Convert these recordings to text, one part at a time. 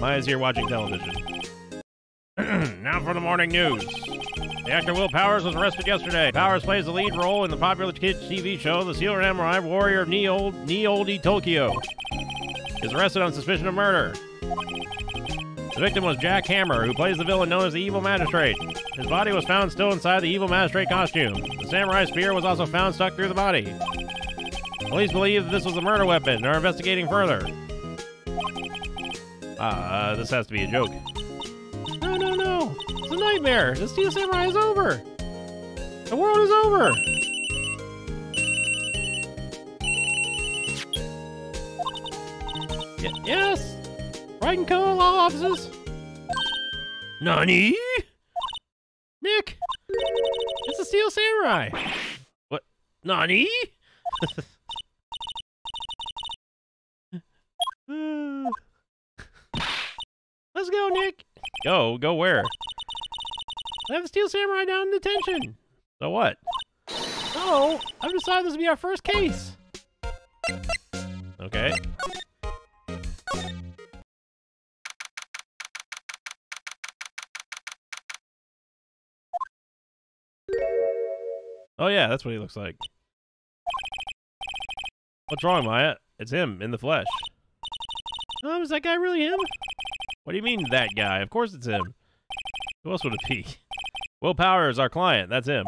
Maya's here watching television. now for the morning news. The actor Will Powers was arrested yesterday. Powers plays the lead role in the popular kids TV show The Steel Samurai Warrior of Neo Oldie Tokyo. Is arrested on suspicion of murder. The victim was Jack Hammer, who plays the villain known as the Evil Magistrate. His body was found still inside the Evil Magistrate costume. The samurai spear was also found stuck through the body. Police believe this was a murder weapon and are investigating further. Ah, uh, this has to be a joke. No, no, no. It's a nightmare. The Steel Samurai is over. The world is over. Y- yes. Wright and Co. Law offices. Nani? Nick. It's the Steel Samurai. What? Nani? Let's go, Nick. Go, go where? I have the Steel Samurai down in detention. So what? Oh, I've decided this will be our first case. Okay. Oh yeah, that's what he looks like. What's wrong, Maya? It's him, in the flesh. Oh, is that guy really him? What do you mean, that guy? Of course it's him. Who else would it be? Will Power is our client. That's him.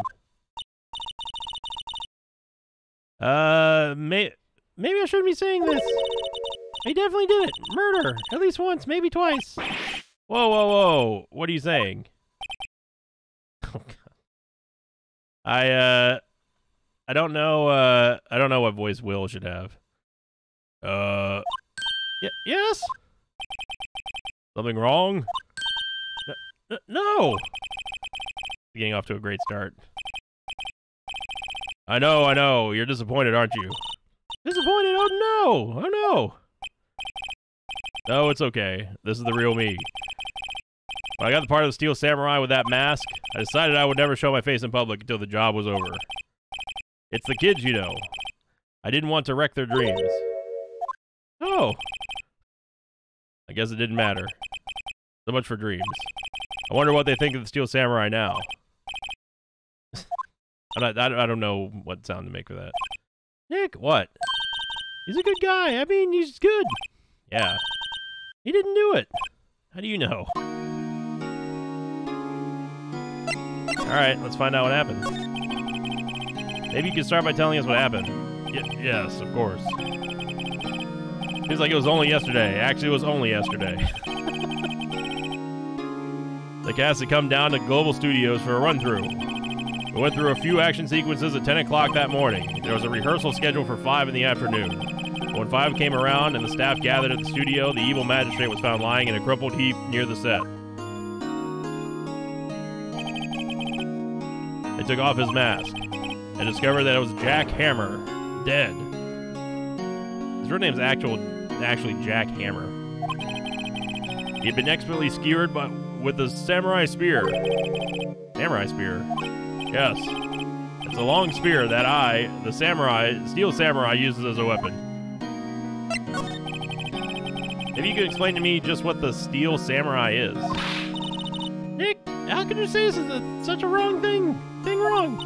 Uh, may maybe I shouldn't be saying this. He definitely did it. Murder. At least once, maybe twice. Whoa, whoa, whoa. What are you saying? Oh, God. I, uh... I don't know, uh... I don't know what voice Will should have. Uh... Y yes? Something wrong? No! Getting off to a great start. I know, I know. You're disappointed, aren't you? Disappointed? Oh no! Oh no! No, it's okay. This is the real me. When I got the part of the Steel Samurai with that mask, I decided I would never show my face in public until the job was over. It's the kids, you know. I didn't want to wreck their dreams. Oh. I guess it didn't matter. So much for dreams. I wonder what they think of the Steel Samurai now. I, don't know what sound to make for that. Nick, what? He's a good guy. I mean, he's good. Yeah. He didn't do it. How do you know? Alright, let's find out what happened. Maybe you can start by telling us what happened. Y yes, of course. Seems like it was only yesterday. Actually, it was only yesterday. the cast had come down to Global Studios for a run-through. We went through a few action sequences at 10 o'clock that morning. There was a rehearsal scheduled for 5 in the afternoon. When 5 came around and the staff gathered at the studio, the evil magistrate was found lying in a crumpled heap near the set. They took off his mask and discovered that it was Jack Hammer, dead. His real name's actual, actually Jack Hammer. He had been expertly skewered but with a samurai spear. Samurai spear? Yes. It's a long spear that I, the samurai, steel samurai, uses as a weapon. If you could explain to me just what the steel samurai is. Nick, how can you say this is a, such a wrong thing? Thing wrong.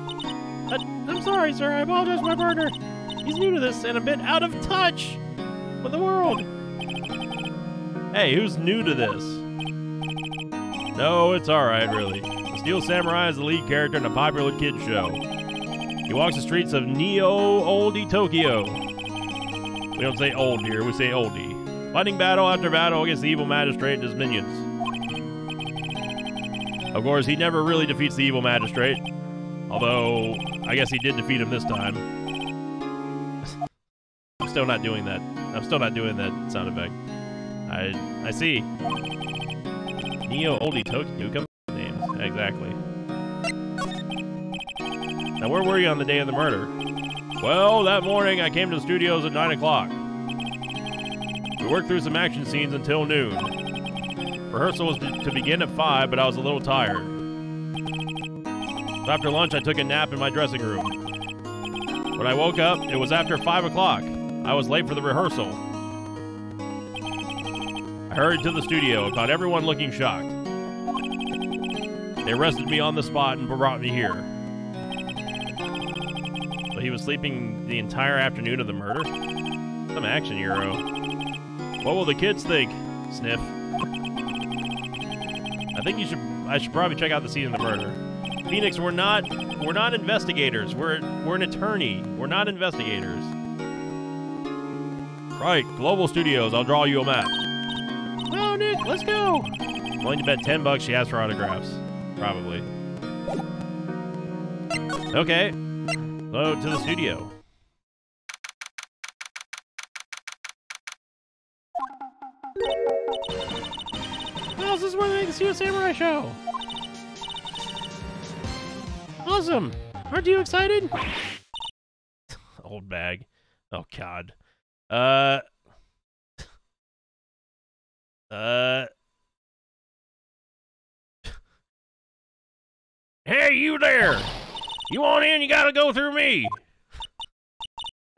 I, I'm sorry, sir. I apologize my partner. He's new to this and a bit out of touch with the world. Hey, who's new to this? No, it's alright, really. The Steel Samurai is the lead character in a popular kids show. He walks the streets of Neo Oldie Tokyo. We don't say old here, we say oldie. Fighting battle after battle against the evil magistrate and his minions. Of course, he never really defeats the evil magistrate. Although, I guess he did defeat him this time. Still not doing that. I'm still not doing that sound effect. I I see. Neo Oldie Tokyo with names. Exactly. Now, where were you on the day of the murder? Well, that morning I came to the studios at 9 o'clock. We worked through some action scenes until noon. Rehearsal was to begin at 5, but I was a little tired. After lunch, I took a nap in my dressing room. When I woke up, it was after 5 o'clock. I was late for the rehearsal. I hurried to the studio and found everyone looking shocked. They arrested me on the spot and brought me here. So he was sleeping the entire afternoon of the murder? Some action hero. What will the kids think? Sniff. I think you should I should probably check out the scene of the murder. Phoenix, we're not we're not investigators. We're we're an attorney. We're not investigators. Right, Global Studios. I'll draw you a map. Oh, Nick, let's go. I'm Willing to bet ten bucks she asks for autographs. Probably. Okay. Go to the studio. Oh, this is where they make the Steel Samurai show. Awesome. Aren't you excited? Old bag. Oh, God. Uh. Uh. Hey, you there! You want in? You gotta go through me.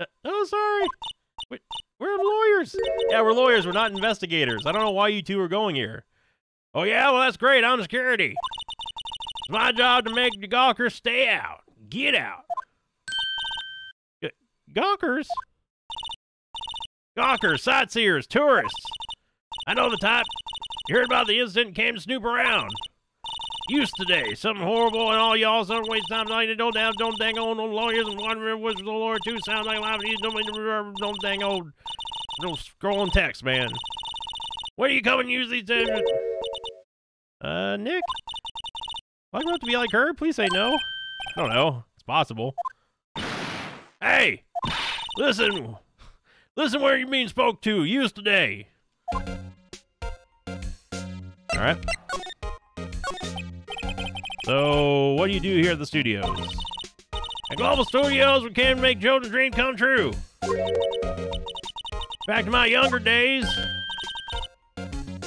Uh, oh, sorry. Wait, we're lawyers. Yeah, we're lawyers. We're not investigators. I don't know why you two are going here. Oh yeah, well that's great. I'm security. It's my job to make the gawkers stay out. Get out. G- gawkers? Gawkers, sightseers, tourists. I know the type. You heard about the incident came to snoop around. Used today, something horrible, and all y'all some waste time like don't damn don't dang on, no lawyers and river was the lawyer too sound like live you don't don't dang old no scrolling text, man. Where do you come and use these days? Uh, Nick? Am I going to be like her? Please say no. I don't know. It's possible. Hey! Listen! Listen where you're being spoke to. Use today. Alright. So, what do you do here at the studios? At Global Studios, we to make Joe's dream come true. Back to my younger days.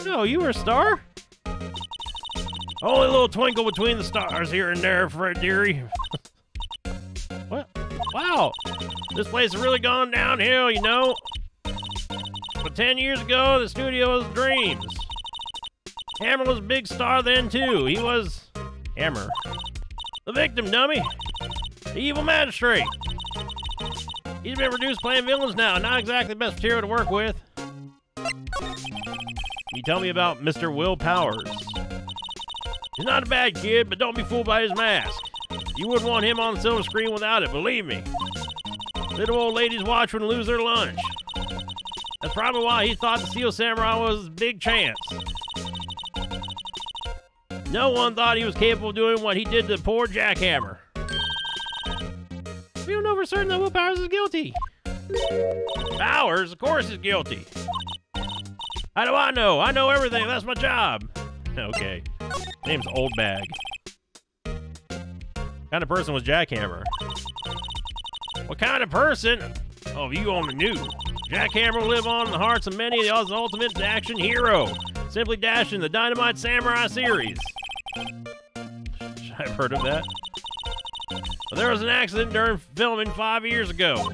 No, you were a star? Only a little twinkle between the stars here and there, Fred Deary. what? Wow, this place has really gone downhill, you know. But 10 years ago, the studio was dreams. Hammer was a big star then, too. He was Hammer. The victim, dummy. The evil magistrate. He's been reduced playing villains now. Not exactly the best material to work with. You tell me about Mr. Will Powers. He's not a bad kid, but don't be fooled by his mask. You wouldn't want him on the silver screen without it, believe me. Little old ladies watch when lose their lunch. That's probably why he thought the Steel Samurai was a big chance. No one thought he was capable of doing what he did to poor Jack Hammer. We don't know for certain that Will Powers is guilty. Powers, of course, is guilty. How do I know? I know everything. That's my job. Okay. Name's Old Bag. kind of person was Jack Hammer? What kind of person? Oh, you on the knew. Jack Hammer will live on in the hearts of many as the ultimate action hero. Simply dashing the Dynamite Samurai series. I've heard of that. Well, there was an accident during filming five years ago.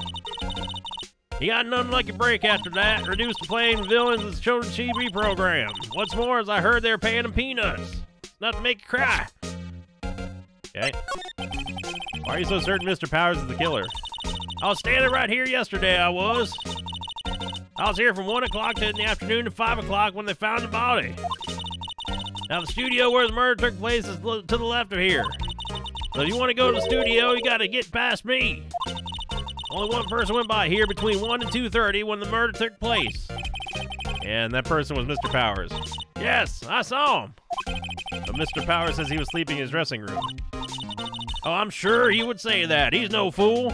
He got an unlucky break after that, reduced to playing villains in the children's TV program. What's more, as I heard they were paying him peanuts. It's not to make you cry. Okay. Why are you so certain Mr. Powers is the killer? I was standing right here yesterday, I was. I was here from 1 o'clock in the afternoon to 5 o'clock when they found the body. Now, the studio where the murder took place is to the left of here. So if you want to go to the studio, you got to get past me. Only one person went by here between 1 and 2.30 when the murder took place. And that person was Mr. Powers. Yes, I saw him. But Mr. Powers says he was sleeping in his dressing room. Oh, I'm sure he would say that. He's no fool.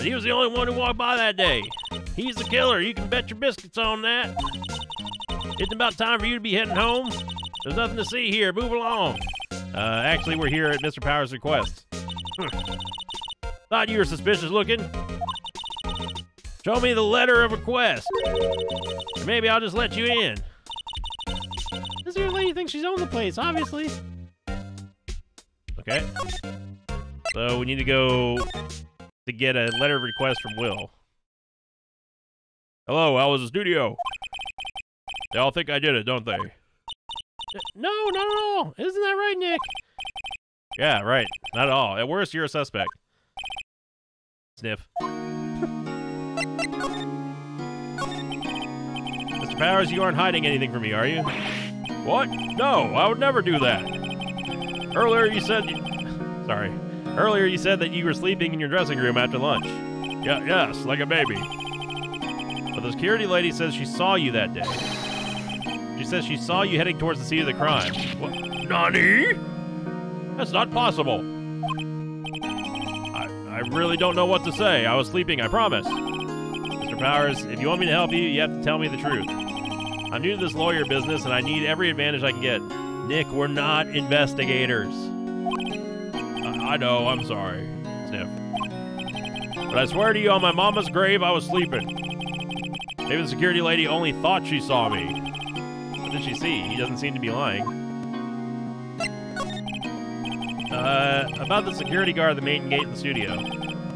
But he was the only one who walked by that day. He's the killer. You can bet your biscuits on that. It's about time for you to be heading home. There's nothing to see here. Move along. Uh, actually, we're here at Mr. Powers' request. Thought you were suspicious looking. Show me the letter of request. Or maybe I'll just let you in. This here lady thinks she's owned the place, obviously. Okay. So we need to go to get a letter of request from Will. Hello, how was the studio? They all think I did it, don't they? No, not at all. Isn't that right, Nick? Yeah, right. Not at all. At worst, you're a suspect. Sniff. Mr. Powers, you aren't hiding anything from me, are you? What? No, I would never do that. Earlier you said you... Sorry. Earlier you said that you were sleeping in your dressing room after lunch. Yeah, yes, like a baby. But the security lady says she saw you that day. She says she saw you heading towards the scene of the crime. What? Nani? That's not possible. I, I really don't know what to say. I was sleeping, I promise. Mr. Powers, if you want me to help you, you have to tell me the truth. I'm new to this lawyer business, and I need every advantage I can get. Nick, we're not investigators. I, know, I'm sorry. Sniff. But I swear to you, on my mama's grave, I was sleeping. Maybe the security lady only thought she saw me. What did she see? He doesn't seem to be lying. Uh, about the security guard at the main gate in the studio.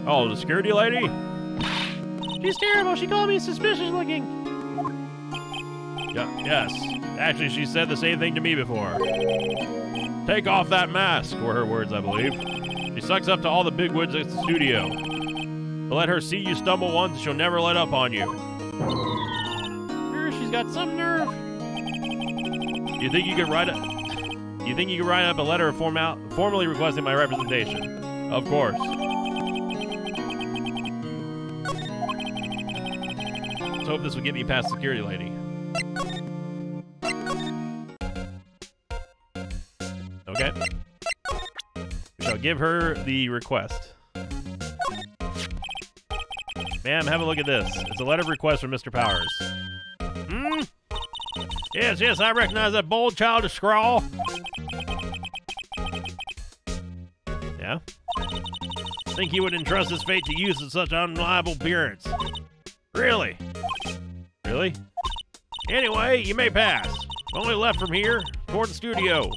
Oh, the security lady? She's terrible. She called me suspicious looking. Yeah, yes. Actually, she said the same thing to me before. Take off that mask, were her words, I believe. Sucks up to all the bigwigs at the studio. To let her see you stumble once, she'll never let up on you. Sure, she's got some nerve. You think you could write a... You think you could write up a letter formal, formally requesting my representation? Of course. Let's hope this will get me past security lady. Give her the request. Ma'am, have a look at this. It's a letter of request from Mr. Powers. Hmm? Yes, yes, I recognize that bold childish scrawl. Yeah? Think he would entrust his fate to use of such unreliable appearance. Really? Really? Anyway, you may pass. Only left from here, toward the studio.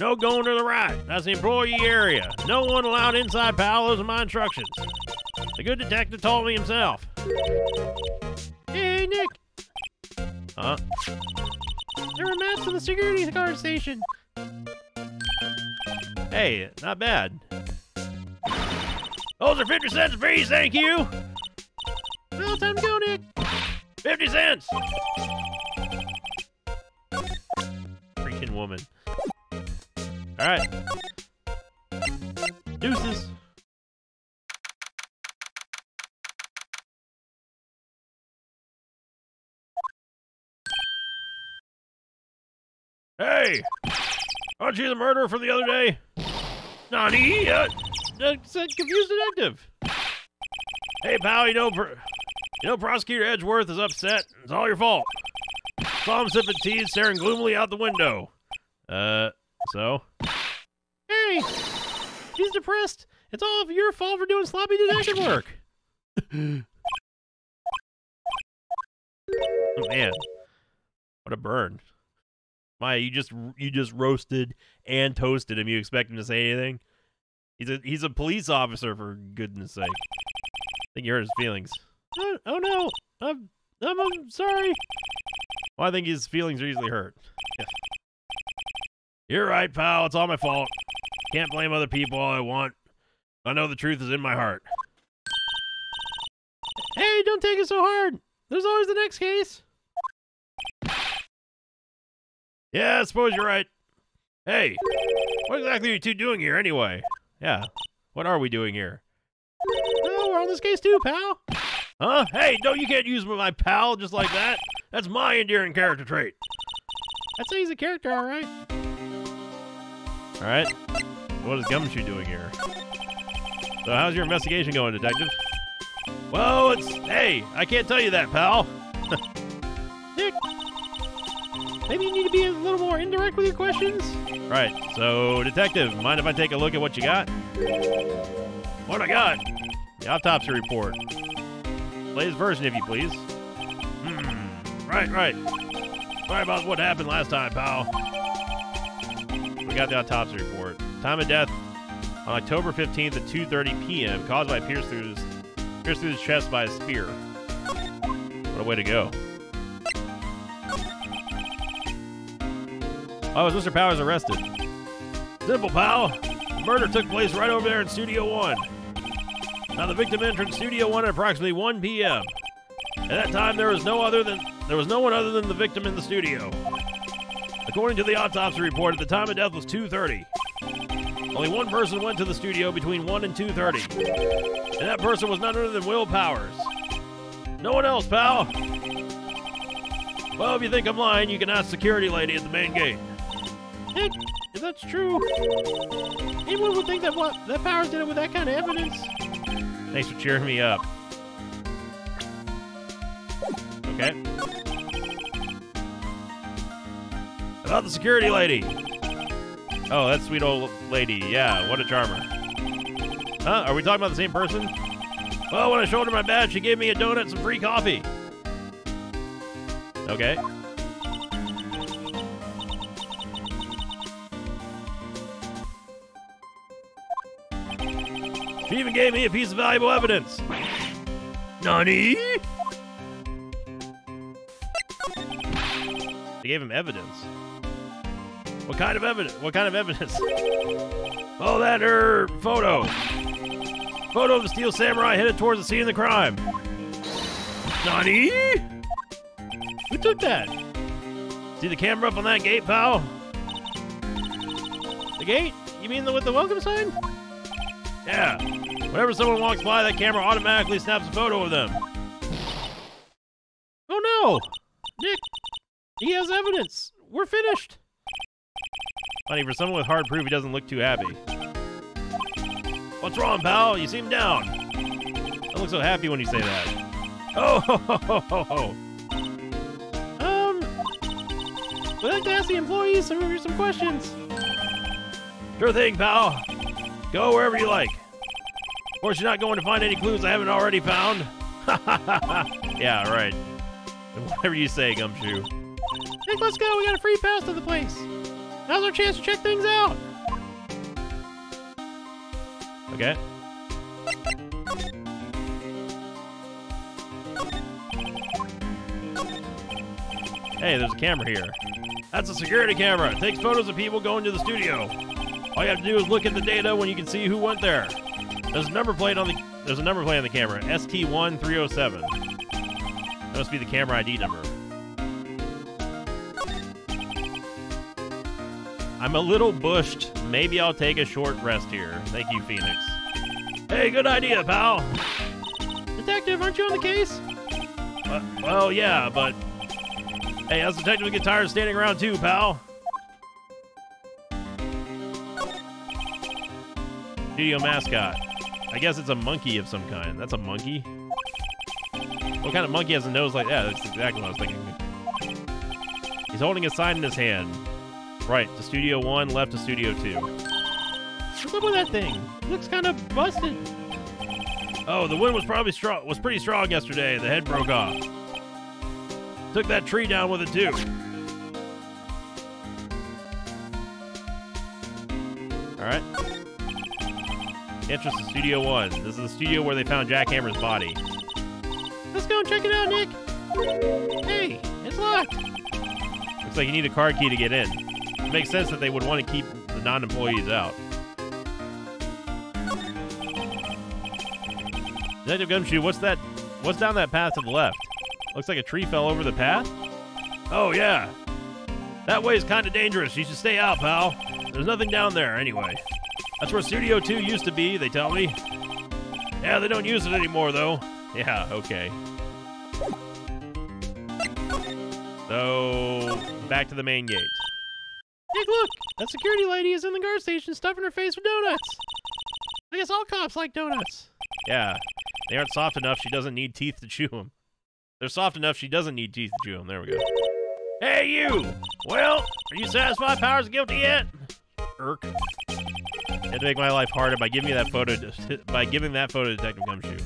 No going to the right. That's the employee area. No one allowed inside, pal. Those my instructions. The good detective told me himself. Hey, Nick. Huh? There were maps in the security guard station. Hey, not bad. Those are 50 cents apiece, thank you. Well, time to go, Nick. 50 cents. Freaking woman. All right. Deuces. Hey! Aren't you the murderer from the other day? Nani? Uh, uh, confused detective. Hey, pal, you know, you know, Prosecutor Edgeworth is upset. It's all your fault. Saw him sipping tea, staring gloomily out the window. Uh, so? Hey! He's depressed. It's all of your fault for doing sloppy detective work. oh, man. What a burn. Maya, you just you just roasted and toasted him. You expect him to say anything? He's a he's a police officer for goodness sake. I think you hurt his feelings. Oh, oh no, I'm, I'm I'm sorry. Well, I think his feelings are easily hurt. Yeah. You're right, pal. It's all my fault. Can't blame other people all I want. I know the truth is in my heart. Hey, don't take it so hard. There's always the next case. Yeah, I suppose you're right. Hey, what exactly are you two doing here anyway? Yeah, what are we doing here? Oh, we're on this case too, pal. Huh? Hey, no, you can't use my pal just like that. That's my endearing character trait. I'd say he's a character, all right. All right. What is Gumshoe doing here? So how's your investigation going, detective? Well, it's... Hey, I can't tell you that, pal. Maybe you need to be a little more indirect with your questions? Right, so, detective, mind if I take a look at what you got? What I got? The autopsy report. Latest version, if you please. Hmm, right, right. Sorry about what happened last time, pal. We got the autopsy report. Time of death on October 15th at 2.30 p.m. caused by pierce through, his, pierce through his chest by a spear. What a way to go. Oh, was Mr. Powers arrested? Simple, pal. The murder took place right over there in Studio 1. Now, the victim entered Studio 1 at approximately 1 p.m. At that time, there was no other than there was no one other than the victim in the studio. According to the autopsy report, at the time of death was 2:30. Only one person went to the studio between 1 and 2:30, and that person was none other than Will Powers. No one else, pal. Well, if you think I'm lying, you can ask security lady at the main gate. Heck, if that's true, anyone would think that what that Powers did it with that kind of evidence. Thanks for cheering me up. Okay. About the security lady. Oh, that sweet old lady. Yeah, what a charmer. Huh? Are we talking about the same person? Well, when I showed her my badge, she gave me a donut and some free coffee. Okay. She even gave me a piece of valuable evidence. Nani? They gave him evidence. What kind of evidence? What kind of evidence? Oh, that er photo. Photo of the Steel Samurai headed towards the scene of the crime. Nani? Who took that? See the camera up on that gate, pal? The gate? You mean the with the welcome sign? Yeah. Whenever someone walks by, that camera automatically snaps a photo of them. Oh no! Nick, he has evidence. We're finished. Funny, for someone with hard proof, he doesn't look too happy. What's wrong, pal? You seem down. Don't look so happy when you say that. Oh, ho, ho, ho, ho. Um, we'd like to ask the employees some some questions. Sure thing, pal. Go wherever you like. Of course, you're not going to find any clues I haven't already found. yeah, right. Whatever you say, Gumshoe. Nick, let's go. We got a free pass to the place. Now's our chance to check things out. Okay. Hey, there's a camera here. That's a security camera. It takes photos of people going to the studio. All you have to do is look at the data when you can see who went there. There's a number plate on the there's a number plate on the camera. ST1307. That must be the camera ID number. I'm a little bushed. Maybe I'll take a short rest here. Thank you, Phoenix. Hey, good idea, pal. Detective, aren't you on the case? Uh, well, yeah, but hey, us detectives get tired of standing around too, pal. Studio mascot. I guess it's a monkey of some kind. That's a monkey. What kind of monkey has a nose like that? That's exactly what I was thinking. He's holding a sign in his hand. Right, to Studio 1, left to Studio 2. What's up with that thing? It looks kind of busted. Oh, the wind was probably strong was pretty strong yesterday. The head broke off. Took that tree down with it too. Alright. Entrance to Studio 1. This is the studio where they found Jack Hammer's body. Let's go and check it out, Nick. Hey, it's locked. Looks like you need a card key to get in. It makes sense that they would want to keep the non-employees out. Detective Gumshoe, what's that? What's down that path to the left? Looks like a tree fell over the path. Oh yeah, that way is kind of dangerous. You should stay out, pal. There's nothing down there anyway. That's where Studio 2 used to be, they tell me. Yeah, they don't use it anymore though. Yeah, okay. So, back to the main gate. Nick, look! That security lady is in the guard station stuffing her face with donuts. I guess all cops like donuts. Yeah, they aren't soft enough. She doesn't need teeth to chew them. They're soft enough. She doesn't need teeth to chew them. There we go. Hey, you! Well, are you satisfied Powers guilty yet? Irk. You had to make my life harder by giving me that photo. To, by giving that photo to Detective Gumshoe.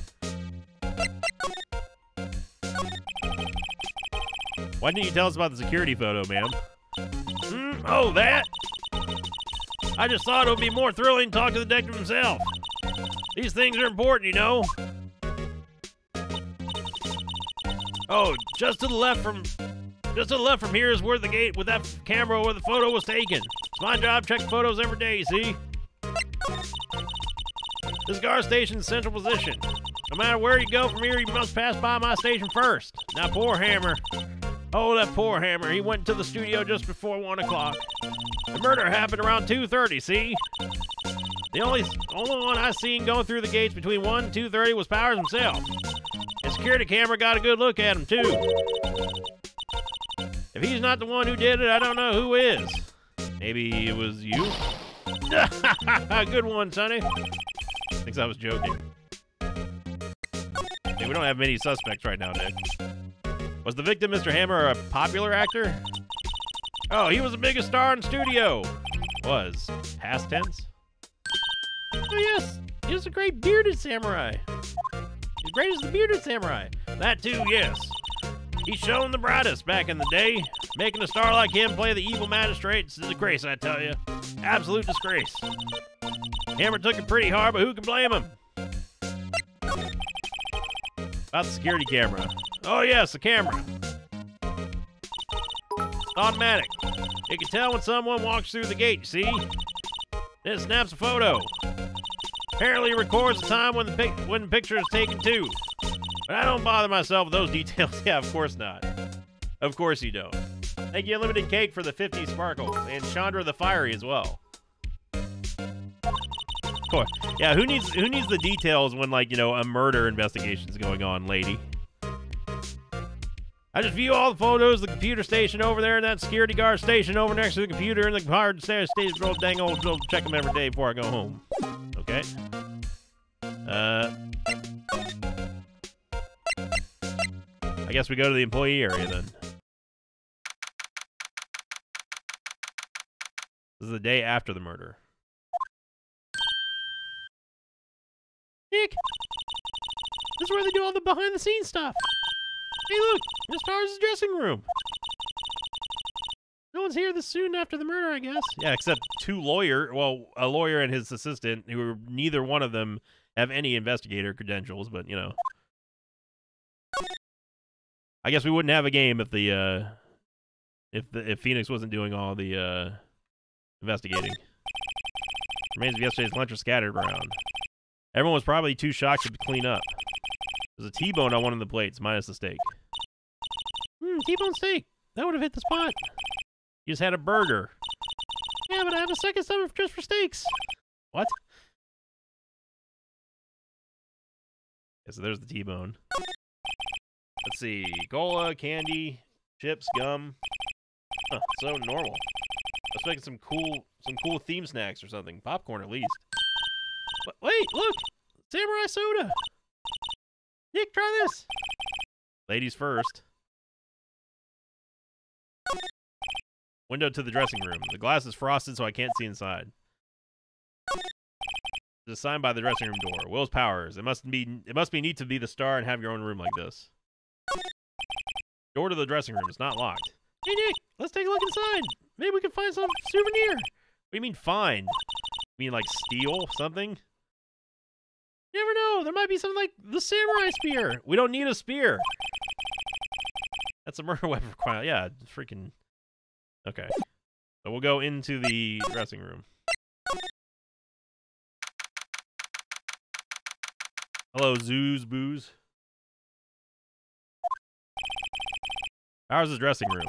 Why didn't you tell us about the security photo, ma'am? Oh, that? I just thought it would be more thrilling to talk to the detective himself. These things are important, you know. Oh, just to the left from Just to the left from here is where the gate with that camera where the photo was taken. It's my job check photos every day, see? This guard station's central position. No matter where you go from here, you must pass by my station first. Now, poor Hammer. Oh, that poor Hammer. He went to the studio just before 1 o'clock. The murder happened around 2.30, see? The only only one I seen going through the gates between 1 and 2.30 was Powers himself. The security camera got a good look at him, too. If he's not the one who did it, I don't know who is. Maybe it was you? good one, Sonny. Thinks I was joking. Hey, we don't have many suspects right now, Nick. Was the victim Mr. Hammer a popular actor? Oh, he was the biggest star in studio. Was. Past tense? Oh, yes. He was a great bearded samurai. As great as the bearded samurai. That too, yes. He shone the brightest back in the day. Making a star like him play the evil magistrate is a disgrace, I tell you. Absolute disgrace. Hammer took it pretty hard, but who can blame him? About the security camera. Oh, yes, the camera. Automatic. It can tell when someone walks through the gate, see? It snaps a photo. Apparently records the time when the, pic- when the picture is taken, too. But I don't bother myself with those details. yeah, of course not. Of course you don't. Thank you, Unlimited Cake, for the 50 sparkles, and Chandra the Fiery as well. Of course. Yeah, who needs who needs the details when like, you know, a murder investigation is going on, lady? I just view all the photos, the computer station over there, and that security guard station over next to the computer, and the hard station, roll dang old, check them every day before I go home. Okay. Uh, I guess we go to the employee area then. This is the day after the murder. Nick, this is where they do all the behind the scenes stuff. Hey, look, Miss Stars' dressing room. No one's here this soon after the murder, I guess. Yeah, except two lawyer, well, a lawyer and his assistant, who neither one of them have any investigator credentials, but you know. I guess we wouldn't have a game if the uh if the if Phoenix wasn't doing all the uh investigating. Remains of yesterday's lunch are scattered around. Everyone was probably too shocked to clean up. There's a T-bone on one of the plates, minus the steak. Hmm, T-bone steak. That would have hit the spot. You just had a burger. Yeah, but I have a second stomach just for steaks. What? Yeah, so there's the T-bone. Let's see. Cola, candy, chips, gum. Huh, so normal. I was make some cool some cool theme snacks or something. Popcorn at least. But wait, look! Samurai soda! Nick, try this! Ladies first. Window to the dressing room. The glass is frosted, so I can't see inside. There's a sign by the dressing room door. Will's Powers. It must be it must be neat to be the star and have your own room like this. Door to the dressing room. It's not locked. Hey Nick, let's take a look inside. Maybe we can find some souvenir. What do you mean find? You mean like steal something? You never know. There might be something like the samurai spear. We don't need a spear. That's a murder weapon. Yeah, freaking. Okay. So we'll go into the dressing room. Hello, Zoos Booze. Ours is dressing room.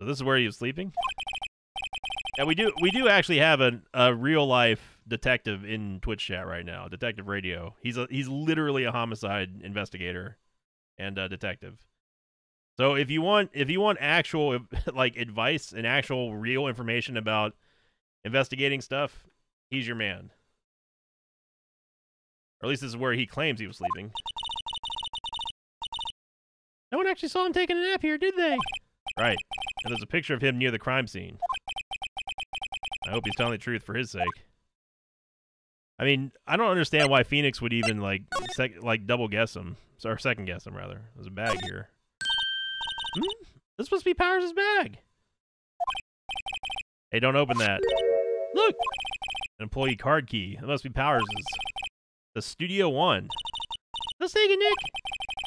So this is where he was sleeping. Yeah, we do. We do actually have a a real life detective in Twitch chat right now. Detective Radio. He's a he's literally a homicide investigator and a detective. So if you want if you want actual like advice and actual real information about investigating stuff, he's your man. Or at least this is where he claims he was sleeping. No one actually saw him taking a nap here, did they? Right. And there's a picture of him near the crime scene. I hope he's telling the truth for his sake. I mean, I don't understand why Phoenix would even like sec- like double guess him or second guess him rather. There's a bag here. Hmm? This must be Powers' bag. Hey, don't open that. Look, an employee card key. It must be Powers'. The Studio One. Let's take it, Nick.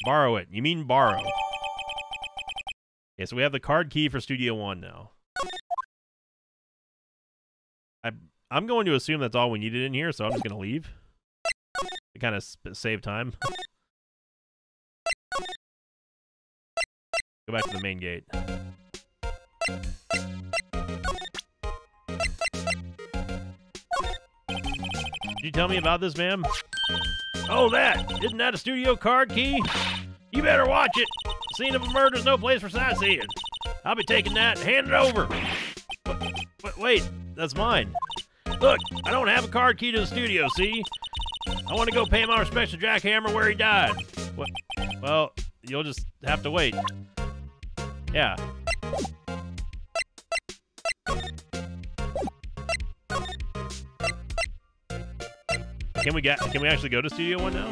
Borrow it. You mean borrow? Okay, so we have the card key for Studio One now. I I'm going to assume that's all we needed in here, so I'm just gonna leave to kind of save time. Go back to the main gate. Did you tell me about this, ma'am? Oh, that! Isn't that a studio card key? You better watch it! Scene of a murder's no place for sightseeing. I'll be taking that and hand it over. But, but wait, that's mine. Look, I don't have a card key to the studio, see? I want to go pay my respects to Jack Hammer where he died. What? Well, you'll just have to wait. Yeah. Can we get? Can we actually go to Studio One now?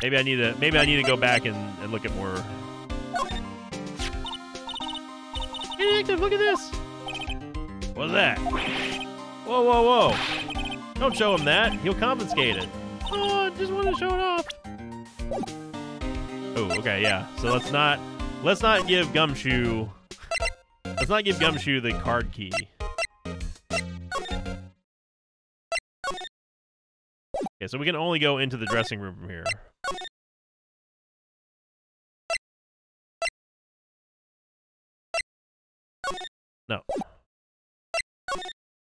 Maybe I need to. Maybe I need to go back and, and look at more. Look at this. What's that? Whoa, whoa, whoa! Don't show him that. He'll confiscate it. Oh, I just wanted to show it off. Oh, okay, yeah. So let's not let's not give Gumshoe let's not give Gumshoe the card key. Okay, so we can only go into the dressing room from here. No.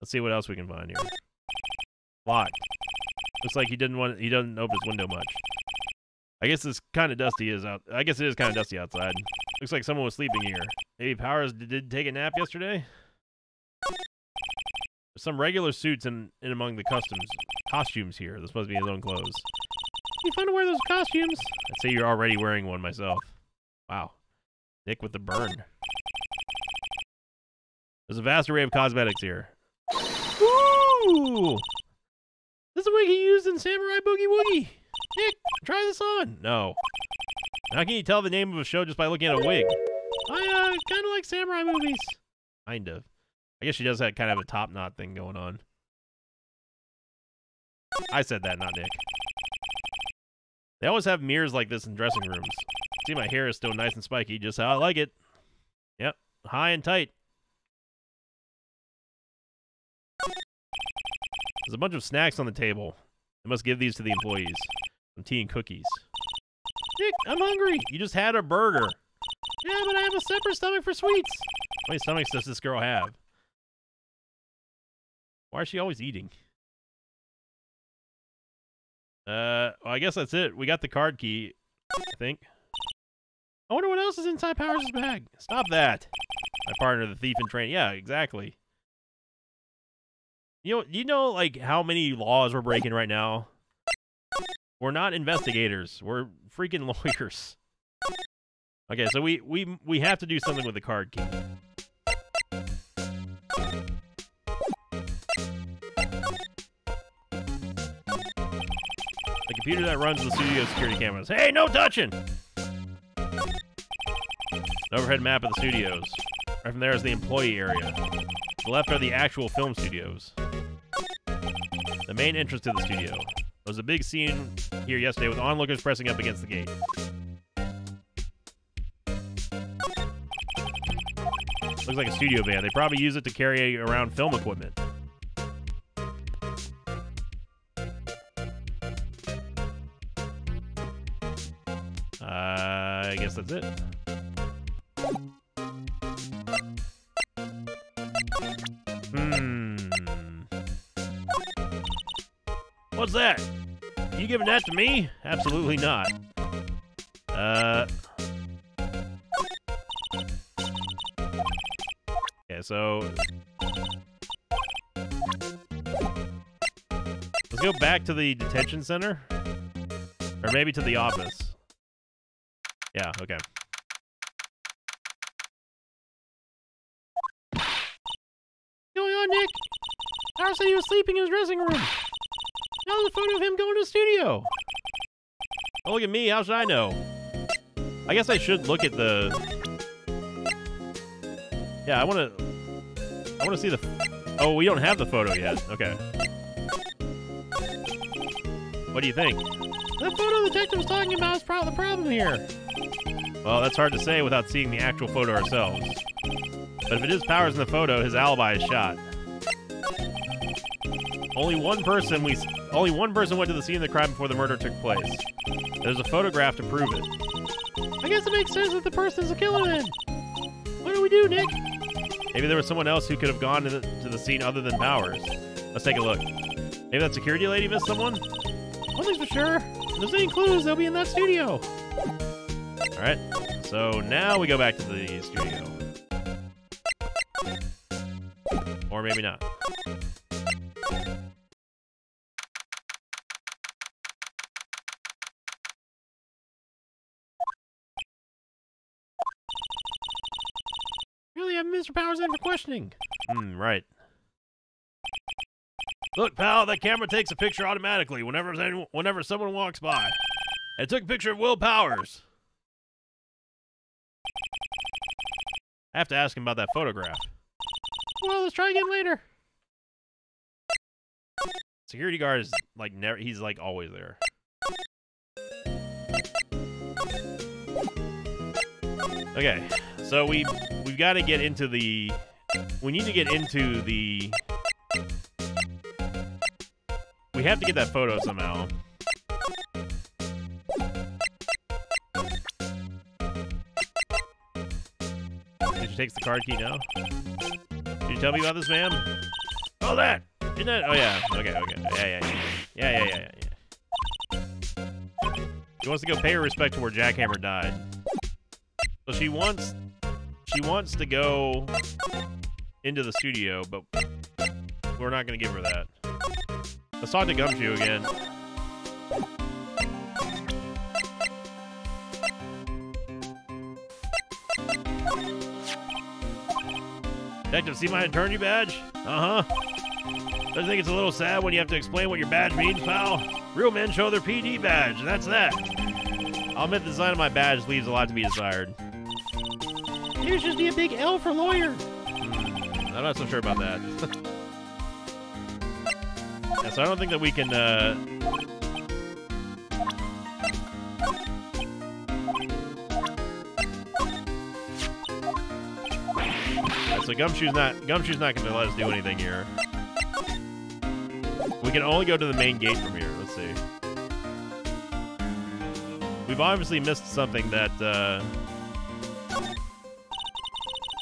Let's see what else we can find here. Locked. Looks like he didn't want he doesn't open his window much. I guess it's kind of dusty is out. I guess it is kind of dusty outside. Looks like someone was sleeping here. Maybe Powers did, take a nap yesterday. There's some regular suits in, in among the customs costumes here. Supposed to be his own clothes. You fun to wear those costumes. I'd say you're already wearing one myself. Wow. Nick with the burn. There's a vast array of cosmetics here. Ooh! This is a wig he used in Samurai Boogie Woogie. Nick, try this on. No. How can you tell the name of a show just by looking at a wig? I uh, kind of like samurai movies. Kind of. I guess she does have kind of a top knot thing going on. I said that, not Nick. They always have mirrors like this in dressing rooms. See, my hair is still nice and spiky, just how I like it. Yep, high and tight. There's a bunch of snacks on the table. I must give these to the employees. Some tea and cookies. Nick, I'm hungry. You just had a burger. Yeah, but I have a separate stomach for sweets. How many stomachs does this girl have? Why is she always eating? Uh, well, I guess that's it. We got the card key, I think. I wonder what else is inside Powers' bag. Stop that. My partner, the thief in train. Yeah, exactly. You know, you know, like how many laws we're breaking right now. We're not investigators. We're freaking lawyers. Okay, so we we we have to do something with the card key. The computer that runs the studio security cameras. Hey, no touching! An overhead map of the studios. Right from there is the employee area. Left are the actual film studios. The main entrance to the studio. There was a big scene here yesterday with onlookers pressing up against the gate. Looks like a studio van. They probably use it to carry around film equipment. Uh, I guess that's it. What's that? You giving that to me? Absolutely not. Uh. Yeah, so let's go back to the detention center, or maybe to the office. Yeah. Okay. going on, Nick? Howard said he was sleeping in his dressing room. There's a photo of him going to the studio. Oh, look at me. How should I know? I guess I should look at the. Yeah, I want to. I want to see the. Oh, we don't have the photo yet. Okay. What do you think? The photo the detective was talking about is probably the problem here. Well, that's hard to say without seeing the actual photo ourselves. But if it is Powers in the photo, his alibi is shot. Only one person we only one person went to the scene of the crime before the murder took place. There's a photograph to prove it. I guess it makes sense that the person's a killer then. What do we do, Nick? Maybe there was someone else who could have gone to the, to the scene other than Powers. Let's take a look. Maybe that security lady missed someone? One thing's for sure. If there's any clues, they'll be in that studio. Alright, so now we go back to the studio. Or maybe not. Mr. Powers in for questioning. Hmm, right. Look, pal, that camera takes a picture automatically whenever anyone, whenever someone walks by. It took a picture of Will Powers. I have to ask him about that photograph. Well, let's try again later. Security guard is like never. He's like always there. Okay, so we we've got to get into the. We need to get into the. We have to get that photo somehow. Did you take the card key now? Can you tell me about this, ma'am? Oh, that! Isn't that? Oh, yeah. Okay, okay. Yeah, yeah. Yeah, yeah, yeah, yeah. yeah. She wants to go pay her respect to where Jack Hammer died. So she wants... She wants to go into the studio, but we're not going to give her that. Let's talk to Gumshoe again. Detective, see my attorney badge? Uh-huh. You think it's a little sad when you have to explain what your badge means, pal? Real men show their PD badge, and that's that. I'll admit the design of my badge leaves a lot to be desired. Maybe it should be a big L for lawyer. Hmm, I'm not so sure about that. yeah, so I don't think that we can, uh... Yeah, so Gumshoe's not Gumshoe's not to let us do anything here. We can only go to the main gate from here. Let's see. We've obviously missed something that, uh...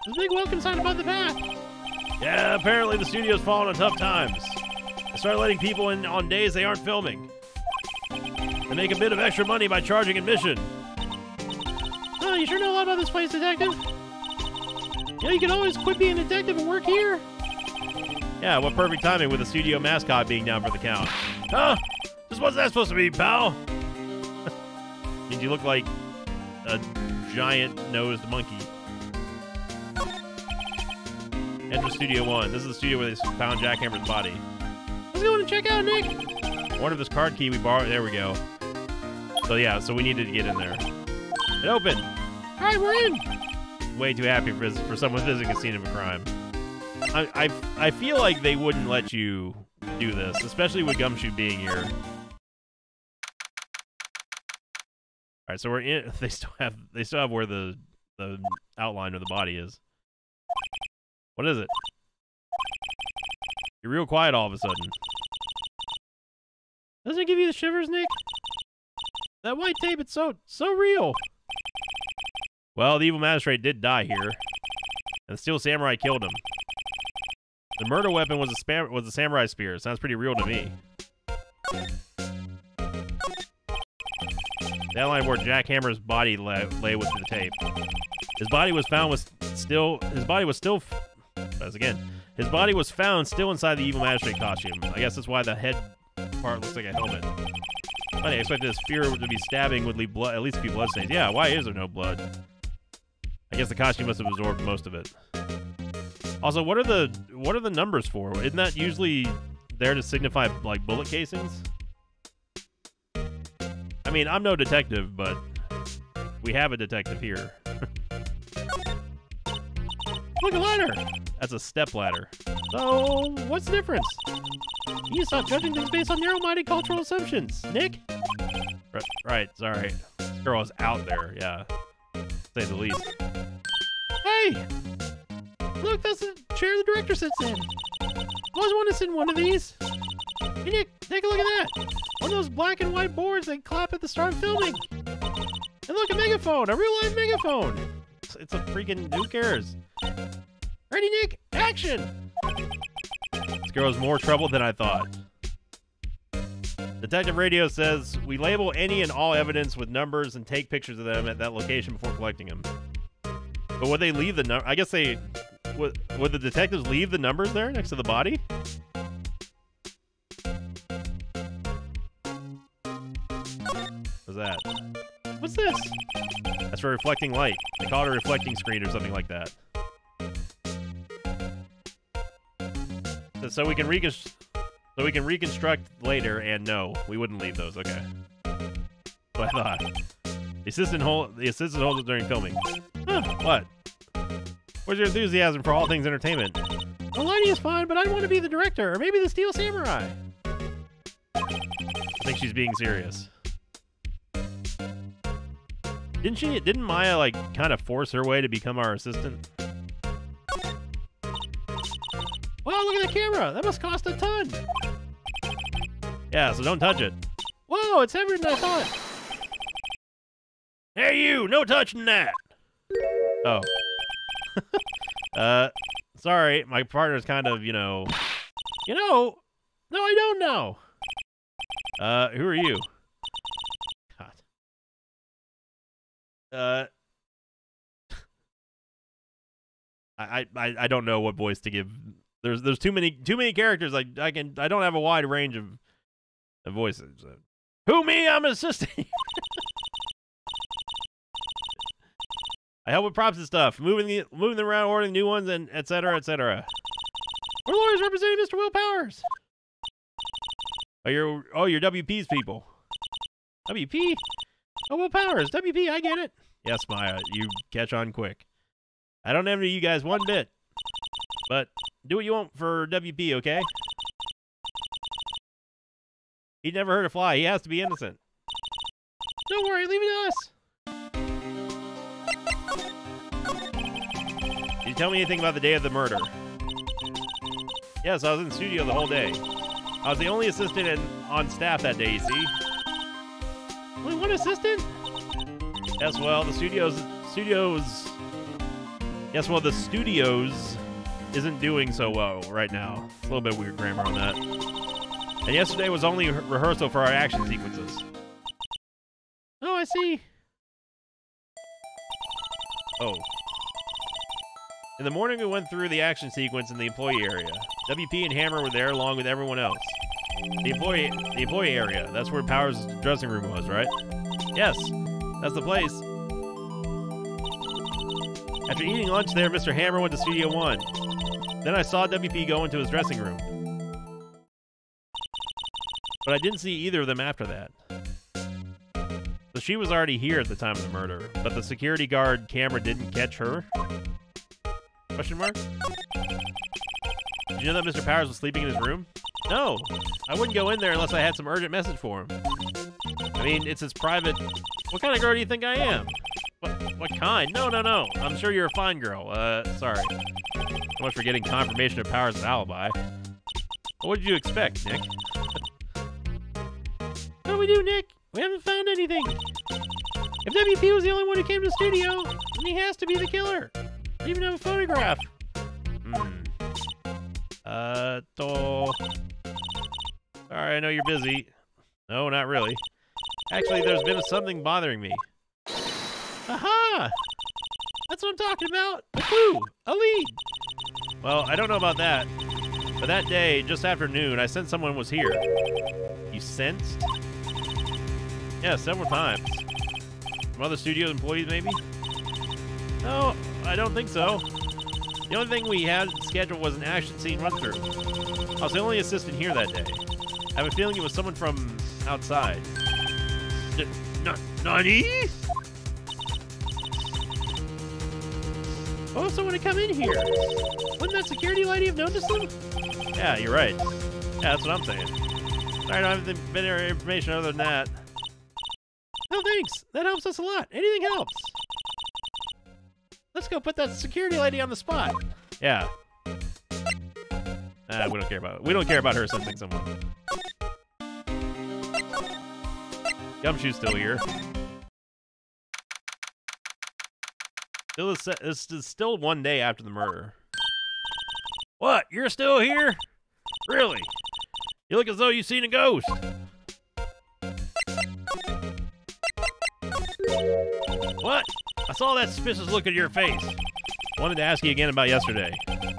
There's a big welcome sign above the path. Yeah, apparently the studio's fallen on tough times. They started letting people in on days they aren't filming. They make a bit of extra money by charging admission. Oh, you sure know a lot about this place, detective. Yeah, you can always quit being a detective and work here. Yeah, what perfect timing with the studio mascot being down for the count. Huh? Just what's that supposed to be, pal? Means you look like a giant-nosed monkey. Enter Studio One. This is the studio where they found Jack Hammer's body. Let's go and check out Nick. One of this card key we borrowed. There we go. So yeah, so we needed to get in there. It opened. All right, we're in. Way too happy for, for someone visiting a scene of a crime. I, I, I feel like they wouldn't let you do this, especially with Gumshoe being here. All right, so we're in. They still have they still have where the the outline of the body is. What is it? You're real quiet all of a sudden. Doesn't it give you the shivers, Nick? That white tape, it's so so real. Well, the evil magistrate did die here, and the steel samurai killed him. The murder weapon was a spam was a samurai spear. Sounds pretty real to me. That line where Jack Hammer's body lay, lay with the tape. His body was found with still his body was still as again his body was found still inside the evil magistrate costume. I guess that's why the head part looks like a helmet. Funny, I expected this spear to be stabbing would leave blood at least a few bloodstains. Yeah, why is there no blood? I guess the costume must have absorbed most of it. Also, what are the what are the numbers for? Isn't that usually there to signify like bullet casings? I mean, I'm no detective, but we have a detective here. Look, a ladder. That's a step ladder. So, what's the difference? You stop judging things based on narrow-minded cultural assumptions, Nick. Right, right, sorry. This girl is out there, yeah. Say the least. Hey! Look, that's the chair the director sits in. I Always want to sit in one of these. Nick, take a look at that. On those black and white boards they clap at the start of filming. And look, a megaphone, a real live megaphone. It's, it's a freaking, who cares? Ready, Nick? Action! This girl is more trouble than I thought. Detective Radio says we label any and all evidence with numbers and take pictures of them at that location before collecting them. But would they leave the number? I guess they would. Would the detectives leave the numbers there next to the body? What's that? What's this? That's for reflecting light. They call it a reflecting screen or something like that. So- we can reconstruct. So we can reconstruct later, and no, we wouldn't leave those. Okay. But I thought. The assistant hold the assistant holds it during filming. Huh, what? Where's your enthusiasm for all things entertainment? Lighting is fine, but I want to be the director, or maybe the Steel Samurai. I think she's being serious. Didn't she? Didn't Maya like kind of force her way to become our assistant? Wow, look at the camera. That must cost a ton. Yeah, so don't touch it. Whoa, it's heavier than I thought. Hey, you! No touching that. Oh. uh, sorry, my partner's kind of, you know. You know, no, I don't know. Uh, who are you? God. Uh. I, I I don't know what voice to give. There's there's too many too many characters. I I can I don't have a wide range of, of voices. Uh, who me? I'm an assistant. I help with props and stuff, moving the moving them around, ordering new ones, and etc. cetera, et cetera. We're lawyers representing Mr. Will Powers. Oh, you're oh you're WP's people. WP? Oh, Will Powers. WP, I get it. Yes, Maya, you catch on quick. I don't envy you guys one bit, but do what you want for WP, okay? He never hurt a fly. He has to be innocent. Don't worry, leave it to us. Did you tell me anything about the day of the murder? Yes, I was in the studio the whole day. I was the only assistant in, on staff that day, you see? Only one assistant? Yes, well, the studios studios Yes, well, the studios isn't doing so well right now. A little bit weird grammar on that. And yesterday was only re- rehearsal for our action sequences. Oh, I see. Oh. In the morning, we went through the action sequence in the employee area. WP and Hammer were there along with everyone else. The employee, the employee area. That's where Powers' dressing room was, right? Yes, that's the place. After eating lunch there, Mr. Hammer went to Studio One. Then I saw WP go into his dressing room. But I didn't see either of them after that. So she was already here at the time of the murder, but the security guard camera didn't catch her? Question mark? Did you know that Mr. Powers was sleeping in his room? No, I wouldn't go in there unless I had some urgent message for him. I mean, it's his private. What kind of girl do you think I am? What, kind? No, no, no. I'm sure you're a fine girl. Uh, sorry. So much for getting confirmation of Powers' and alibi. What did you expect, Nick? What do we do, Nick? We haven't found anything. If WP was the only one who came to the studio, then he has to be the killer. We even have a photograph. Hmm. Uh, to... Sorry, I know you're busy. No, not really. Actually, there's been something bothering me. Aha! That's what I'm talking about. A clue. A lead. Well, I don't know about that. But that day, just after noon, I sensed someone was here. You sensed? Yeah, several times. From other studio employees, maybe? No, I don't think so. The only thing we had scheduled was an action scene run through. I was the only assistant here that day. I have a feeling it was someone from outside. N- Nani? Oh, if someone had come in here. Wouldn't that security lady have noticed them? Yeah, you're right. Yeah, that's what I'm saying. Sorry, I don't have the better information other than that. No thanks. That helps us a lot. Anything helps. Let's go put that security lady on the spot. Yeah. Ah, we don't care about we don't care about her sensing someone. Gumshoe's still here. Still, is, it's still one day after the murder. What? You're still here? Really? You look as though you've seen a ghost. What? I saw that suspicious look in your face. Wanted to ask you again about yesterday.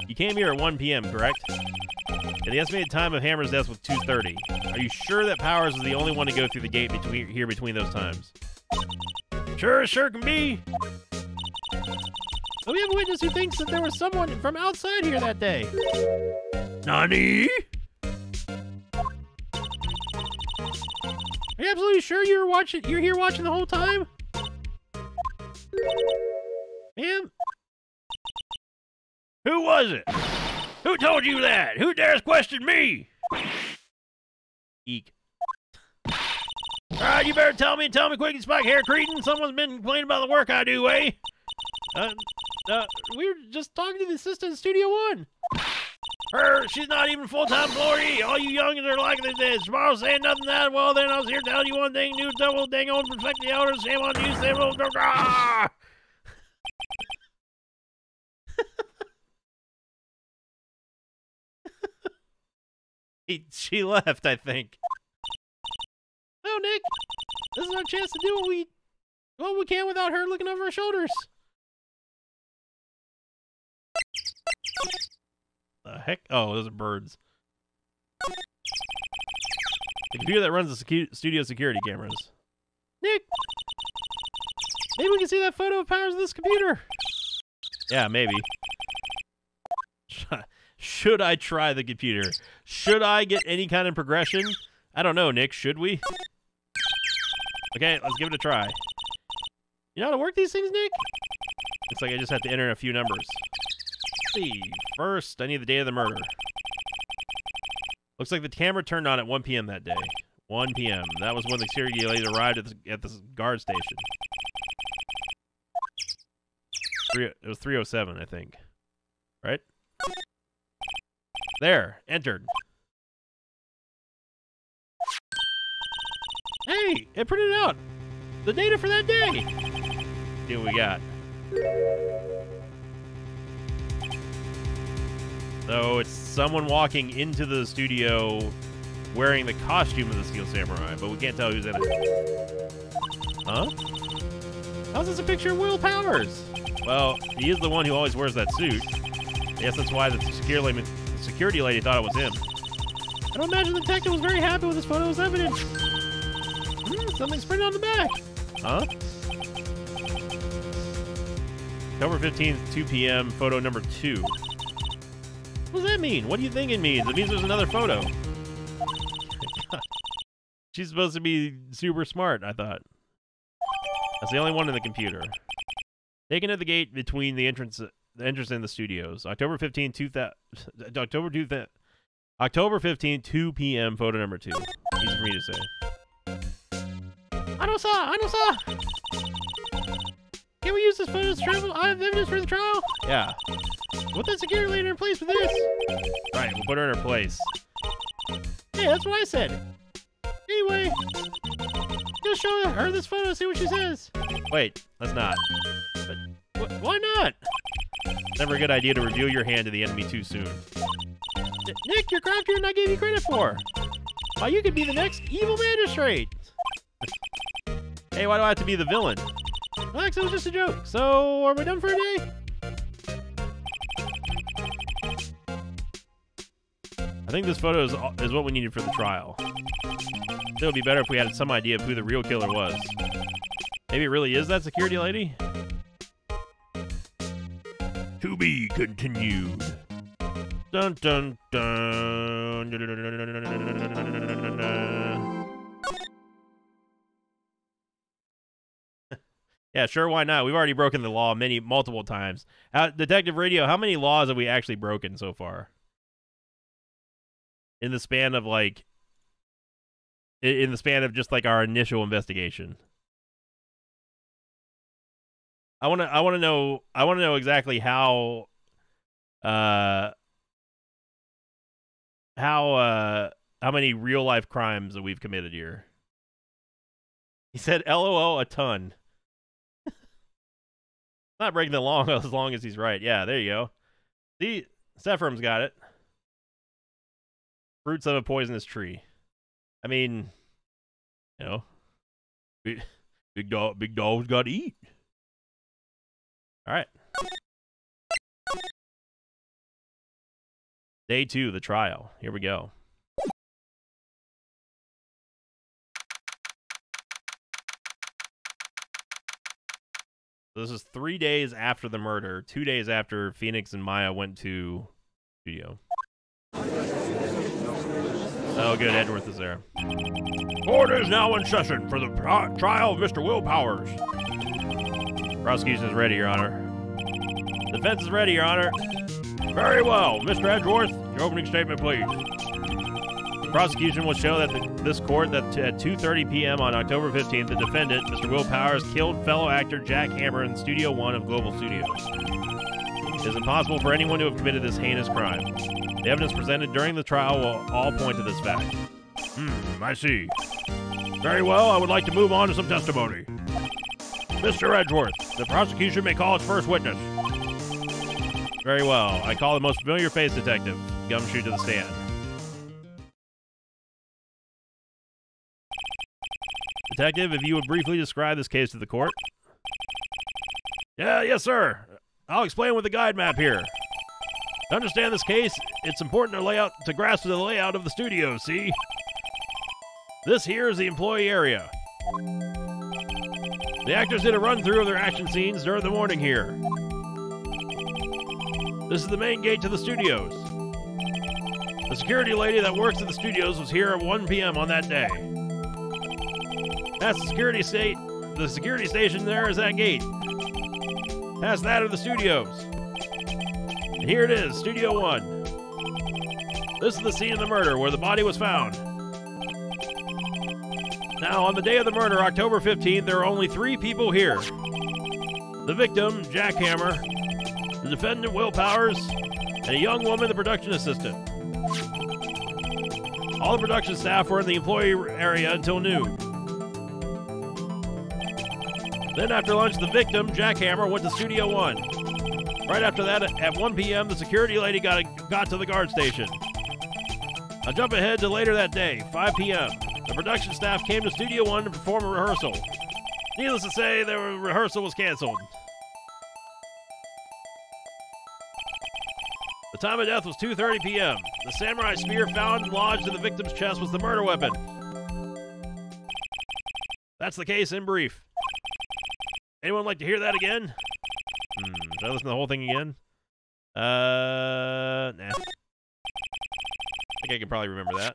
You came here at 1 p.m., correct? And the estimated time of Hammer's death was 2.30. Are you sure that Powers was the only one to go through the gate between here between those times? Sure, sure can be. We have a witness who thinks that there was someone from outside here that day. Nani? Are you absolutely sure you're watching? You're here watching the whole time, ma'am? Who was it? Who told you that? Who dares question me? Eek. All right, you better tell me, tell me quick, Spike Hair Cretin. Someone's been complaining about the work I do, eh? Uh, uh, we were just talking to the assistant in Studio One. Her, she's not even full-time employee. All you youngins are like this. Tomorrow saying nothing that. Well, then I was here telling you one thing. New double dang on perfect the elders. Same on you. Same old. Ah! she left, I think. Oh, Nick, this is our chance to do what we, what we can without her looking over our shoulders. The heck? Oh, those are birds. The computer that runs the secu studio security cameras. Nick, maybe we can see that photo of Powers of this computer. Yeah, maybe. Should I try the computer? Should I get any kind of progression? I don't know, Nick. Should we? Okay, let's give it a try. You know how to work these things, Nick? Looks like I just have to enter a few numbers. See. First, I need the date of the murder. Looks like the camera turned on at 1 p.m. that day. 1 p.m. That was when the security lady arrived at the, at the guard station. Three, it was 307, I think. Right? There, entered. Hey, it printed out the data for that day. See what we got. So it's someone walking into the studio wearing the costume of the Steel Samurai, but we can't tell who's in it. Huh? How's this a picture of Will Powers? Well, he is the one who always wears that suit. I guess that's why the security, lady thought it was him. I don't imagine the detective was very happy with this photo as evidence. Hmm, something's printed on the back. Huh? October 15th, 2 p.m., photo number 2 does that mean? What do you think it means? It means there's another photo. She's supposed to be super smart, I thought. That's the only one in the computer. Taken at the gate between the entrance the entrance and the studios. October 15, 2000, October 2, October 15, 2 p.m. Photo number two. Easy for me to say. I saw. I. Can we use this photo to travel I have evidence for the trial? Yeah. Put that security lady in place for this. Right, we'll put her in her place. Hey, that's what I said. Anyway, just show her this photo, see what she says. Wait, let's not. But wh why not? Never a good idea to reveal your hand to the enemy too soon. Nick, you're craftier than I gave you credit for. Why, you could be the next evil magistrate. hey, why do I have to be the villain? Alex, it was just a joke. So, are we done for a day? I think this photo is, is what we needed for the trial. It would be better if we had some idea of who the real killer was. Maybe it really is that security lady? To be continued. Dun dun dun. yeah, sure, why not? We've already broken the law many, multiple times. Uh, Detective Radio, how many laws have we actually broken so far? In the span of like, in the span of just like our initial investigation. I want to. I want to know. I want to know exactly how. Uh. How uh how many real life crimes that we've committed here? He said, "LOL, a ton." Not breaking the law as long as he's right. Yeah, there you go. See, Sephram's got it. Fruits of a poisonous tree. I mean, you know, big, big dog, big dog's got to eat. All right. Day two, the trial. Here we go. This is three days after the murder, two days after Phoenix and Maya went to studio. Oh, good. Edgeworth is there. Court is now in session for the trial of Mr. Will Powers. Prosecution is ready, Your Honor. Defense is ready, Your Honor. Very well. Mr. Edgeworth, your opening statement, please. The prosecution will show that the, this court that at 2:30 p.m. on October 15th, the defendant, Mr. Will Powers, killed fellow actor Jack Hammer in Studio One of Global Studios. It is impossible for anyone to have committed this heinous crime. The evidence presented during the trial will all point to this fact. Hmm, I see. Very well, I would like to move on to some testimony. Mr. Edgeworth, the prosecution may call its first witness. Very well. I call the most familiar face detective, Gumshoe, to the stand. Detective, if you would briefly describe this case to the court. Yeah, yes, sir. I'll explain with the guide map here. To understand this case, it's important to lay out to grasp the layout of the studio, see? This here is the employee area. The actors did a run through of their action scenes during the morning here. This is the main gate to the studios. The security lady that works at the studios was here at 1 p.m. on that day. That's the security state. The security station there is that gate. Past that are the studios. Here it is, Studio One. This is the scene of the murder where the body was found. Now, on the day of the murder, October 15th, there are only three people here the victim, Jack Hammer, the defendant, Will Powers, and a young woman, the production assistant. All the production staff were in the employee area until noon. Then, after lunch, the victim, Jack Hammer, went to Studio One. Right after that, at 1 p.m., the security lady got, got to the guard station. I'll jump ahead to later that day, 5 p.m. The production staff came to Studio One to perform a rehearsal. Needless to say, the rehearsal was canceled. The time of death was 2:30 p.m. The samurai spear found and lodged in the victim's chest was the murder weapon. That's the case in brief. Anyone like to hear that again? Hmm, should I listen to the whole thing again? Uh, nah. I think I can probably remember that.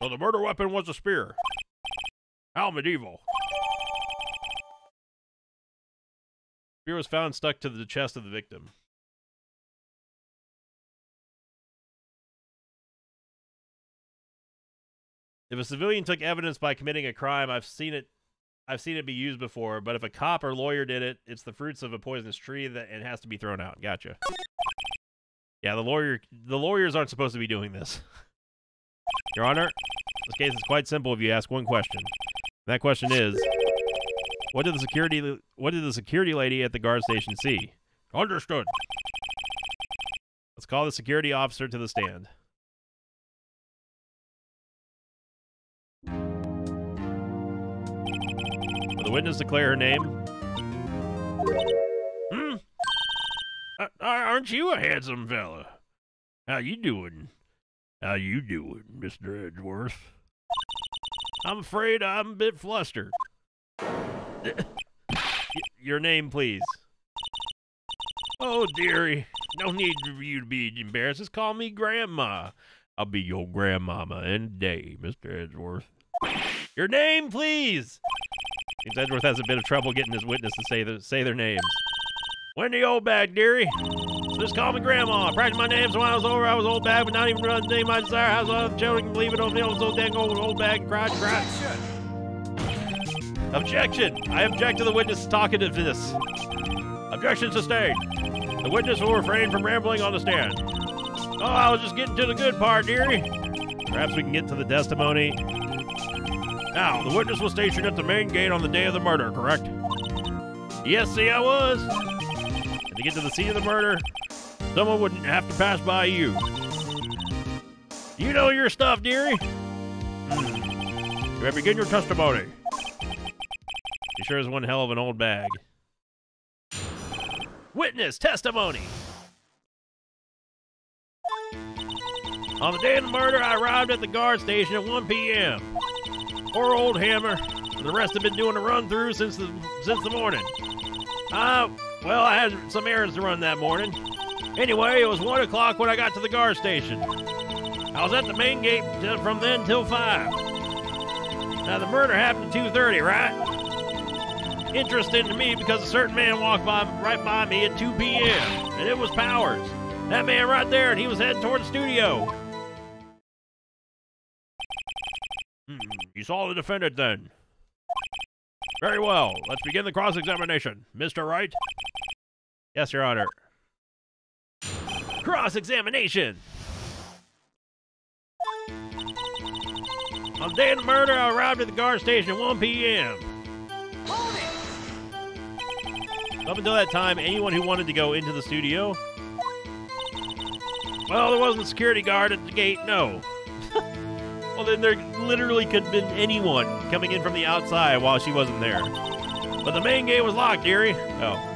So the murder weapon was a spear. How medieval. Spear was found stuck to the chest of the victim. If a civilian took evidence by committing a crime, I've seen it I've seen it be used before, but if a cop or lawyer did it, it's the fruits of a poisonous tree that it has to be thrown out. Gotcha. Yeah, the lawyer the lawyers aren't supposed to be doing this. Your Honor, this case is quite simple if you ask one question. That question is what did the security what did the security lady at the guard station see? Understood. Let's call the security officer to the stand. Witness declare her name? Hmm? Uh, aren't you a handsome fella? How you doing? How you doing, Mr. Edgeworth? I'm afraid I'm a bit flustered. Your name, please. Oh, dearie. No need for you to be embarrassed. Just call me Grandma. I'll be your grandmama any day, Mr. Edgeworth. Your name, please. Seems Edgeworth has a bit of trouble getting his witness to say, the, say their names. Wendy Oldbag, dearie. Just call me Grandma. I practiced my names when I was over. I was old bag, but not even running the name I desire. How's all the children can believe it old so dang old old bag. Cried, cried. Objection! I object to the witness talking to this. Objection sustained. The witness will refrain from rambling on the stand. Oh, I was just getting to the good part, dearie. Perhaps we can get to the testimony. Now, the witness was stationed at the main gate on the day of the murder, correct? Yes, see, I was. And to get to the scene of the murder, someone wouldn't have to pass by you. You know your stuff, dearie. You may begin your testimony. He sure is one hell of an old bag. Witness testimony. On the day of the murder, I arrived at the guard station at 1 p.m. Poor old Hammer. The rest have been doing a run through since the since the morning. Uh, well, I had some errands to run that morning. Anyway, it was one o'clock when I got to the guard station. I was at the main gate from then till five. Now the murder happened at 2:30, right? Interesting to me because a certain man walked by right by me at 2 p.m. and it was Powers. That man right there, and he was heading toward the studio. Hmm, you saw the defendant then. Very well. Let's begin the cross examination. Mr. Wright? Yes, Your Honor. Cross examination! On day of the murder, I arrived at the guard station at 1 p.m. Up until that time, anyone who wanted to go into the studio. Well, there wasn't a security guard at the gate, no. well, then there literally could have been anyone coming in from the outside while she wasn't there. But the main gate was locked, dearie. Oh.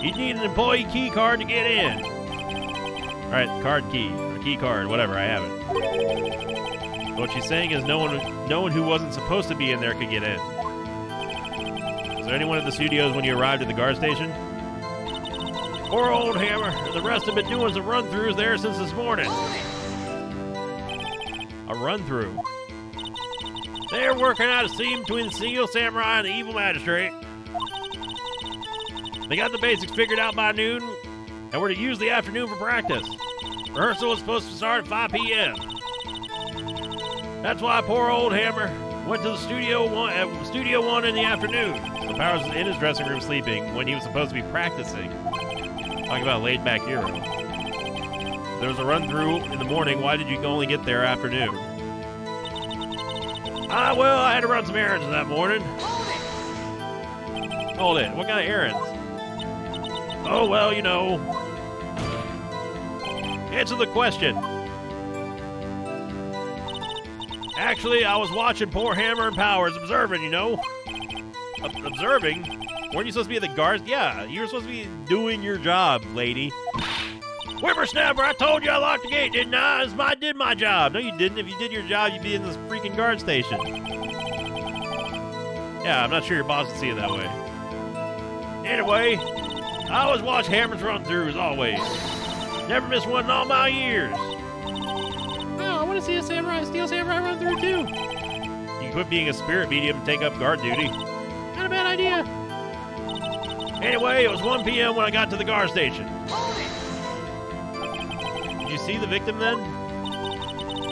You'd need an employee key card to get in. All right, card key, or key card, whatever. I have it. What she's saying is no one, no one who wasn't supposed to be in there could get in. Was there anyone at the studios when you arrived at the guard station? Poor old Hammer, and the rest have been doing some run-throughs there since this morning. A run-through. They're working out a scene between the Steel Samurai and the Evil Magistrate. They got the basics figured out by noon, and we're to use the afternoon for practice. Rehearsal was supposed to start at 5 p.m. That's why poor old Hammer went to the studio one, uh, studio one in the afternoon. The Powers was in his dressing room sleeping when he was supposed to be practicing. Talking about laid back hero. There was a run through in the morning. Why did you only get there afternoon? Ah, well, I had to run some errands that morning. Hold it. Hold it. What kind of errands? Oh, well, you know. Answer the question. Actually, I was watching poor Hammer and Powers observing, you know. Ob- observing? Weren't you supposed to be at the guards? Yeah, you were supposed to be doing your job, lady. Whippersnapper, I told you I locked the gate, didn't I? My- I did my job. No, you didn't. If you did your job, you'd be in this freaking guard station. Yeah, I'm not sure your boss would see it that way. Anyway, I always watch Hammer's run throughs, always. Never miss one in all my years. Oh, I want to see a samurai, steel samurai run through too. You can quit being a spirit medium and take up guard duty. Not a bad idea. Anyway, it was 1 p.m. when I got to the guard station. Did you see the victim then?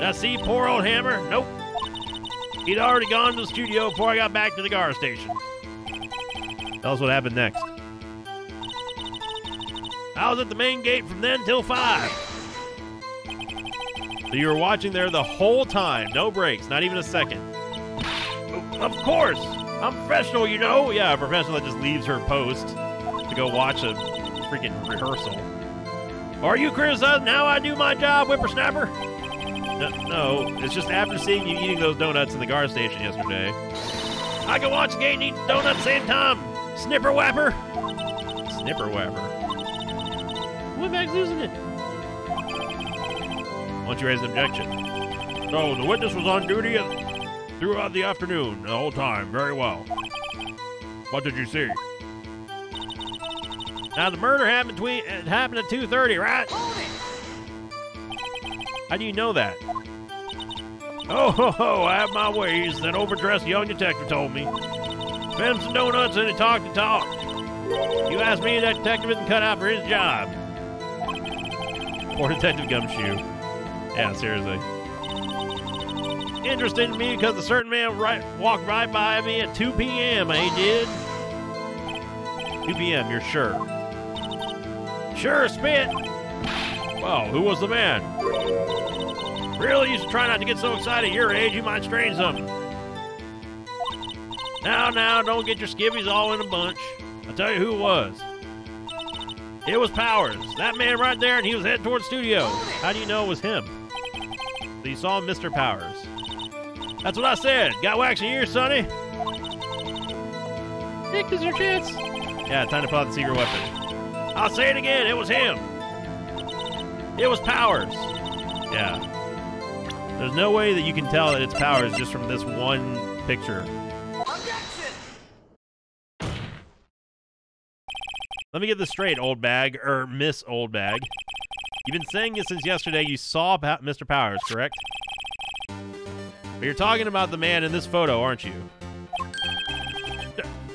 I see poor old Hammer? Nope. He'd already gone to the studio before I got back to the guard station. Tell us what happened next. I was at the main gate from then till 5. So you were watching there the whole time, no breaks, not even a second. Of course! I'm professional, you know. Yeah, a professional that just leaves her post to go watch a freaking rehearsal. Are you criticizing how I do my job, whippersnapper? No, no, it's just after seeing you eating those donuts in the guard station yesterday. I can watch the eat donuts at the same time. Snipper whapper. Snipper whapper. Whipback's losing it. Don't you raise an objection? So the witness was on duty throughout the afternoon, the whole time. Very well. What did you see? Now the murder happened between it happened at 2:30, right? How do you know that? Oh ho ho! I have my ways. That overdressed young detective told me. Fed him some donuts and he talked and talked. You asked me, that detective isn't cut out for his job. Poor Detective Gumshoe. Yeah, seriously. interesting to me because a certain man right walked right by me at 2 p.m. He did. 2 p.m. You're sure? Sure, spit. Well, who was the man? Really, you should try not to get so excited. At your age, you might strain something. Now, now, don't get your skivvies all in a bunch. I'll tell you who it was. It was Powers. That man right there, and he was heading towards studio. How do you know it was him? So you saw Mr. Powers. That's what I said. Got wax in your ears, Sonny? Nick, is your chance. Yeah, time to pull out the secret weapon. I'll say it again. It was him. It was Powers. Yeah. There's no way that you can tell that it's Powers just from this one picture. Let me get this straight, old bag, or Miss Old Bag. You've been saying this since yesterday. You saw pa- Mr. Powers, correct? But you're talking about the man in this photo, aren't you?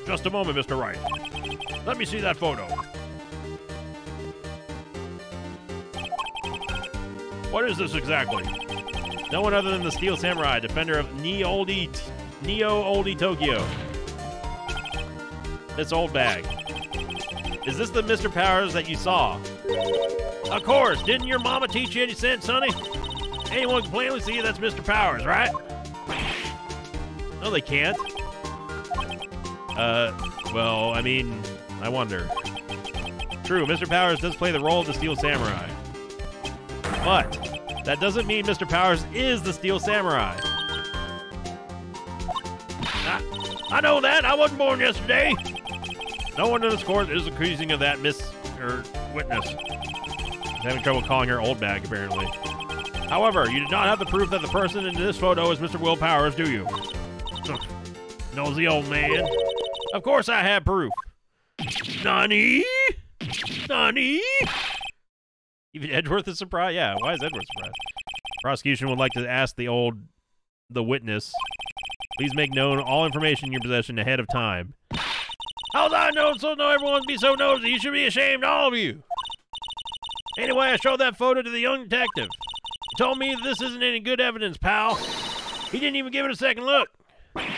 Just a moment, Mr. Wright. Let me see that photo. What is this exactly? No one other than the Steel Samurai, defender of Neo Olde, Neo Olde Tokyo. This old bag. Is this the Mr. Powers that you saw? Of course. Didn't your mama teach you any sense, Sonny? Anyone can plainly see that's Mr. Powers, right? No, they can't. Uh, well, I mean, I wonder. True, Mr. Powers does play the role of the Steel Samurai. But that doesn't mean Mr. Powers is the Steel Samurai. I, I know that. I wasn't born yesterday. No one in this court is accusing of that miss or witness. He's having trouble calling her old bag, apparently. However, you did not have the proof that the person in this photo is Mr. Will Powers, do you? Nosy old man. Of course I have proof. Nani? Nani? Even Edgeworth is surprised? Yeah, why is Edgeworth surprised? Prosecution would like to ask the old, the witness, please make known all information in your possession ahead of time. How's I know so no everyone be so nosy? You should be ashamed, all of you. Anyway, I showed that photo to the young detective. He told me this isn't any good evidence, pal. He didn't even give it a second look.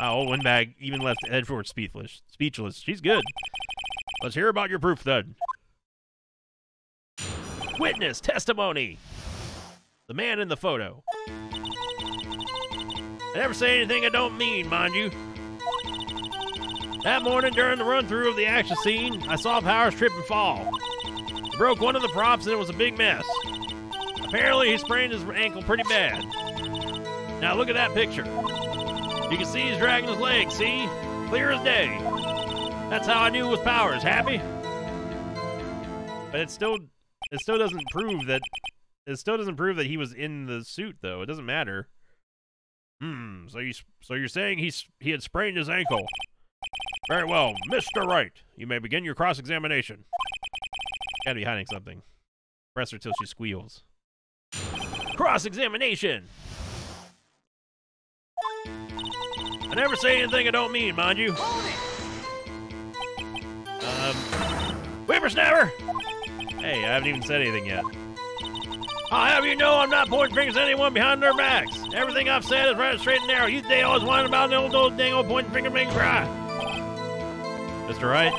Ah, old windbag even left Edgeworth speechless. Speechless. She's good. Let's hear about your proof, then. Witness testimony. The man in the photo. I never say anything I don't mean, mind you. That morning during the run through of the action scene, I saw Powers trip and fall. He broke one of the props and it was a big mess. Apparently, he sprained his ankle pretty bad. Now, look at that picture. You can see he's dragging his leg, see? Clear as day. That's how I knew it was Powers. Happy? But it still it still doesn't prove that it still doesn't prove that he was in the suit though. It doesn't matter. Hmm, so you so you're saying he's he had sprained his ankle. Very well, Mr. Wright. You may begin your cross-examination. Gotta be hiding something. Press her till she squeals. Cross-examination! I never say anything I don't mean, mind you. Whippersnapper! Hey, I haven't even said anything yet. I'll have you know I'm not pointing fingers at anyone behind their backs. Everything I've said is right straight and narrow. You they always whine about the old old dang old pointing finger making cry. Mr. Wright,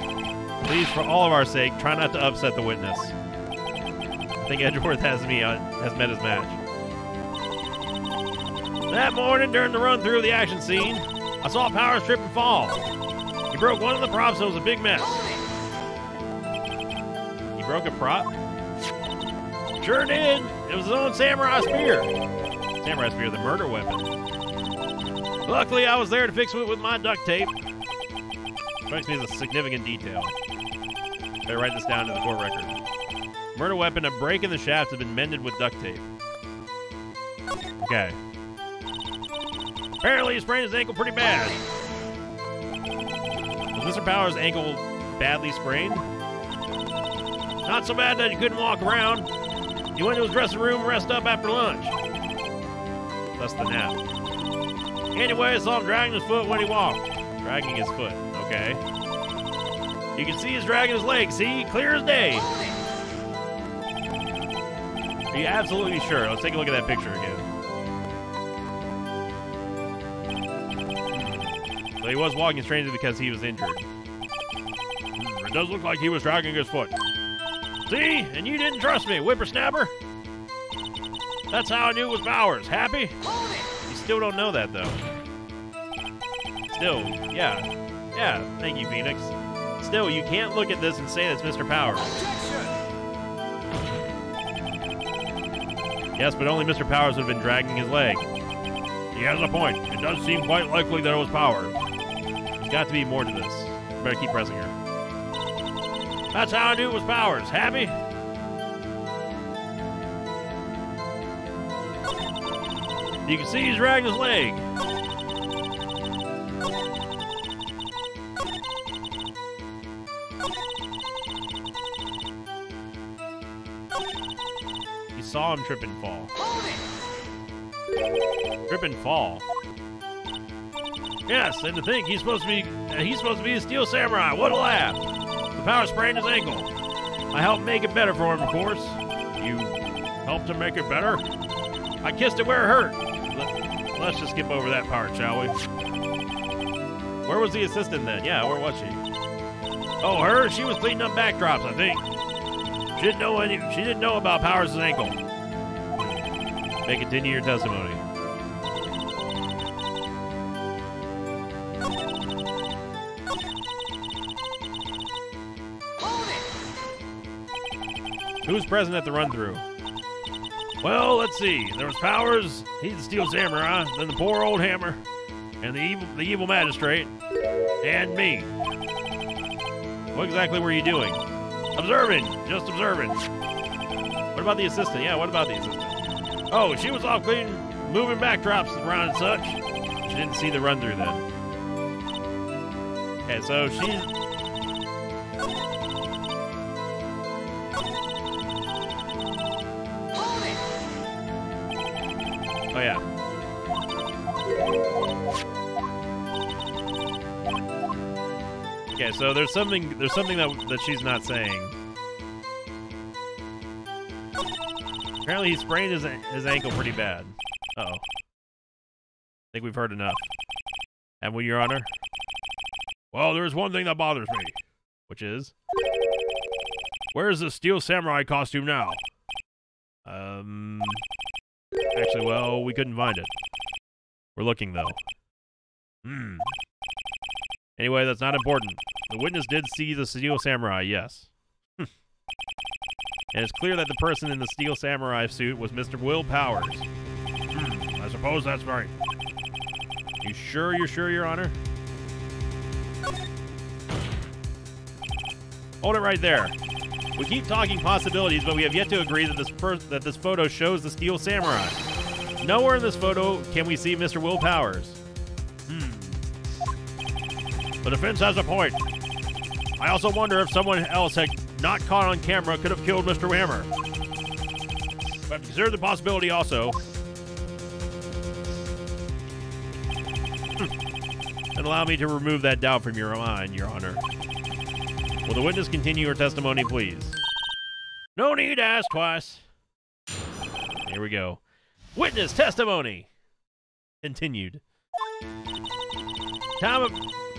please, for all of our sake, try not to upset the witness. I think Edgeworth has me uh, has met his match. That morning, during the run through of the action scene, I saw Powers trip and fall. He broke one of the props, so it was a big mess. He broke a prop? Sure did. It was his own samurai spear. Samurai spear, the murder weapon. Luckily, I was there to fix it with my duct tape. Strikes me as a significant detail. Better write this down in the court record. Murder weapon, a break in the shaft has been mended with duct tape. Okay. Apparently, he sprained his ankle pretty bad. Was Mr. Powers' ankle badly sprained? Not so bad that he couldn't walk around. He went to his dressing room rested up after lunch. That's the nap. Anyway, I saw him dragging his foot when he walked. Dragging his foot, okay. You can see he's dragging his leg, see? Clear as day. Are you absolutely sure? Let's take a look at that picture again. So he was walking strangely because he was injured. Hmm, It does look like he was dragging his foot. See? And you didn't trust me, whippersnapper. That's how I knew it was Powers. Happy? You still don't know that, though. Still, yeah. Yeah, thank you, Phoenix. Still, you can't look at this and say that's Mr. Powers. Yes, but only Mr. Powers would have been dragging his leg. He has a point. It does seem quite likely that it was Powers. There's got to be more to this. Better keep pressing her. That's how I do it with Powers. Happy? You can see he's dragging his leg. You saw him trip and fall. Trip and fall. Yes, and to think he's supposed to be uh, he's supposed to be a steel samurai. What a laugh! The power sprained his ankle. I helped make it better for him, of course. You helped him make it better? I kissed it where it hurt. Let, let's just skip over that part, shall we? Where was the assistant then? Yeah, where was she? Oh, her? She was cleaning up backdrops, I think. She didn't know any. She didn't know about Powers' ankle. May continue your testimony. Who's present at the run through? Well, let's see. There was Powers, he's the Steel Samurai, then the poor old Hammer, and the evil the evil magistrate, and me. What exactly were you doing? Observing, just observing. What about the assistant? Yeah, what about the assistant? Oh, she was off cleaning, moving backdrops around and such. She didn't see the run through then. Okay, so she's so there's something there's something that that she's not saying. Apparently he sprained his his ankle pretty bad. Uh oh. I think we've heard enough. And we, Your Honor? Well, there's one thing that bothers me, which is where's the steel samurai costume now? Um. Actually, well, we couldn't find it. We're looking, though. Hmm. Anyway, that's not important. The witness did see the Steel Samurai, yes. and it's clear that the person in the Steel Samurai suit was Mr. Will Powers. Hmm, I suppose that's right. You sure you're sure, Your Honor? Hold it right there. We keep talking possibilities, but we have yet to agree that this that this photo shows the Steel Samurai. Nowhere in this photo can we see Mr. Will Powers. Hmm. The defense has a point. I also wonder if someone else had not caught on camera could have killed Mr. Hammer. But consider the possibility also. Hmm. and allow me to remove that doubt from your mind, Your Honor. Will the witness continue her testimony, please? No need to ask twice. Here we go. Witness testimony. Continued. Time of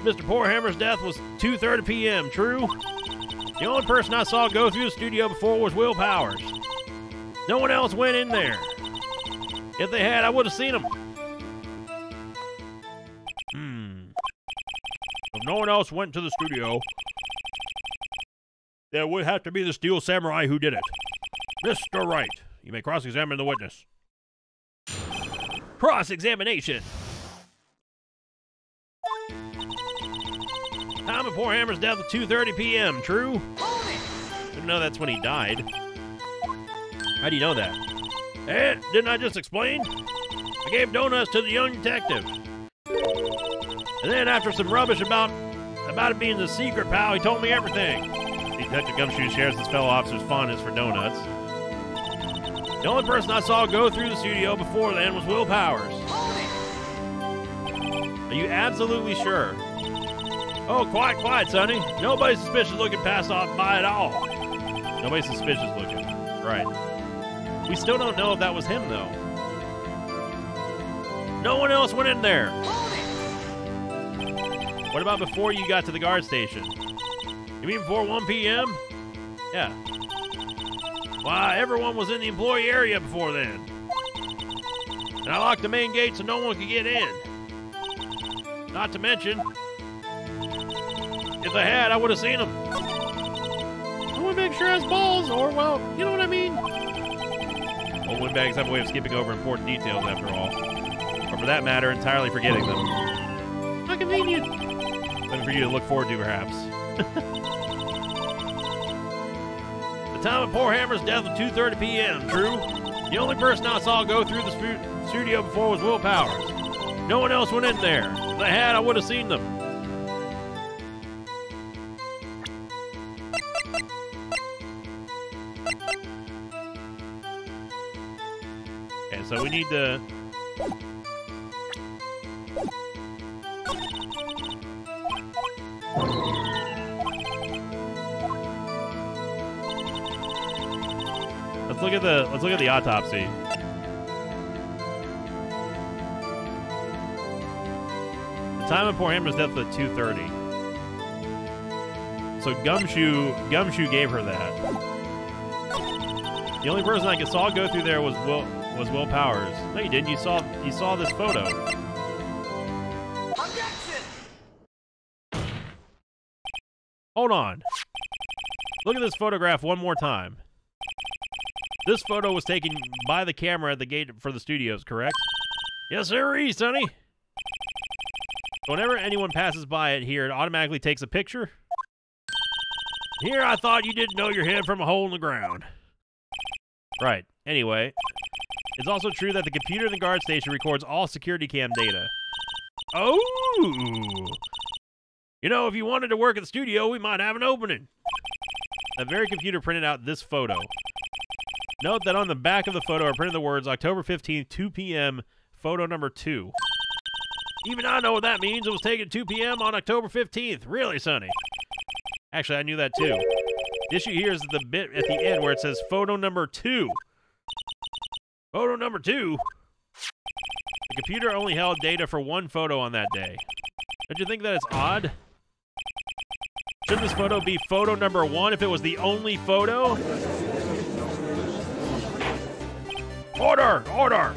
Mr. Poorhammer's death was 2:30 p.m. True. The only person I saw go through the studio before was Will Powers. No one else went in there. If they had, I would have seen them. Hmm. If no one else went to the studio, there would have to be the Steel Samurai who did it. Mr. Wright, you may cross examine the witness. Cross Time of Poorhammer's death at 2:30 p.m. True? Didn't know that's when he died. How do you know that? Eh, didn't I just explain? I gave donuts to the young detective. And then after some rubbish about about it being the secret pal, he told me everything. Detective Gumshoe shares his fellow officer's fondness for donuts. The only person I saw go through the studio before then was Will Powers. Are you absolutely sure? Oh, quiet, quiet, Sonny. Nobody's suspicious looking passed off by at all. Nobody's suspicious looking. Right. We still don't know if that was him, though. No one else went in there. What about before you got to the guard station? You mean before 1 p.m.? Yeah. Why, everyone was in the employee area before then. And I locked the main gate so no one could get in. Not to mention, if I had, I would have seen them. I want to make sure has balls, or, well, you know what I mean? Well, windbags have a way of skipping over important details after all. Or for that matter, entirely forgetting them. How convenient. Something for you to look forward to, perhaps. the time of poor Hammer's death was 2.30 p.m., true? The only person I saw go through the studio before was Will Powers. No one else went in there. If I had, I would have seen them. So we need to... Let's look at the let's look at the autopsy. The time of poor Hammer's death was at 2:30. So Gumshoe Gumshoe gave her that. The only person I saw go through there was Will was Will Powers. No, you didn't. You saw you saw this photo. Hold on. Look at this photograph one more time. This photo was taken by the camera at the gate for the studios, correct? Yes, sir, Sonny. Whenever anyone passes by it here, it automatically takes a picture. Here, I thought you didn't know your head from a hole in the ground. Right. Anyway, it's also true that the computer in the guard station records all security cam data. Oh! You know, if you wanted to work at the studio, we might have an opening. That very computer printed out this photo. Note that on the back of the photo are printed the words October 15th, 2 p.m., photo number 2. Even I know what that means. It was taken 2 p.m. on October 15th. Really, Sonny? Actually, I knew that too. The issue here is the bit at the end where it says photo number 2. Photo number 2? The computer only held data for one photo on that day. Don't you think that it's odd? Shouldn't this photo be photo number one if it was the only photo? Order! Order!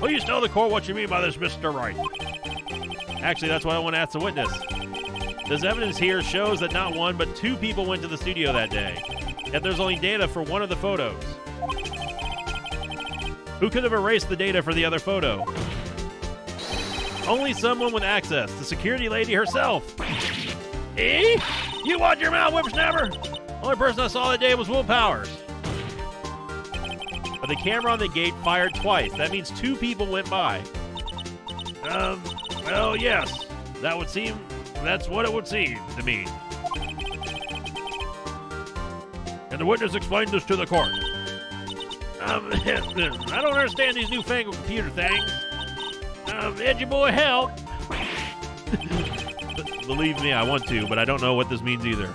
Please tell the court what you mean by this, Mr. Wright. Actually, that's why I want to ask the witness. This evidence here shows that not one, but two people went to the studio that day. Yet there's only data for one of the photos. Who could have erased the data for the other photo? Only someone with access, the security lady herself. Eh? You watch your mouth, whippersnapper! Only person I saw that day was Will Powers. But the camera on the gate fired twice. That means two people went by. Um, well, yes. That would seem. That's what it would seem to me. And the witness explained this to the court. Um, I don't understand these newfangled computer things. Um, edgy boy, help! Believe me, I want to, but I don't know what this means either.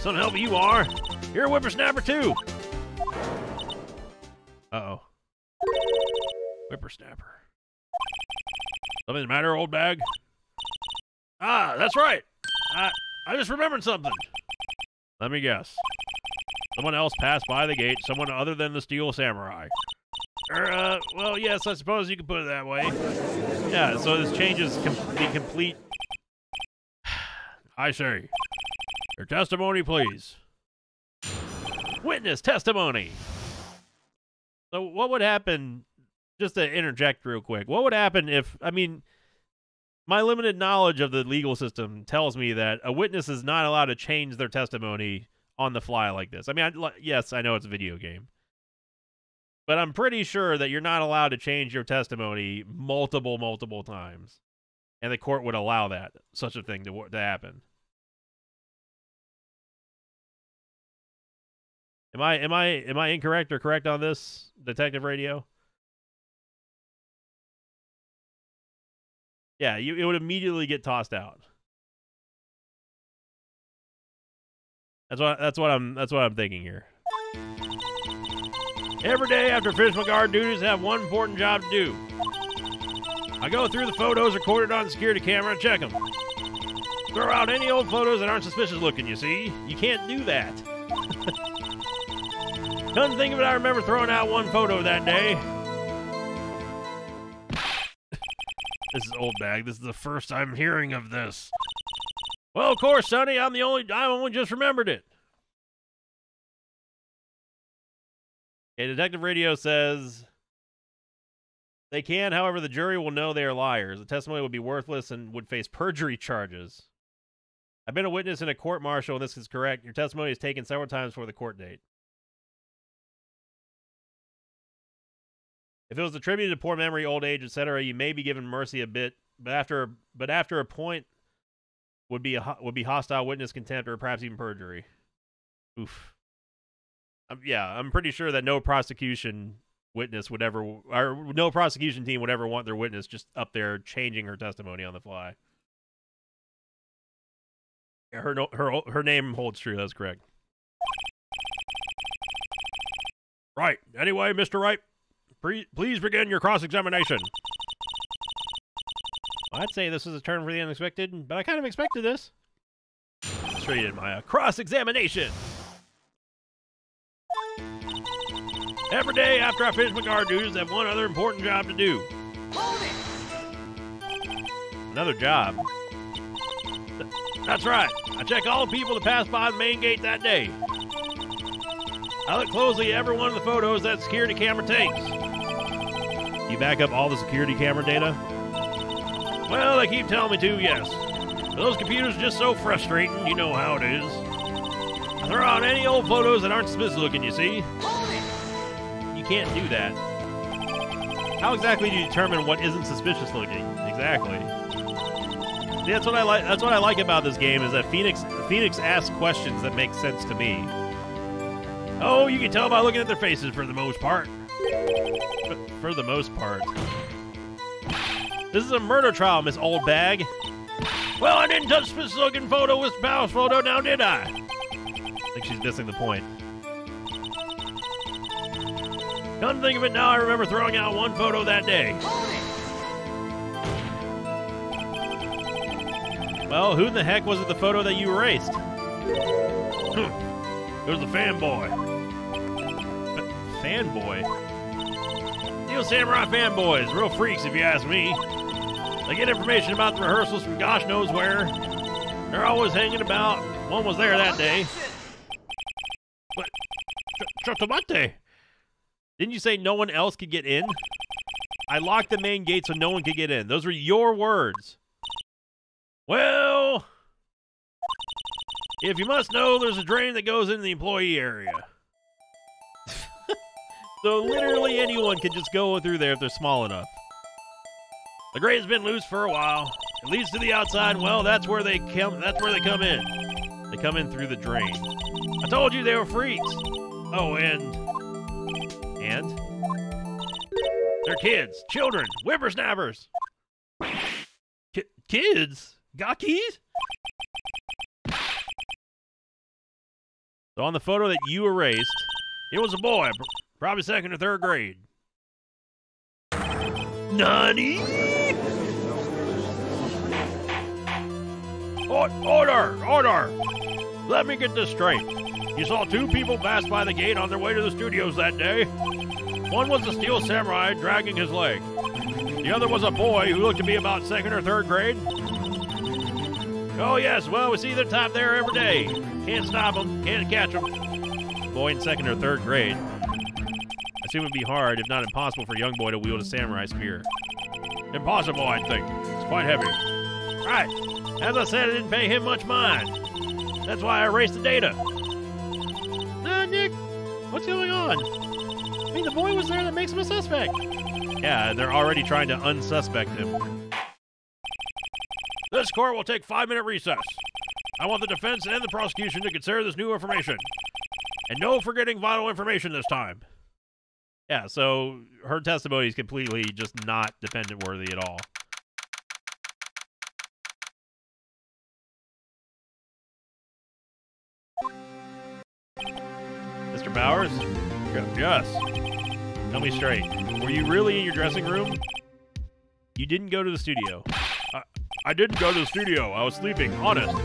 Some help you are. You're a whippersnapper too. Uh-oh. Whippersnapper. Something the matter, old bag? Ah, that's right. I I just remembered something. Let me guess. Someone else passed by the gate, someone other than the Steel Samurai. Uh, well, yes, I suppose you could put it that way. Yeah, so this changes com- the complete... I say. Your testimony, please. Witness testimony. So what would happen, just to interject real quick, what would happen if, I mean, my limited knowledge of the legal system tells me that a witness is not allowed to change their testimony on the fly like this. I mean, I, yes, I know it's a video game. But I'm pretty sure that you're not allowed to change your testimony multiple, multiple times. And the court would allow that, such a thing to, to happen. Am I am I am I incorrect or correct on this, Detective Radio? Yeah, you, it would immediately get tossed out. That's what that's what I'm that's what I'm thinking here. Every day after finish guard duties, I have one important job to do. I go through the photos recorded on the security camera and check them. Throw out any old photos that aren't suspicious looking, you see? You can't do that. To think of it, I remember throwing out one photo that day. this is old bag. This is the first I'm hearing of this. Well, of course, Sonny, I'm the only I only just remembered it. Okay, Detective Radio says they can, however, the jury will know they are liars. The testimony would be worthless and would face perjury charges. I've been a witness in a court martial, and this is correct. Your testimony is taken several times for the court date. If it was attributed to poor memory, old age, etc., you may be given mercy a bit, but after but after a point would be a would be hostile witness contempt or perhaps even perjury. Oof. Um, yeah, I'm pretty sure that no prosecution witness would ever or no prosecution team would ever want their witness just up there changing her testimony on the fly. Her her her name holds true. That's correct. Right. Anyway, Mr. Wright, Pre- please begin your cross examination. I'd say this is a turn for the unexpected, but I kind of expected this. In my uh, cross examination. Every day after I finish my guard duties, I have one other important job to do. Another job. That's right. I check all the people that pass by the main gate that day. I look closely at every one of the photos that security camera takes. You back up all the security camera data? Well, they keep telling me to, yes. Those computers are just so frustrating, you know how it is. Throw out any old photos that aren't suspicious looking, you see. You can't do that. How exactly do you determine what isn't suspicious looking? Exactly. That's what I like. That's what I like about this game is that Phoenix Phoenix asks questions that make sense to me. Oh, you can tell by looking at their faces for the most part. For the most part. This is a murder trial, Miss Old Bag. Well, I didn't touch this looking photo with Bow's photo now, did I? I think she's missing the point. Come think of it now, I remember throwing out one photo that day. Well, who in the heck was it the photo that you erased? Hmm. it was the fanboy fanboy. Steel Samurai fanboys, real freaks if you ask me. They get information about the rehearsals from gosh knows where. They're always hanging about. One was there that day. But, Chotomate, didn't you say no one else could get in? I locked the main gate so no one could get in. Those were your words. Well, if you must know, there's a drain that goes into the employee area. So literally anyone can just go through there if they're small enough. The grade's been loose for a while. It leads to the outside. Well, that's where they come. That's where they come in. They come in through the drain. I told you they were freaks. Oh, and and they're kids, children, whippersnappers. K- kids, got keys. So on the photo that you erased, it was a boy, Probably second or third grade. Nani? Order! Order! Let me get this straight. You saw two people pass by the gate on their way to the studios that day. One was a steel samurai dragging his leg. The other was a boy who looked to be about second or third grade. Oh, yes, well, we see their type there every day. Can't stop can't catch. Boy in second or third grade I assume it'd be hard, if not impossible, for a young boy to wield a samurai spear. Impossible, I think. It's quite heavy. Right. As I said, I didn't pay him much mind. That's why I erased the data. Uh, Nick, what's going on? I mean, the boy was there that makes him a suspect. Yeah, they're already trying to unsuspect him. This court will take five-minute recess. I want the defense and the prosecution to consider this new information. And no forgetting vital information this time. Yeah, so her testimony is completely just not defendant worthy at all. Mr. Powers? Yes. Tell me straight. Were you really in your dressing room? You didn't go to the studio. I, I didn't go to the studio. I was sleeping. Honest.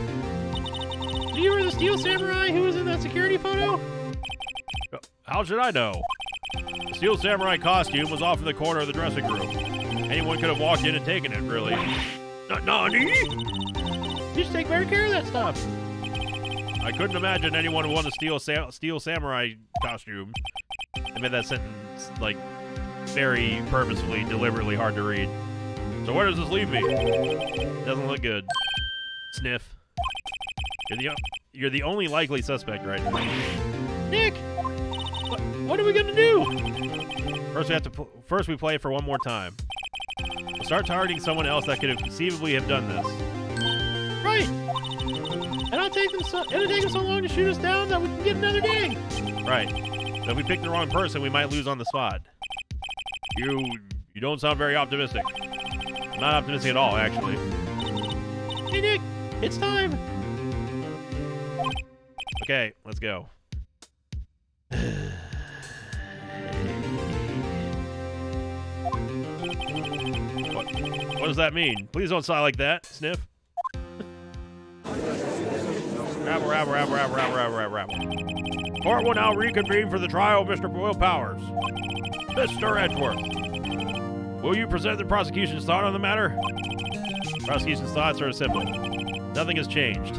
Do you were the Steel Samurai who was in that security photo? Uh, how should I know? The Steel Samurai costume was off in the corner of the dressing room. Anyone could have walked in and taken it, really. N- Nani? You should take better care of that stuff. I couldn't imagine anyone who won a Steel, Sa- Steel Samurai costume. I made that sentence, like, very purposefully, deliberately hard to read. So where does this leave me? Doesn't look good. Sniff. You're the, you're the only likely suspect right now. Nick, what, what are we gonna do? First, we have to. First, we play it for one more time. We'll start targeting someone else that could have conceivably have done this. Right. And I'll take them so it'll take them so long to shoot us down that we can get another day. Right. So if we pick the wrong person, we might lose on the spot. You you don't sound very optimistic. Not optimistic at all, actually. Hey Nick, it's time. Okay, let's go. what, what does that mean? Please don't sigh like that. Sniff. Rabble, rabble, rabble, rabble, rabble, rabble, rabble. Court will now reconvene for the trial of Mr. Will Powers. Mr. Edgeworth, will you present the prosecution's thought on the matter? Prosecution's thoughts are simple. Nothing has changed.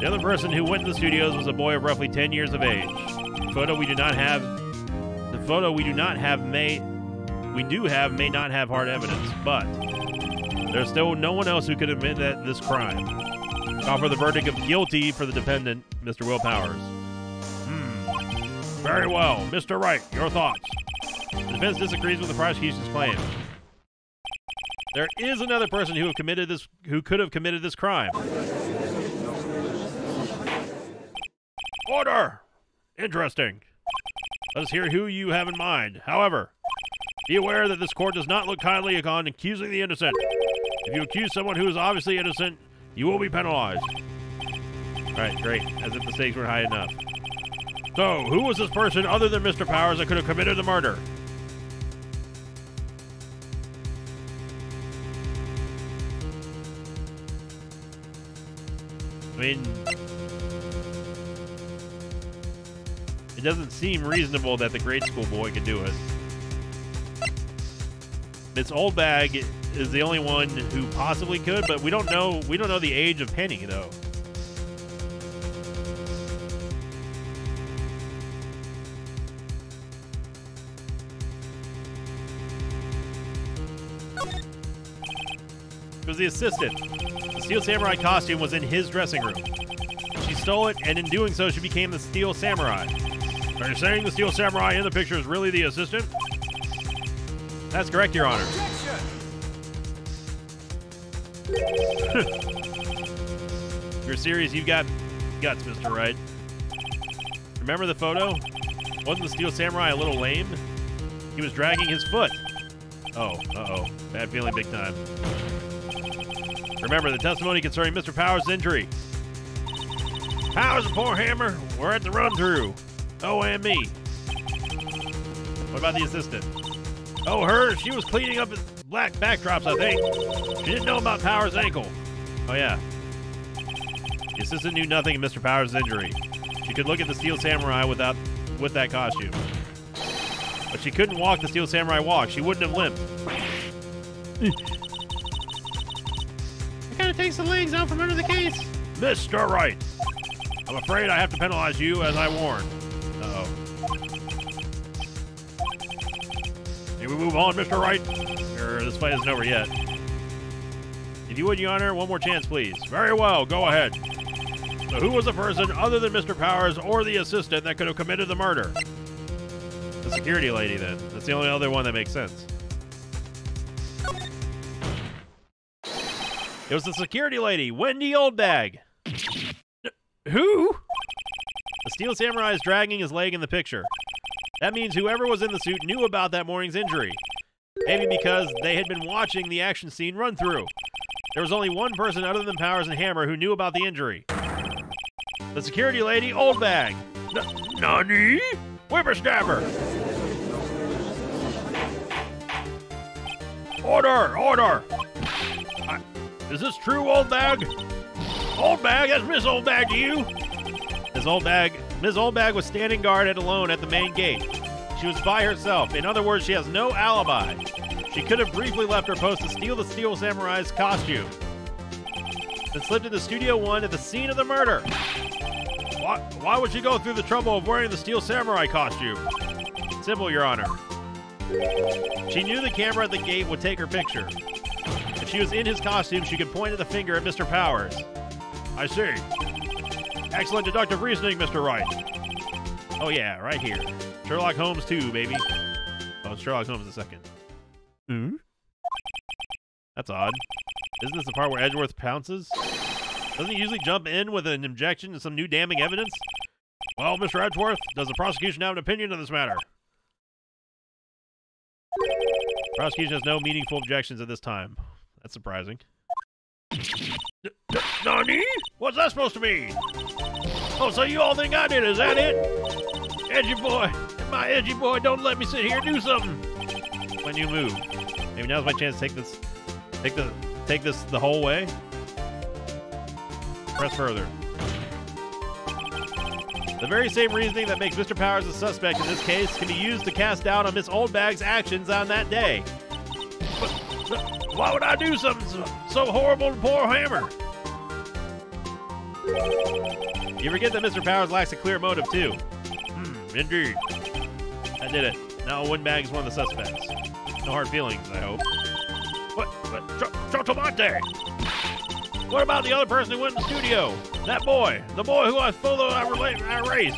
The other person who went to the studios was a boy of roughly 10 years of age. The photo we do not have the photo we do not have may we do have may not have hard evidence, but there's still no one else who could admit that this crime. For the verdict of guilty for the defendant, Mr. Will Powers. Hmm. Very well. Mr. Wright, your thoughts. The defense disagrees with the prosecution's claim. There is another person who have committed this who could have committed this crime. Order! Interesting. Let us hear who you have in mind. However, be aware that this court does not look kindly upon accusing the innocent. If you accuse someone who is obviously innocent, you will be penalized. Alright, great. As if the stakes were high enough. So, who was this person other than Mr. Powers that could have committed the murder? I mean, it doesn't seem reasonable that the grade school boy could do it. This old bag is the only one who possibly could, but we don't know. We don't know the age of Penny though. It was the assistant. The Steel Samurai costume was in his dressing room. She stole it, and in doing so, she became the Steel Samurai. Are you saying the Steel Samurai in the picture is really the assistant? That's correct, Your Honor. You're serious? You've got guts, Mr. Wright. Remember the photo? Wasn't the Steel Samurai a little lame? He was dragging his foot. Oh, uh-oh. Bad feeling big time. Remember the testimony concerning Mr. Powers' injury. Powers and poor Hammer we're at the run-through. Oh, and me. What about the assistant? Oh, her. She was cleaning up his black backdrops, I think. She didn't know about Powers' ankle. Oh, yeah. The assistant knew nothing of Mr. Powers' injury. She could look at the Steel Samurai without with that costume. But she couldn't walk the Steel Samurai walk. She wouldn't have limped. It kind of takes the legs out from under the case. Mr. Wright, I'm afraid I have to penalize you as I warned. Uh-oh. May we move on, Mr. Wright? Er, this fight isn't over yet. If you would, Your Honor, one more chance, please. Very well, go ahead. So who was the person other than Mr. Powers or the assistant that could have committed the murder? The security lady, then. That's the only other one that makes sense. It was the security lady, Wendy Oldbag. Who? The Steel Samurai is dragging his leg in the picture. That means whoever was in the suit knew about that morning's injury. Maybe because they had been watching the action scene run through. There was only one person other than Powers and Hammer who knew about the injury. The security lady, Oldbag. No, Nani? Whippersnapper! Order! Order! I, is this true, old bag? Old bag? That's Miss Old Bag to you? Miss Old Bag. Miss Old Bag was standing guard at alone at the main gate. She was by herself. In other words, she has no alibi. She could have briefly left her post to steal the Steel Samurai's costume. Then slipped into Studio One at the scene of the murder. Why, why would she go through the trouble of wearing the Steel Samurai costume? Simple, Your Honor. She knew the camera at the gate would take her picture. If she was in his costume, she could point at the finger at Mr. Powers. I see. Excellent deductive reasoning, Mr. Wright. Oh, yeah, right here. Sherlock Holmes 2, baby. Oh, Sherlock Holmes the second. Hmm? That's odd. Isn't this the part where Edgeworth pounces? Doesn't he usually jump in with an objection to some new damning evidence? Well, Mr. Edgeworth, does the prosecution have an opinion on this matter? Prosecution has no meaningful objections at this time. That's surprising. Nani? What's that supposed to mean? Oh, so you all think I did? Is that it? Edgy boy, my edgy boy, don't let me sit here. Do something. My new move. Maybe now's my chance to take this, take the, take this the whole way. Press further. The very same reasoning that makes Mr. Powers a suspect in this case can be used to cast doubt on Miss Oldbag's actions on that day. But, why would I do something so, so horrible to poor Hammer? You forget that Mr. Powers lacks a clear motive, too. Hmm, indeed. I did it. Now Windbag is one of the suspects. No hard feelings, I hope. What? What? Chotomate! What about the other person who went in the studio? That boy. The boy who I photo I, relate, I raised.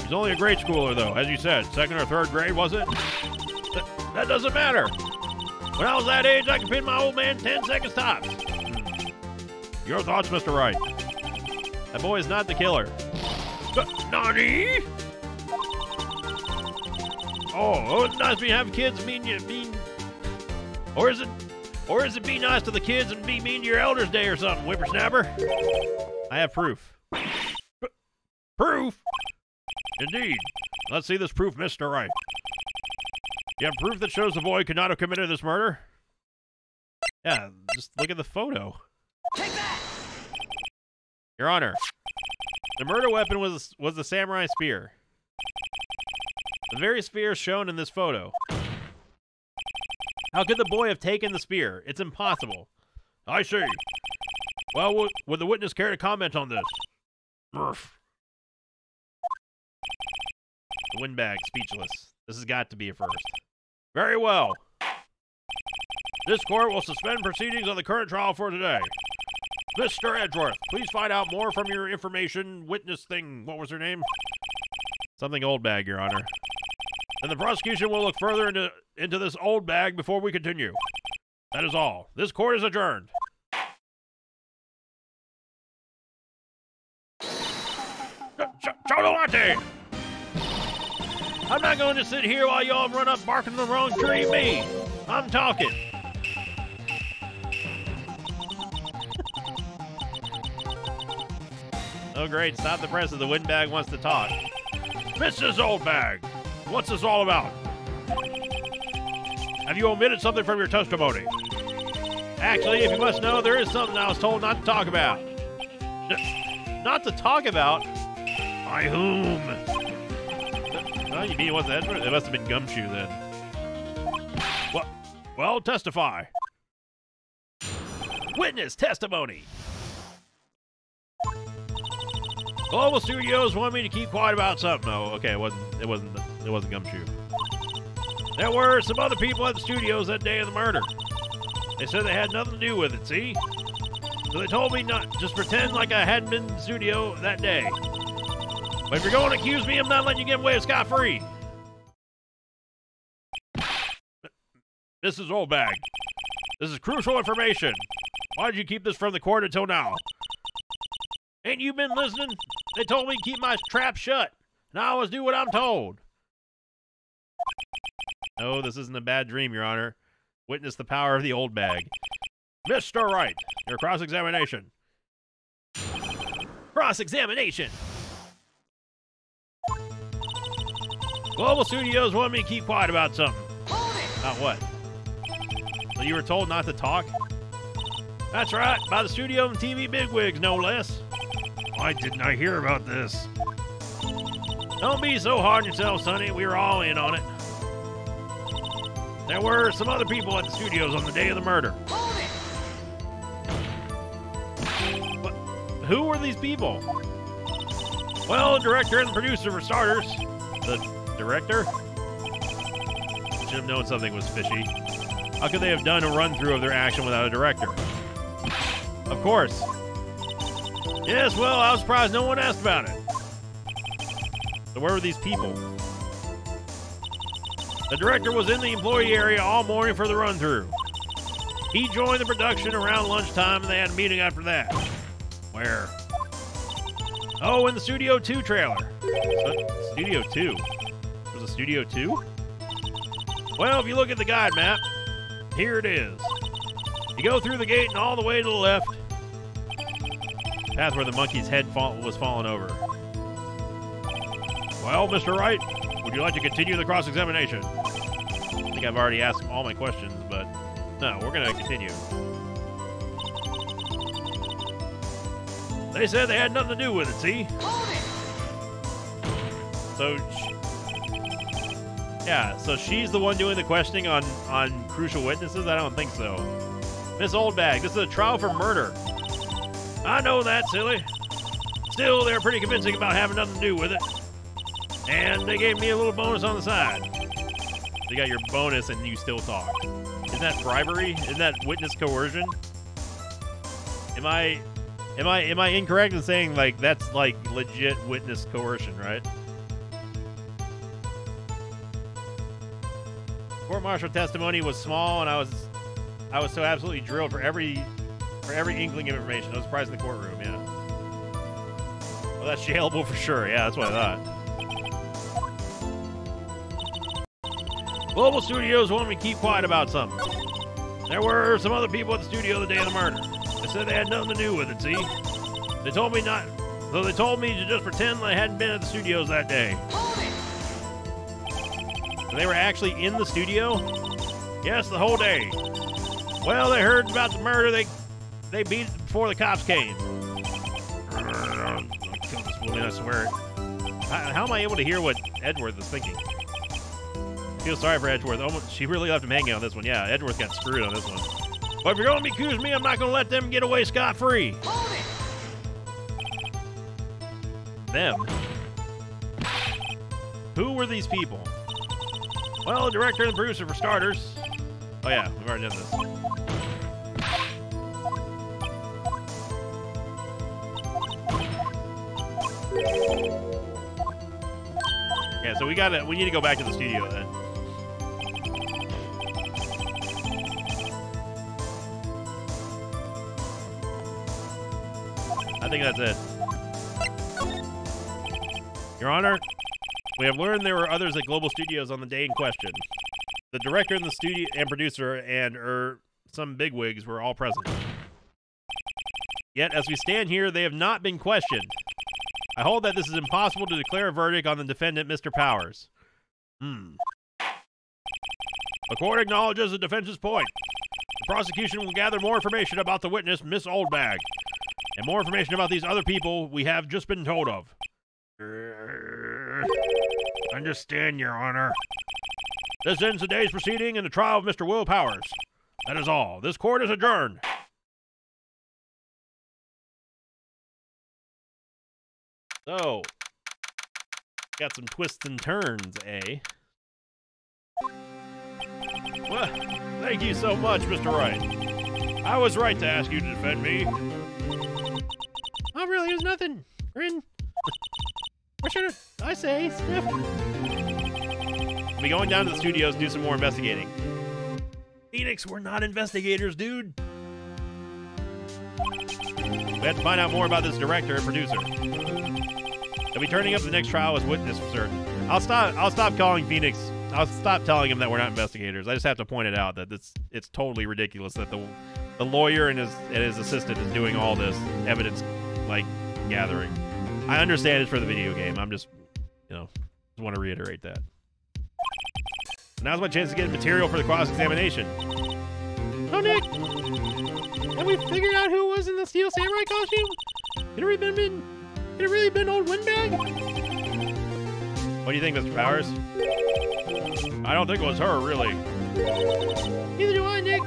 He's only a grade schooler, though, as you said. Second or third grade, was it? Th- that doesn't matter. When I was that age, I could pin my old man 10 seconds tops. Hmm. Your thoughts, Mr. Wright? That boy is not the killer. N- Nani? Oh, oh, it's nice to have kids mean you mean, or is it, or is it be nice to the kids and be mean to your elders' day or something, whippersnapper? I have proof. P- proof? Indeed. Let's see this proof, Mister Wright. You have proof that shows the boy could not have committed this murder? Yeah, just look at the photo. Take that! Your Honor, the murder weapon was was the samurai spear. The very spear shown in this photo. How could the boy have taken the spear? It's impossible. I see. Well, would, the witness care to comment on this? The windbag, speechless. This has got to be a first. Very well. This court will suspend proceedings on the current trial for today. Mr. Edgeworth, please find out more from your information witness thing. What was her name? Something old bag, Your Honor. And the prosecution will look further into into this old bag before we continue. That is all. This court is adjourned. Chocolate! I'm not going to sit here while y'all run up barking the wrong tree me. I'm talking. Oh, great. Stop the press. Of the windbag wants to talk. Mrs. Oldbag, what's this all about? Have you omitted something from your testimony? Actually, if you must know, there is something I was told not to talk about. Not to talk about? By whom? Oh, you mean it wasn't Edgeworth? It must have been Gumshoe then. Well, well, testify. Witness testimony. Global Studios want me to keep quiet about something. Oh, okay, it wasn't. It wasn't. It wasn't Gumshoe. There were some other people at the studios that day of the murder. They said they had nothing to do with it. See? So they told me not just pretend like I hadn't been in the studio that day. But if you're going to accuse me, I'm not letting you get away with scot free. Mrs. Oldbag, this is crucial information. Why did you keep this from the court until now? Ain't you been listening? They told me to keep my trap shut, and I always do what I'm told. No, this isn't a bad dream, Your Honor. Witness the power of the old bag. Mr. Wright, your cross examination. Cross examination. Global Studios wanted me to keep quiet about something. About what? So you were told not to talk? That's right, by the studio and TV bigwigs, no less. Why didn't I hear about this? Don't be so hard on yourself, Sonny. We were all in on it. There were some other people at the studios on the day of the murder. What? Who were these people? Well, director and producer, for starters. The director? Should have known something was fishy. How could they have done a run through of their action without a director? Of course. Yes, well, I was surprised no one asked about it. So, where were these people? The director was in the employee area all morning for the run through. He joined the production around lunchtime and they had a meeting after that. Where? Oh, in the Studio 2 trailer. Studio 2? Was it Studio 2? Well, if you look at the guide map, here it is. You go through the gate and all the way to the left. Path where the monkey's head was falling over. Well, Mr. Wright, would you like to continue the cross examination? I think I've already asked all my questions, but no, we're going to continue. They said they had nothing to do with it, see? So, yeah, so she's the one doing the questioning on, on crucial witnesses? I don't think so. Miss Oldbag, this is a trial for murder. I know that, silly. Still, they're pretty convincing about having nothing to do with it. And they gave me a little bonus on the side. You got your bonus and you still talk. Isn't that bribery? Isn't that witness coercion? Am I am I am I incorrect in saying like that's like legit witness coercion, right? Court martial testimony was small and I was I was so absolutely drilled for every for every inkling of information. No surprise in the courtroom, yeah. Well that's jailable for sure, yeah, that's what I thought. Global Studios wanted me to keep quiet about something. There were some other people at the studio the day of the murder. They said they had nothing to do with it, see? They told me not. So they told me to just pretend I hadn't been at the studios that day. They were actually in the studio? Yes, the whole day. Well, they heard about the murder. They they beat it before the cops came. I'll kill this woman, I swear. How, how am I able to hear what Edgeworth is thinking? Feel sorry for Edgeworth. Oh, she really left him hanging on this one. Yeah, Edgeworth got screwed on this one. But if you're going to accuse me, I'm not going to let them get away scot free. Them. Who were these people? Well, the director and the producer, for starters. Oh, yeah, we've already done this. Yeah, so we gotta, we need to go back to the studio then. Think that's it. Your Honor, we have learned there were others at Global Studios on the day in question. The director and the studio and producer and er some bigwigs were all present. Yet, as we stand here, they have not been questioned. I hold that this is impossible to declare a verdict on the defendant, Mr. Powers. Hmm. The court acknowledges the defense's point. The prosecution will gather more information about the witness, Miss Oldbag, and more information about these other people we have just been told of. Understand, Your Honor. This ends today's proceeding in the trial of Mr. Will Powers. That is all. This court is adjourned. So, got some twists and turns, eh? Well, thank you so much, Mr. Wright. I was right to ask you to defend me. Oh, really? There's nothing. Grin. Or should I say, sniff? I'll be going down to the studios to do some more investigating. Phoenix, we're not investigators, dude. We have to find out more about this director and producer. They'll be turning up the next trial as witness for certain. I'll stop. I'll stop calling Phoenix. I'll stop telling him that we're not investigators. I just have to point it out that it's it's totally ridiculous that the the lawyer and his and his assistant is doing all this evidence like gathering. I understand it's for the video game. I'm just you know just want to reiterate that. now's my chance to get material for the cross-examination. Oh, Nick! Have we figured out who was in the Steel Samurai costume? Could it really been, been, could it really been old Windbag? What do you think, Mr. Powers? I don't think it was her, really. Neither do I, Nick.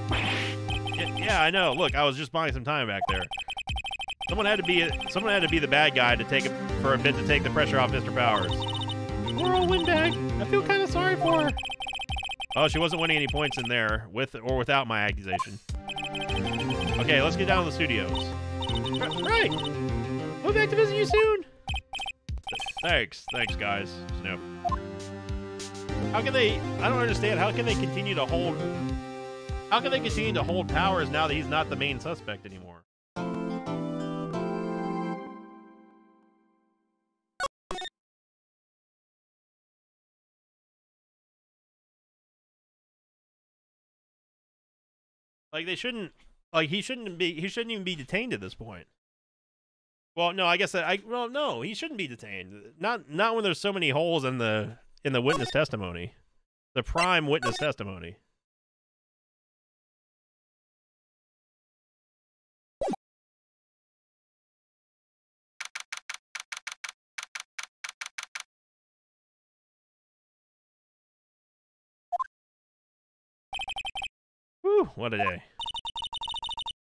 Yeah, yeah, I know. Look, I was just buying some time back there. Someone had to be someone had to be the bad guy to take for a bit to take the pressure off Mr. Powers. Poor old Windbag. I feel kind of sorry for her. Oh, she wasn't winning any points in there, with or without my accusation. Okay, let's get down to the studios. Right. We'll be back to visit you soon. Thanks, thanks, guys. Snoop. How can they? I don't understand. How can they continue to hold? How can they continue to hold Powers now that he's not the main suspect anymore? Like they shouldn't. Like he shouldn't be. He shouldn't even be detained at this point. Well, no, I guess that I. Well, no, he shouldn't be detained. Not not when there's so many holes in the in the witness testimony, the prime witness testimony. Whew, what a day.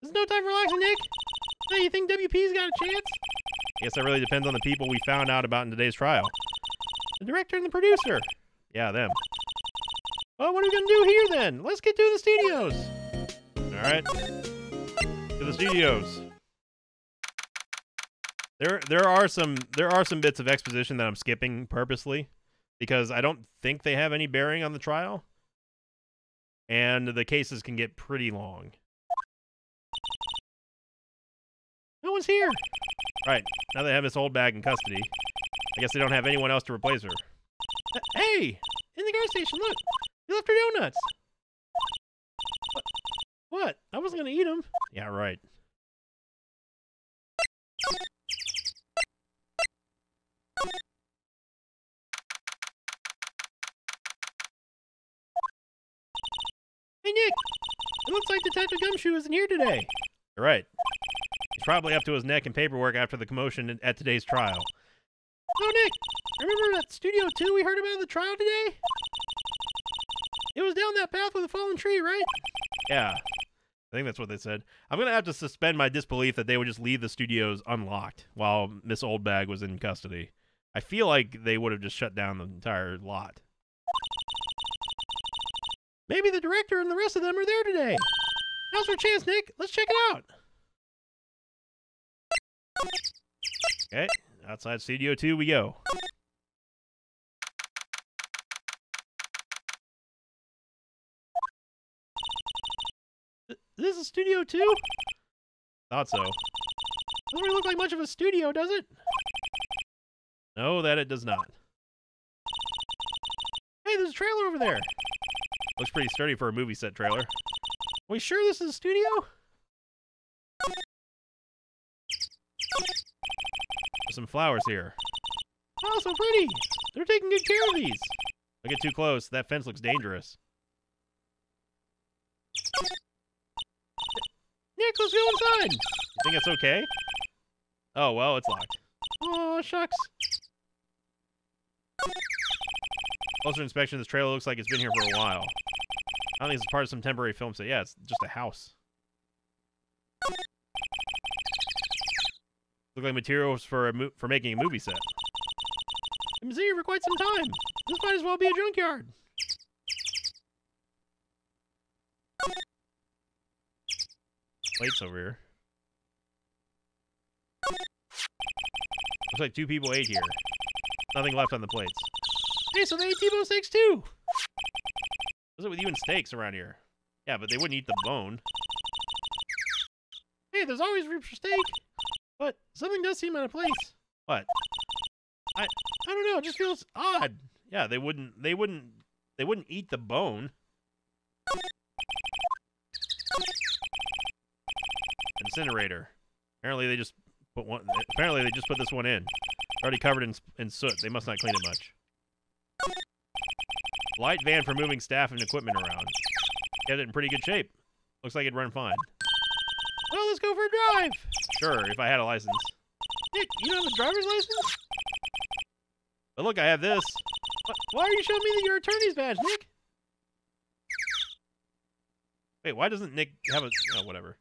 There's no time for relaxing, Nick. Hey, you think WP's got a chance? I guess that really depends on the people we found out about in today's trial. The director and the producer. Yeah, them. Well, what are we gonna do here then? Let's get to the studios. All right. To the studios. There there are some there are some bits of exposition that I'm skipping purposely because I don't think they have any bearing on the trial. And the cases can get pretty long. No one's here. Right. Now they have this old bag in custody. I guess they don't have anyone else to replace her. Uh, hey, in the gas station, look. You left her donuts. What? What? I wasn't gonna eat them. Yeah, right. Hey, Nick. It looks like Detective Gumshoe isn't here today. You're right. He's probably up to his neck in paperwork after the commotion at today's trial. Oh, Nick. Remember that Studio 2 we heard about in the trial today? It was down that path with a fallen tree, right? Yeah. I think that's what they said. I'm going to have to suspend my disbelief that they would just leave the studios unlocked while Miss Oldbag was in custody. I feel like they would have just shut down the entire lot. Maybe the director and the rest of them are there today. Now's our chance, Nick. Let's check it out. Okay, outside Studio 2 we go. This is Studio 2? Thought so. Doesn't really look like much of a studio, does it? No, that it does not. Hey, there's a trailer over there. Looks pretty sturdy for a movie set trailer. Are we sure this is a studio? There's some flowers here. Oh, so pretty. They're taking good care of these. Don't get too close. That fence looks dangerous. Nick, let's go inside. You think it's okay? Oh, well, it's locked. Oh, shucks. Closer inspection, this trailer looks like it's been here for a while. I don't think it's part of some temporary film set. Yeah, it's just a house. Look like materials for a for making a movie set. Been here for quite some time. This might as well be a junkyard. Plates over here. Looks like two people ate here. Nothing left on the plates. Hey, so they ate T-bone steaks too. What's it with you and steaks around here? Yeah, but they wouldn't eat the bone. Hey, there's always room for steak. But something does seem out of place. What? I don't know. It just feels odd. Yeah, they wouldn't. They wouldn't. They wouldn't eat the bone. Incinerator. Apparently they just put one. Apparently they just put this one in. Already covered in in soot. They must not clean it much. Light van for moving staff and equipment around. Get it in pretty good shape. Looks like it'd run fine. Well, let's go for a drive. Sure, if I had a license. Nick, you don't have a driver's license? But look, I have this. Wh- Why are you showing me your attorney's badge, Nick? Wait, why doesn't Nick have a... Oh, whatever.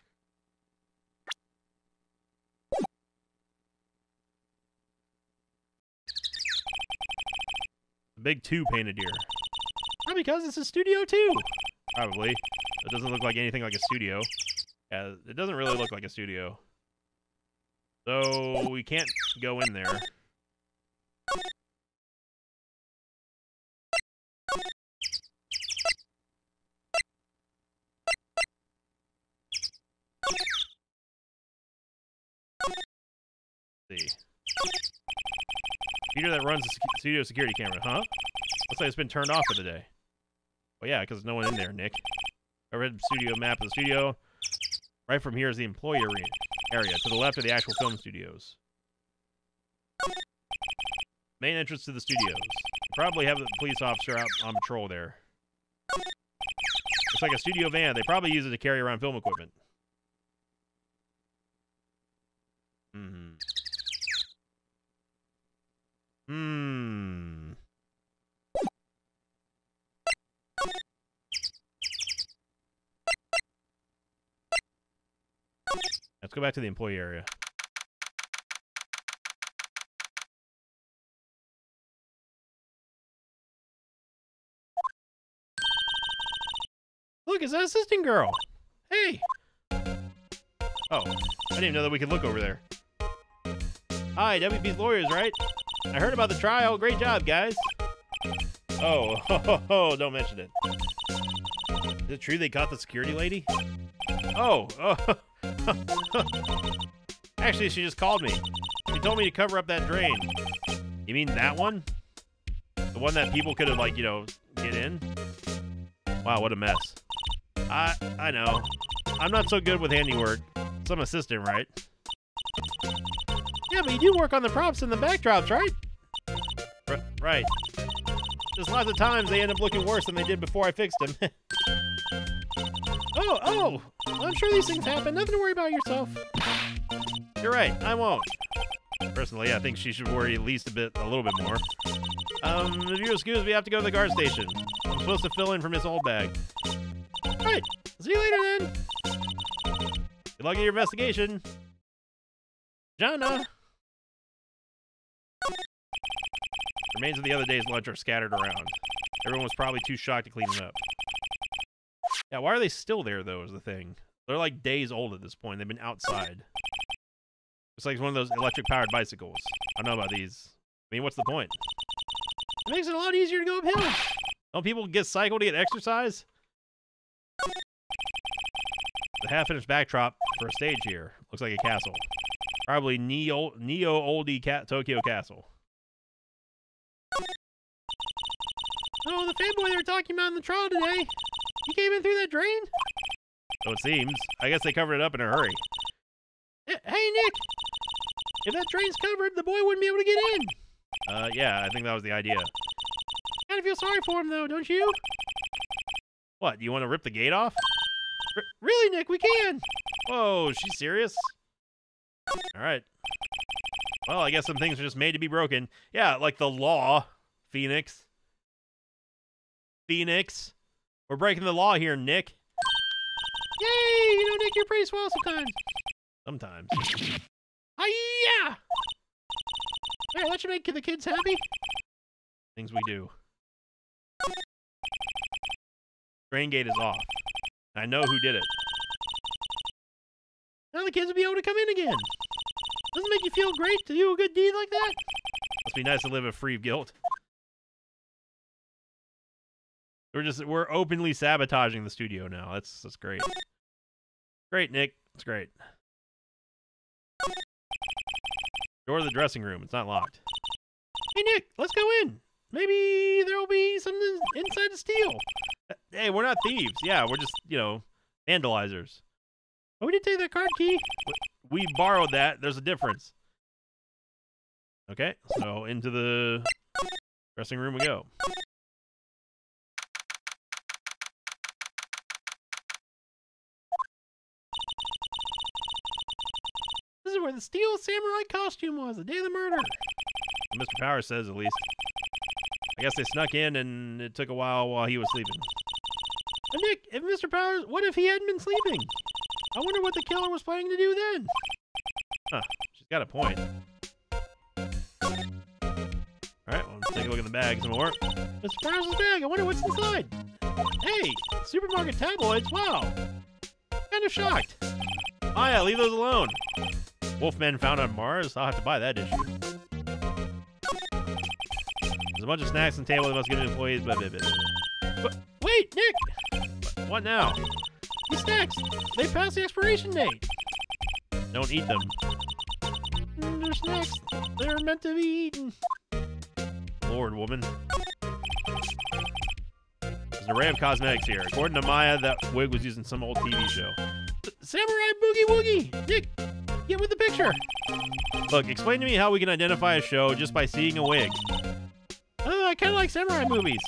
The big two painted here. Because it's a studio too. Probably. It doesn't look like anything like a studio. Yeah, it doesn't really look like a studio. So we can't go in there. see. Computer that runs the studio security camera, huh? Looks like it's been turned off for the day. Well, yeah, because no one in there, Nick. I read studio map of the studio. Right from here is the employee area. To the left are the actual film studios. Main entrance to the studios. Probably have the police officer out on patrol there. It's like a studio van. They probably use it to carry around film equipment. Hmm. Hmm. Let's go back to the employee area. Look, it's that assistant girl. Hey! Oh, I didn't know that we could look over there. Hi, WP's lawyers, right? I heard about the trial. Great job, guys. Oh, ho, ho, ho, don't mention it. Is it true they caught the security lady? Oh, oh. Actually, she just called me. She told me to cover up that drain. You mean that one? The one that people could have, like, you know, get in? Wow, what a mess. I I know. I'm not so good with handiwork. Some assistant, right? Yeah, but you do work on the props and the backdrops, right? R- right. Just lots of times they end up looking worse than they did before I fixed them. Oh, oh. I'm sure these things happen. Nothing to worry about yourself. You're right. I won't. Personally, I think she should worry at least a bit, a little bit more. Um, if you excuse me, I have to go to the guard station. I'm supposed to fill in for Miss Oldbag. Right. See you later then. Good luck in your investigation. Jana. Remains of the other day's lunch are scattered around. Everyone was probably too shocked to clean them up. Yeah, why are they still there, though, is the thing. They're like days old at this point. They've been outside. It's like one of those electric-powered bicycles. I don't know about these. I mean, what's the point? It makes it a lot easier to go uphill. Don't people get cycle to get exercise? The half-finished backdrop for a stage here. Looks like a castle. Probably Neo Neo Olde Cat Tokyo Castle. Oh, the fanboy they were talking about in the trial today. He came in through that drain? So it seems. I guess they covered it up in a hurry. Hey, Nick. If that drain's covered, the boy wouldn't be able to get in. Uh, yeah, I think that was the idea. Kind of feel sorry for him, though, don't you? What? You want to rip the gate off? R- really, Nick, we can. Whoa, she's serious? All right. Well, I guess some things are just made to be broken. Yeah, like the law, Phoenix. Phoenix. We're breaking the law here, Nick. Yay! You know, Nick, you're pretty swell sometimes. Sometimes. Hiya! Hey, that should make the kids happy. Things we do. Drain gate is off. I know who did it. Now the kids will be able to come in again. Doesn't it make you feel great to do a good deed like that? Must be nice to live a free of guilt. We're just we're openly sabotaging the studio now. That's that's great. Great, Nick. It's great. Door to the dressing room. It's not locked. Hey, Nick, let's go in. Maybe there will be something inside to steal. Uh, hey, we're not thieves. Yeah, we're just, you know, vandalizers. Oh, we didn't take that card key. We borrowed that. There's a difference. Okay, so into the dressing room we go. Where the steel samurai costume was the day of the murder. Mr. Powers says at least. I guess they snuck in and it took a while while he was sleeping. And Nick, if Mr. Powers, what if he hadn't been sleeping? I wonder what the killer was planning to do then. She's got a point. Alright, well, let's take a look in the bag some more. Mr. Powers' bag, I wonder what's inside. Hey, supermarket tabloids, wow. Kind of shocked. Oh yeah, leave those alone. Wolfman found on Mars? I'll have to buy that issue. There's a bunch of snacks on the table that must give employees, blah, blah. But wait, Nick, What now? these snacks, they passed the expiration date. Don't eat them. Mm, They're snacks. They're meant to be eaten. Lord, woman. There's an array of cosmetics here. According to Maya, that wig was used in some old TV show. Samurai Boogie Woogie! Nick, get with the picture. Look, explain to me how we can identify a show just by seeing a wig. Oh, I kind of like samurai movies.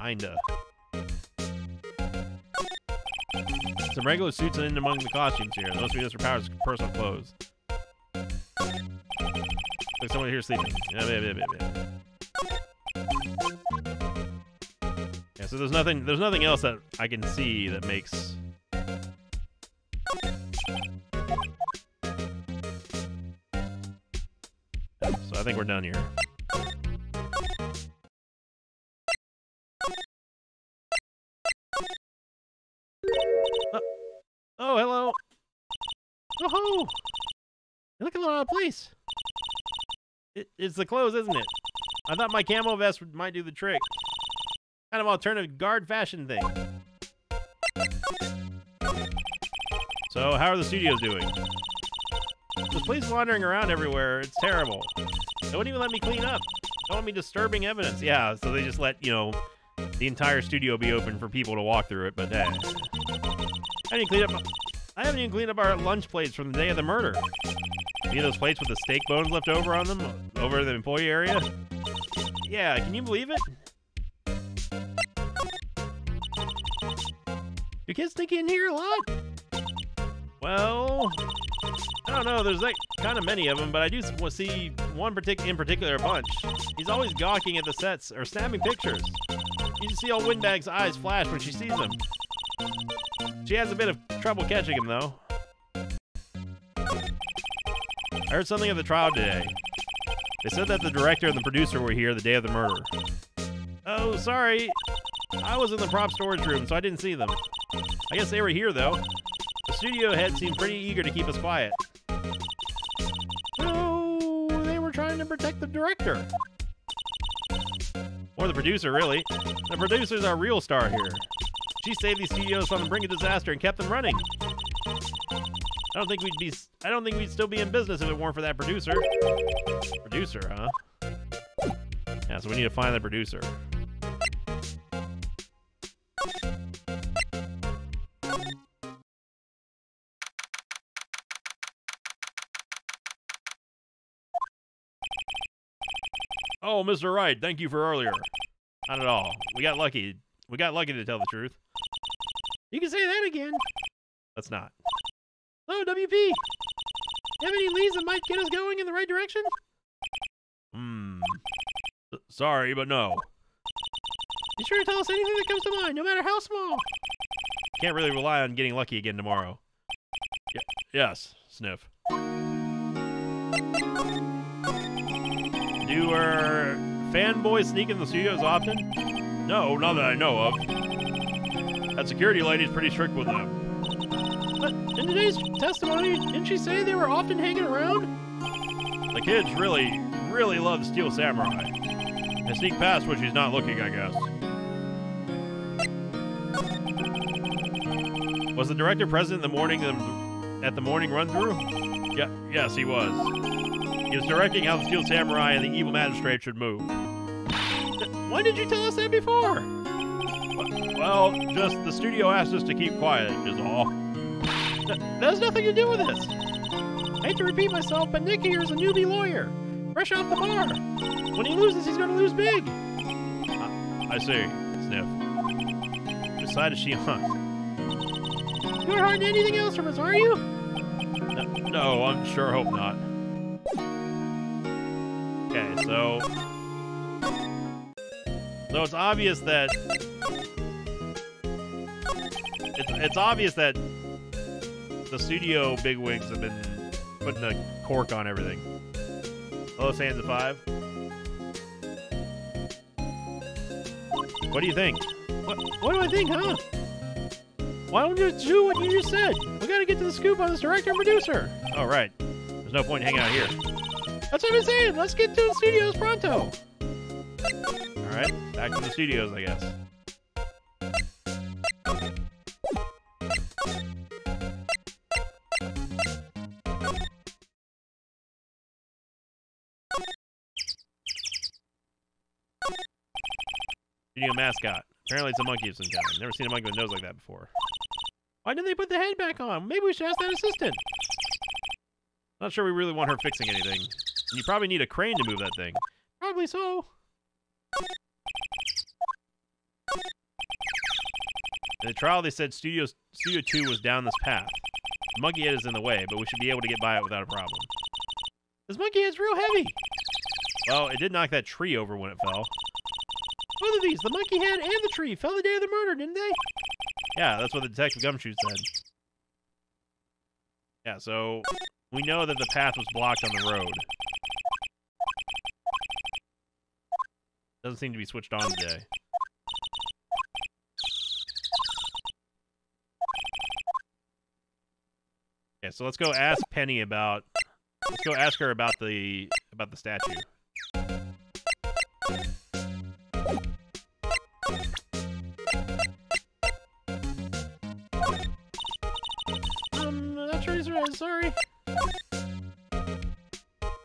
Kinda. Some regular suits in among the costumes here. Those are Mr. Powers' personal clothes. Like someone here sleeping. Yeah, yeah, yeah, yeah, yeah. Yeah, so there's nothing there's nothing else that I can see that makes think we're done here. Uh, oh, hello. Oh, you look a little out of place. It, it's the clothes, isn't it? I thought my camo vest might do the trick. Kind of alternative guard fashion thing. So, how are the studios doing? The police wandering around everywhere. It's terrible. They wouldn't even let me clean up. They want me disturbing evidence. Yeah, so they just let, you know, the entire studio be open for people to walk through it, but hey. I didn't clean up. I haven't even cleaned up our lunch plates from the day of the murder. Any of those plates with the steak bones left over on them over the employee area? Yeah, can you believe it? Your kids you in here a lot? Well, I don't know. There's like kind of many of them, but I do see one partic- in particular a bunch. He's always gawking at the sets or snapping pictures. You can see old Windbag's eyes flash when she sees him. She has a bit of trouble catching him, though. I heard something of the trial today. They said that the director and the producer were here the day of the murder. Oh, sorry. I was in the prop storage room, so I didn't see them. I guess they were here, though. The studio head seemed pretty eager to keep us quiet. To protect the director. Or the producer, really. The producer's our real star here. She saved these studios from the brink of disaster and kept them running. I don't think we'd be. I don't think we'd still be in business if it weren't for that producer. Producer, huh? Yeah, so we need to find the producer. Oh, Mr. Wright, thank you for earlier. Not at all. We got lucky. We got lucky to tell the truth. You can say that again. Let's not. Oh, WP. Have any leads that might get us going in the right direction? Hmm. Sorry, but no. Be sure to tell us anything that comes to mind, no matter how small. Can't really rely on getting lucky again tomorrow. Y- yes, sniff. Do uh, fanboys sneak in the studios often? No, not that I know of. That security lady's pretty strict with them. But in today's testimony, didn't she say they were often hanging around? The kids really, really love Steel Samurai. They sneak past when she's not looking, I guess. Was the director present in the morning at the morning run through? Yeah, yes, he was. Was directing how the Steel Samurai and the evil magistrate should move. Why did you tell us that before? Well, just the studio asked us to keep quiet, is all. That, has nothing to do with this. I hate to repeat myself, but Nick here is a newbie lawyer, fresh off the bar. When he loses, he's going to lose big. I see. Sniff. Whose side is she on? You aren't hiding anything else from us, are you? No, I'm sure hope not. Okay, so so it's obvious that it's it's obvious that the studio bigwigs have been putting a cork on everything. Hello, Sands of Five. What do you think? What, what do I think, huh? Why don't you do what you just said? We gotta get to the scoop on this director and producer. Oh, right. There's no point hanging out here. That's what I'm saying. Let's get to the studios pronto. All right, back to the studios, I guess. Studio mascot. Apparently it's a monkey of some kind. Never seen a monkey with a nose like that before. Why didn't they put the head back on? Maybe we should ask that assistant. Not sure we really want her fixing anything. And you probably need a crane to move that thing. Probably so. In the trial, they said Studio Studio 2 was down this path. Monkey head is in the way, but we should be able to get by it without a problem. This monkey head's real heavy. Well, it did knock that tree over when it fell. Both of these, the monkey head and the tree, fell the day of the murder, didn't they? Yeah, that's what the Detective Gumshoe said. Yeah, so we know that the path was blocked on the road. Doesn't seem to be switched on today. Okay, so let's go ask Penny about. Let's go ask her about the about the statue. Um, right. Sorry.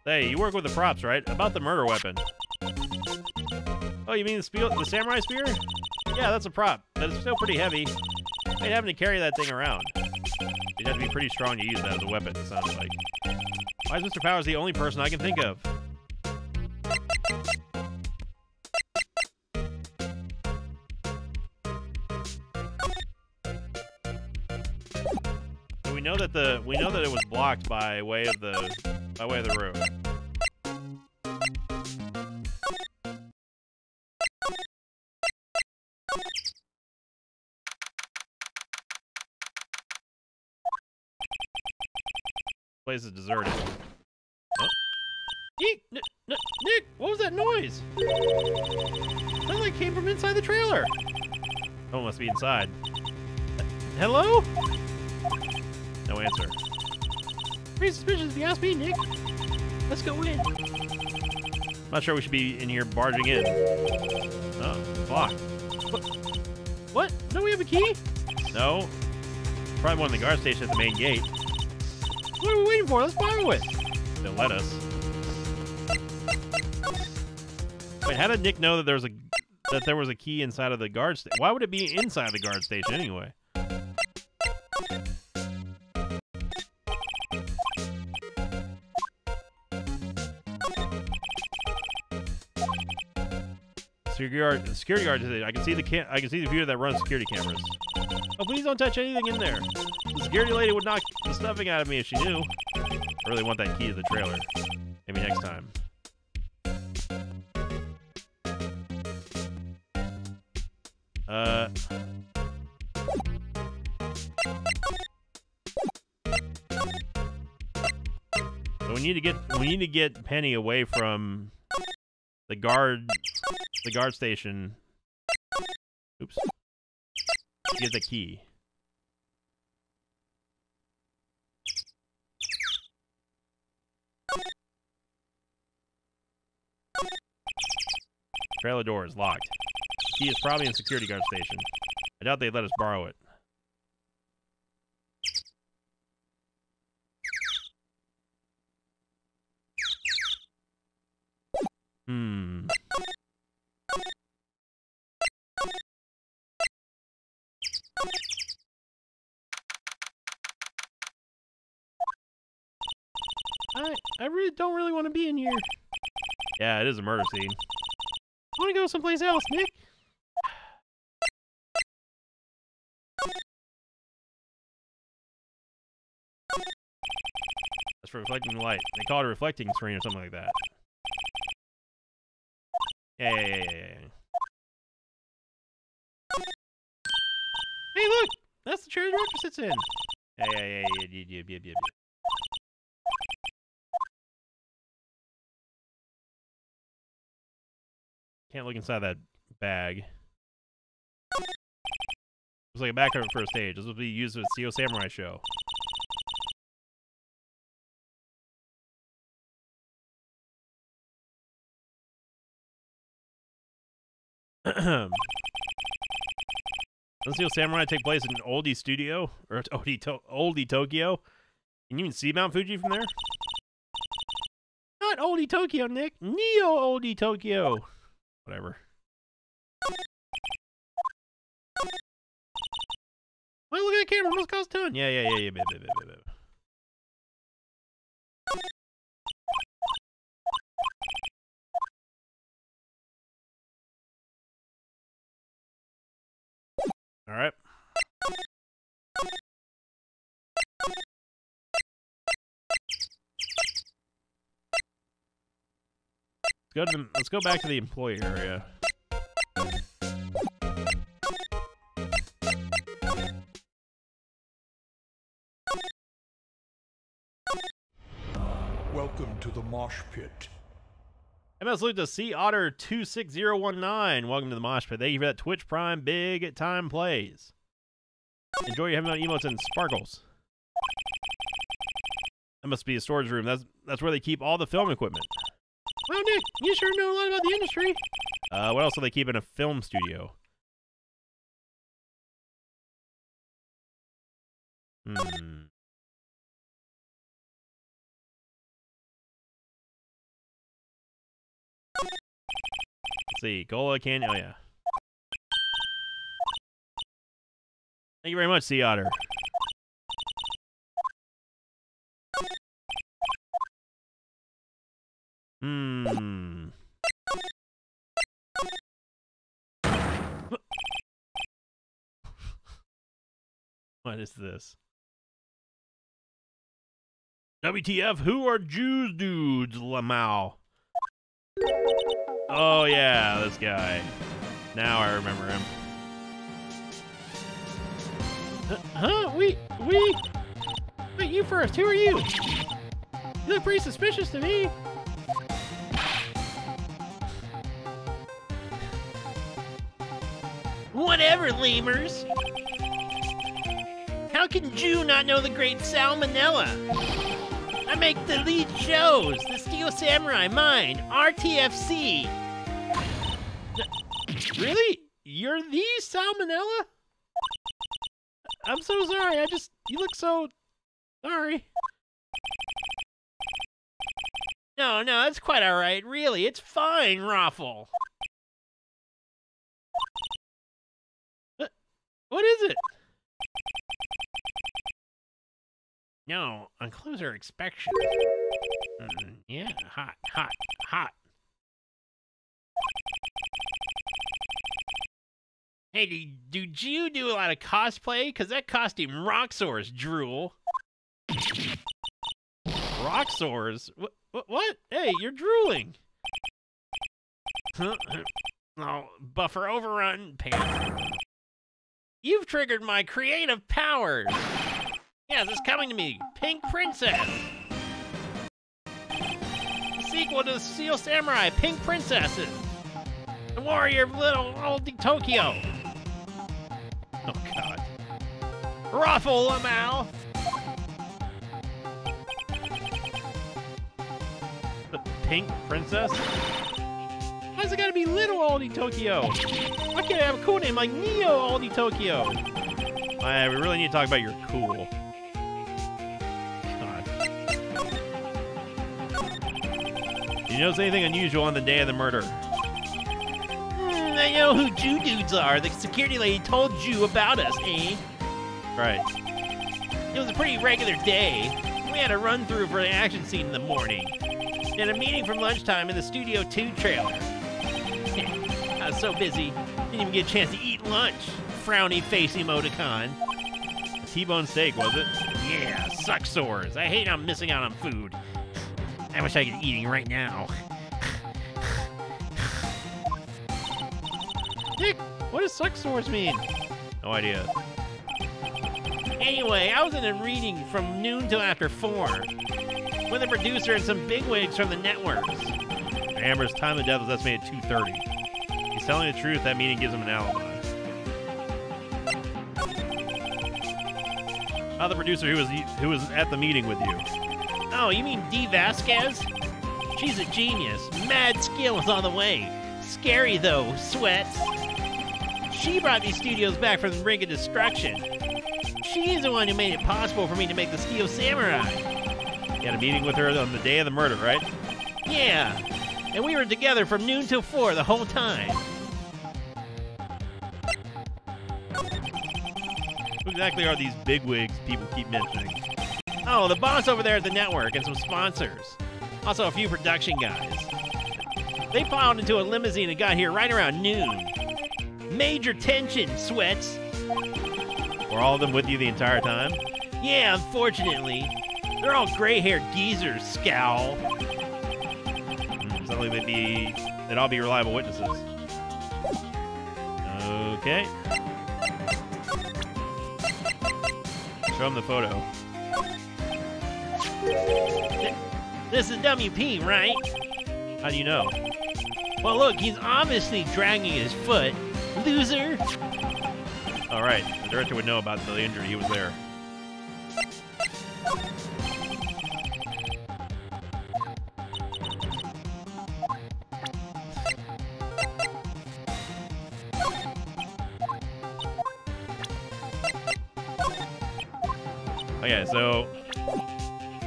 Hey, you work with the props, right? About the murder weapon. Oh, you mean the, spiel, the samurai spear? Yeah, that's a prop, but it's still pretty heavy. They'd having to carry that thing around. You'd have to be pretty strong to use that as a weapon, it sounds like. Why is Mr. Powers the only person I can think of? We know that the we know that it was blocked by way of the by way of the road. Place is deserted. Nick, what was that noise? Sounded like came from inside the trailer. Someone must be inside. Hello? No answer. Pretty suspicious if you ask me, Nick. Let's go in. Not sure we should be in here barging in. Oh, locked. What? No, we have a key? No. Probably one of the guard stations at the main gate. What are we waiting for? Let's borrow it. They'll let us. Wait, how did Nick know that there was a that there was a key inside of the guard station? Why would it be inside the guard station anyway? Security guard, security guard. I can see the I can see the computer that runs security cameras. Oh, please don't touch anything in there. The security lady would the stuffing out of me if she knew. I really want that key to the trailer. Maybe next time. Uh. So we need to get we need to get Penny away from the guard the guard station. Oops. Get the key. Trailer door is locked. The key is probably in security guard station. I doubt they'd let us borrow it. Hmm. I I really don't really want to be in here. Yeah, it is a murder scene. I want to go someplace else, Nick. That's for reflecting light. They call it a reflecting screen or something like that. Yeah, yeah, yeah, yeah, yeah. Hey, look! That's the chair the director sits in. Yeah, yeah, yeah, yeah, yeah, yeah, yeah, yeah. Can't look inside that bag. It's like a back for a stage. This will be used for the Steel Samurai show. Doesn't Steel Samurai take place in Olde Studio or Olde, to- Olde Tokyo? Can you even see Mount Fuji from there? Not Olde Tokyo, Nick. Neo Olde Tokyo. Whatever. Well, look at that camera. Must cost ton. Yeah, yeah, yeah, yeah. Bit, bit, bit, bit. All right. Go to the, let's go back to the employee area. Welcome to the mosh pit. MS Luke to Sea Otter 26019. Welcome to the Mosh Pit. Thank you for that Twitch Prime Big Time Plays. Enjoy your having on emotes and sparkles. That must be a storage room. That's that's where they keep all the film equipment. Wow, Nick, you sure know a lot about the industry. Uh, what else do they keep in a film studio? Hmm. Let's see. Gola Canyon. Oh, yeah. Thank you very much, Sea Otter. Hmm. What is this? WTF, who are Jews dudes, Lamau? Oh yeah, this guy. Now I remember him. Huh? We, we. Wait, you first. Who are you? You look pretty suspicious to me. Whatever, lemurs. How can Jew not know the great Sal Manella? I make the lead shows, the Steel Samurai, mine, RTFC. Really? You're the Sal Manella? I'm so sorry. I just. You look so. Sorry. No, no, that's quite all right, really. It's fine, Raffle. What is it? No, on closer inspection. Mm, yeah, hot, hot, hot. Hey, do, do you do a lot of cosplay? Because that costume Roxor's drool. Rock sores? What, what? What? Hey, you're drooling. oh, buffer overrun. You've triggered my creative powers. Yes, it's coming to me. Pink Princess. The sequel to Steel Samurai, Pink Princesses. The Warrior of Little Old Tokyo. Oh God. Ruffle Lamau. The pink princess? Why's it gotta be little Olde Tokyo? Why can't I have a cool name like Neo Olde Tokyo? Uh, we really need to talk about your cool. God. You notice anything unusual on the day of the murder? Hmm, I know who Jew dudes are. The security lady told Jew about us, eh? Right. It was a pretty regular day. We had a run through for the action scene in the morning. And a meeting from lunchtime in the Studio 2 trailer. I was so busy, didn't even get a chance to eat lunch. Frowny face emoticon. T-bone steak, was it? Yeah, suck sores. I hate I'm missing out on food. I wish I could eating right now. Nick, what does suck sores mean? No idea. Anyway, I was in a reading from noon till after four with a producer and some bigwigs from the networks. Hammer's time of death was estimated 2:30. He's telling the truth. That meeting gives him an alibi. How the producer who was who was at the meeting with you? Oh, you mean Dee Vasquez? She's a genius. Mad skills on the way. Scary though, sweats. She brought these studios back from the brink of destruction. She's the one who made it possible for me to make the Steel Samurai. You had a meeting with her on the day of the murder, right? Yeah, and we were together from noon till four the whole time. Who exactly are these bigwigs people keep mentioning? Oh, the boss over there at the network and some sponsors. Also, a few production guys. They piled into a limousine and got here right around noon. Major tension, sweats. Were all of them with you the entire time? Yeah, unfortunately. They're all gray haired geezers, scowl. Like they'd be they'd all be reliable witnesses. Okay. Show him the photo. This is WP, right? How do you know? Well, look, he's obviously dragging his foot. Loser. All right, the director would know about the injury. He was there. So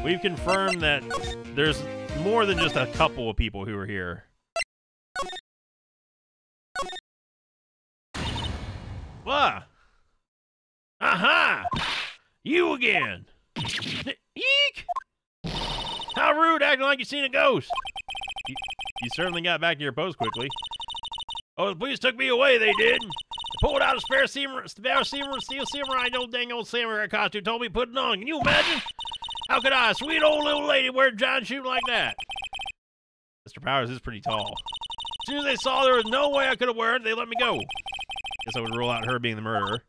we've confirmed that there's more than just a couple of people who are here. What? Aha! You again! Eek! How rude, acting like you seen a ghost. You, you certainly got back to your post quickly. Oh, the police took me away, they did. Pulled out a spare samurai, spare samurai, steel samurai, and old dang old samurai costume, told me put it on. Can you imagine? How could I, sweet old little lady, wear giant shoe like that? Mr. Powers is pretty tall. As soon as they saw there was no way I could have worn it, they let me go. Guess I would rule out her being the murderer.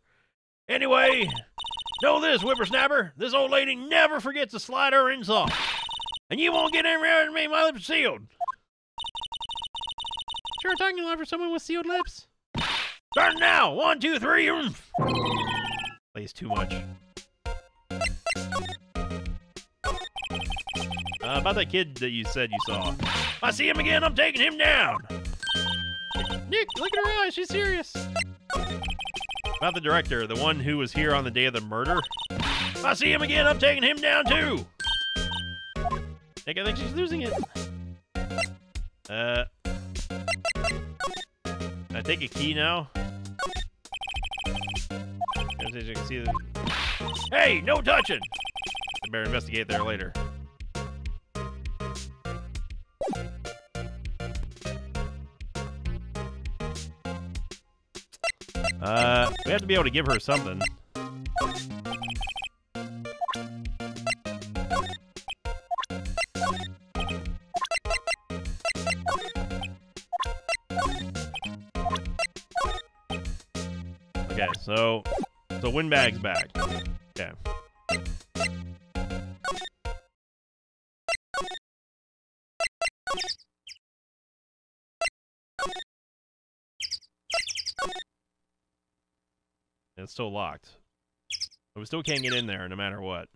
Anyway, know this, whippersnapper. This old lady never forgets to slide her insult. And you won't get any around me, my lips are sealed. Sure talking lot for someone with sealed lips. Start now. One, two, three. oomph. Plays too much. Uh, about that kid that you said you saw. If I see him again, I'm taking him down. Nick, look at her eyes. She's serious. About the director, the one who was here on the day of the murder. If I see him again, I'm taking him down too. Nick, I think she's losing it. Uh, I take a key now? As you can see, Hey, no touching. I better investigate there later. Uh, we have to be able to give her something. Windbag's back. Okay. It's still locked. But we still can't get in there no matter what.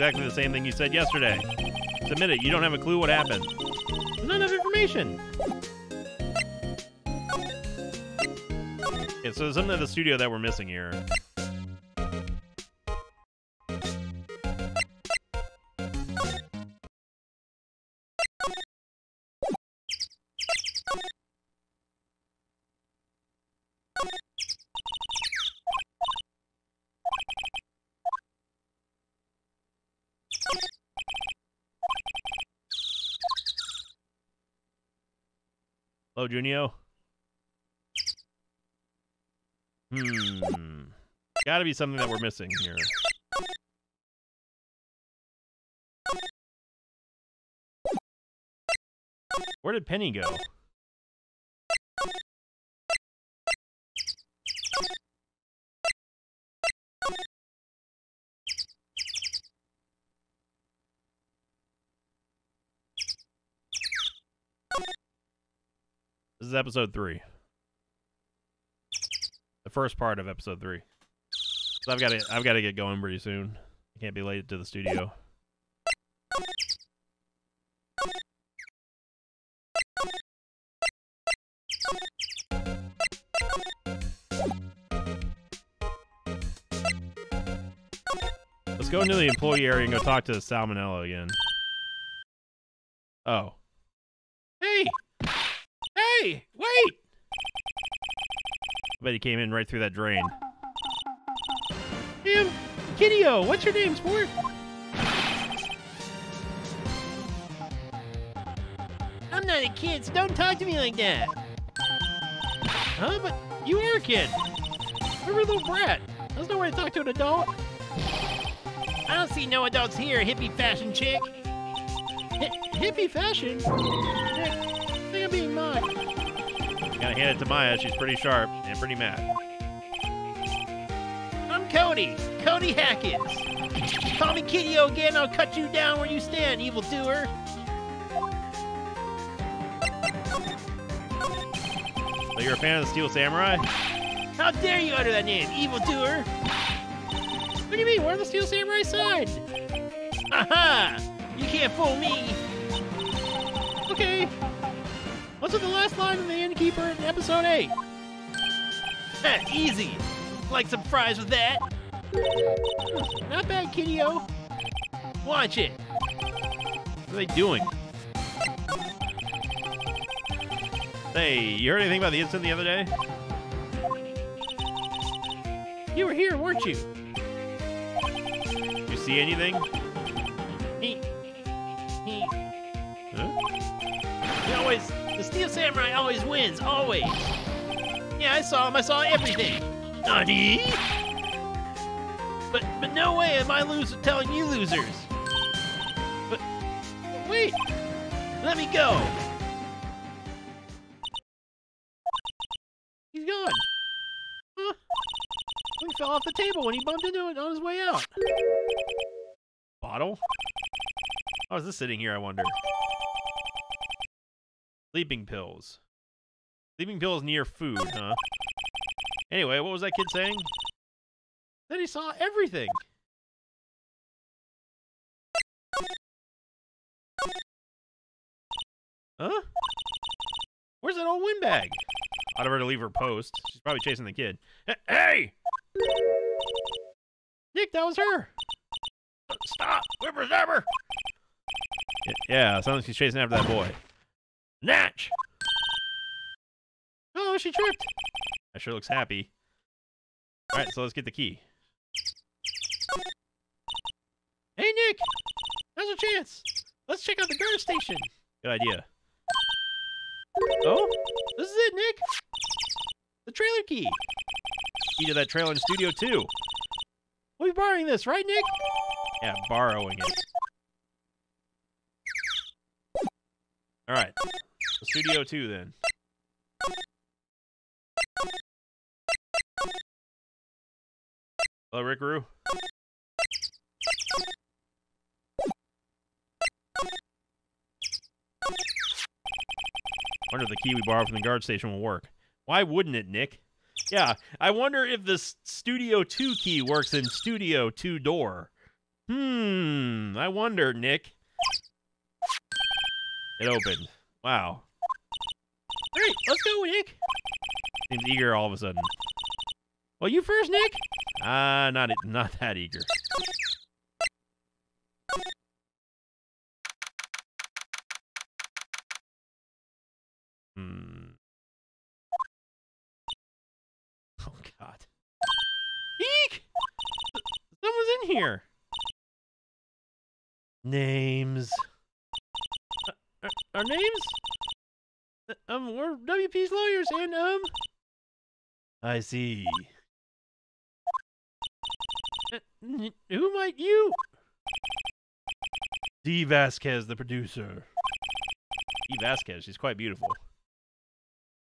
Exactly the same thing you said yesterday. Admit it, you don't have a clue what happened. There's not enough information. Yeah, so there's something at the studio that we're missing here. Junio. Hmm. Gotta be something that we're missing here. Where did Penny go? Is episode three. The first part of episode three. So I've got to I've got to get going pretty soon. I can't be late to the studio. Let's go into the employee area and go talk to Sal Manella again. Oh. Hey! Hey! Wait! I bet he came in right through that drain. Damn! Kiddio, what's your name, sport? I'm not a kid, so don't talk to me like that. Huh? But you are a kid. You're a little brat. There's no way to talk to an adult. I don't see no adults here, hippie fashion chick. Hi- hippie fashion? Nick, I'm being mocked. Gotta hand it to Maya. She's pretty sharp and pretty mad. I'm Cody, Cody Hackins. Call me Kiddio again, I'll cut you down where you stand, evildoer. So you're a fan of the Steel Samurai? How dare you utter that name, evildoer? What do you mean? We're on the Steel Samurai side. Aha! You can't fool me. Okay. What's with the last line of the innkeeper in episode 8? Heh, Easy. Like some fries with that? Not bad, Kiddio. Watch it. What are they doing? Hey, you heard anything about the incident the other day? You were here, weren't you? You see anything? He, he, Huh? he always, the Steel Samurai always wins, always. Yeah, I saw him, I saw everything. Nani? But, but no way am I loser telling you losers. But, Wait, let me go. he's gone. Huh? He fell off the table when he bumped into it on his way out. Bottle? Oh, is this sitting here, I wonder? Sleeping pills. Sleeping pills near food, huh? Anyway, what was that kid saying? Then he saw everything. Huh? Where's that old windbag? I'd have her to leave her post. She's probably chasing the kid. Hey! Nick, that was her. Stop! Whippersnapper! Yeah, sounds like she's chasing after that boy. Natch! Oh, she tripped. That sure looks happy. Alright, so let's get the key. Hey, Nick. Now's our chance. Let's check out the guard station. Good idea. Oh, this is it, Nick. The trailer key. Key to that trailer in Studio 2. We'll be borrowing this, right, Nick? Yeah, borrowing it. Alright. Studio 2 then. Hello, Rick Roo. Wonder if the key we borrowed from the guard station will work. Why wouldn't it, Nick? Yeah, I wonder if the Studio 2 key works in Studio 2 door. Hmm, I wonder, Nick. It opened. Wow. Great, let's go, Nick. Seems eager all of a sudden. Well, you first, Nick. Ah, uh, not not that eager. Hmm. Oh God. Eek! Someone's in here. Names. Our names? Um, we're WP's lawyers, and um. I see. Uh, who might you? Dee Vasquez, the producer. Dee Vasquez, she's quite beautiful.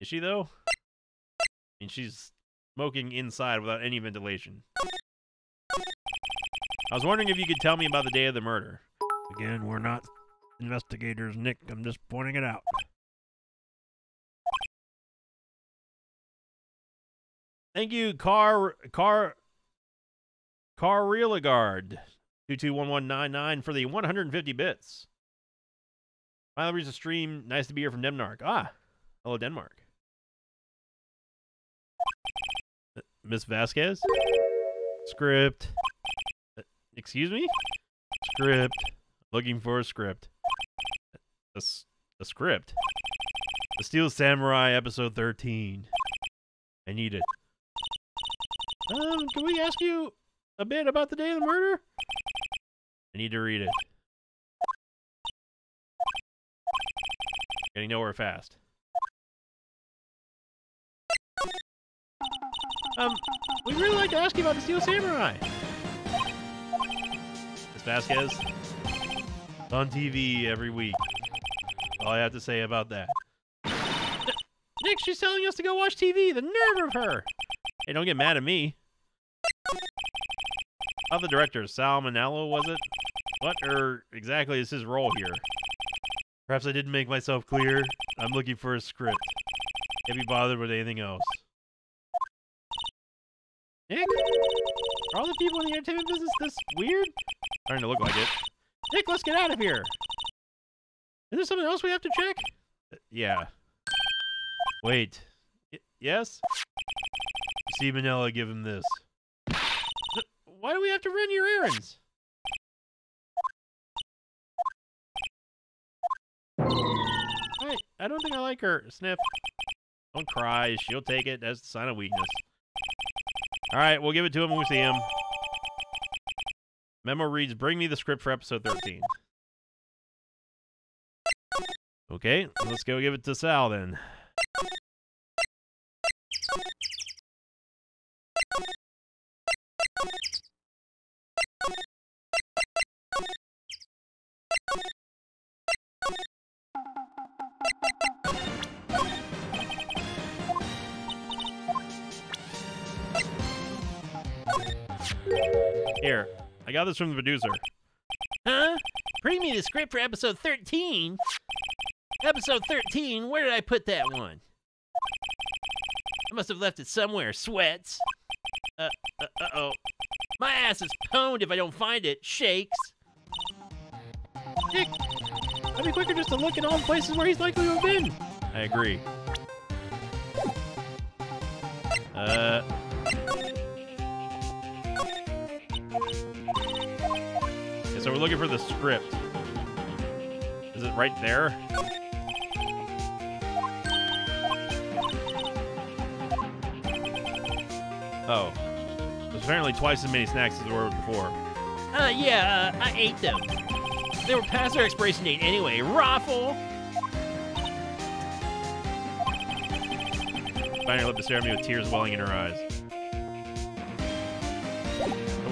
Is she though? I mean, she's smoking inside without any ventilation. I was wondering if you could tell me about the day of the murder. Again, we're not investigators, Nick. I'm just pointing it out. Thank you, Car Car Car Realigard two two one one nine nine for the one hundred and fifty bits. Finally reached the stream. Nice to be here from Denmark. Ah, hello Denmark. Miss Vasquez. Script. Excuse me. Script. Looking for a script. A script. The Steel Samurai episode thirteen. I need it. Um, can we ask you a bit about the day of the murder? I need to read it. Getting nowhere fast. Um, we'd really like to ask you about the Steel Samurai. Miss Vasquez, it's on TV every week. All I have to say about that. Nick, she's telling us to go watch TV. The nerve of her! Hey, don't get mad at me. How the director, Sal Manella, was it? What or exactly is his role here? Perhaps I didn't make myself clear. I'm looking for a script. Can't be bothered with anything else. Nick? Are all the people in the entertainment business this weird? Starting to look like it. Nick, let's get out of here! Is there something else we have to check? Uh, yeah. Wait. Y- yes? See Manella give him this. Why do we have to run your errands? I, I don't think I like her. Sniff. Don't cry. She'll take it. That's the sign of weakness. All right, we'll give it to him when we see him. Memo reads, bring me the script for episode 13. Okay, let's go give it to Sal then. Here, I got this from the producer. Huh? Bring me the script for episode 13? Episode 13? Where did I put that one? I must have left it somewhere. Sweats. Uh, uh, uh-oh. My ass is pwned if I don't find it. Shakes. Nick, it'd be quicker just to look in all the places where he's likely to have been. I agree. Uh. Yeah, so we're looking for the script. Is it right there? Oh. There's apparently twice as many snacks as there were before. Uh, yeah, uh, I ate them. They were past their expiration date anyway. Raffle! Her lip to stare at me with tears welling in her eyes.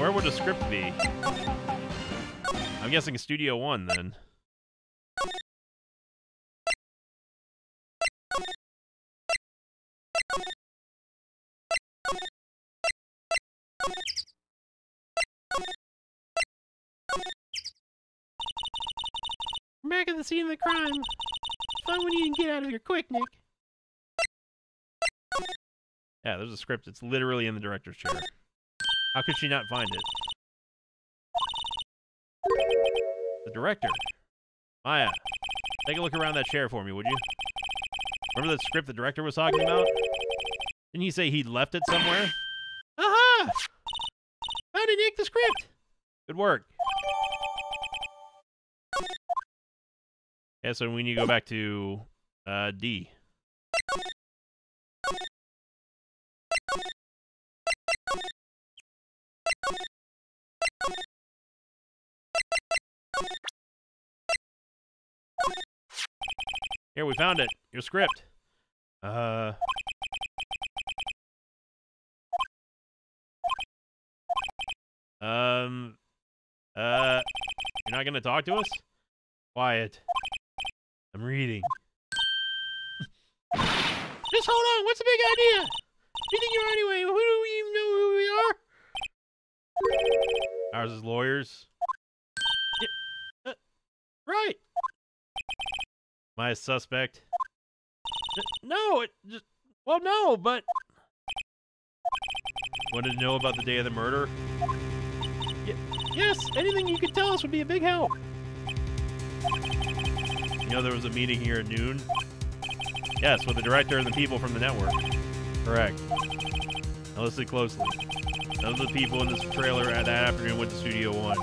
Where would the script be? I'm guessing Studio One then. Back at the scene of the crime. Fun when you can get out of here quick, Nick. Yeah, there's a script. It's literally in the director's chair. How could she not find it? The director. Maya, take a look around that chair for me, would you? Remember that script the director was talking about? Didn't he say he left it somewhere? Aha! Found it, Nick, the script. Good work. Yeah, so we need to go back to uh, D. Here, we found it. Your script. Uh. Um. Uh. You're not gonna talk to us? Quiet. I'm reading. Just hold on. What's the big idea? You think you are anyway? Who do we even know who we are? Ours is lawyers. Right. Am I a suspect? No, it just. Well, no, but Wanted to know about the day of the murder? yes, anything you could tell us would be a big help. You know there was a meeting here at noon? Yes, with the director and the people from the network. Correct. Now listen closely. None of the people in this trailer at that afternoon went to Studio One.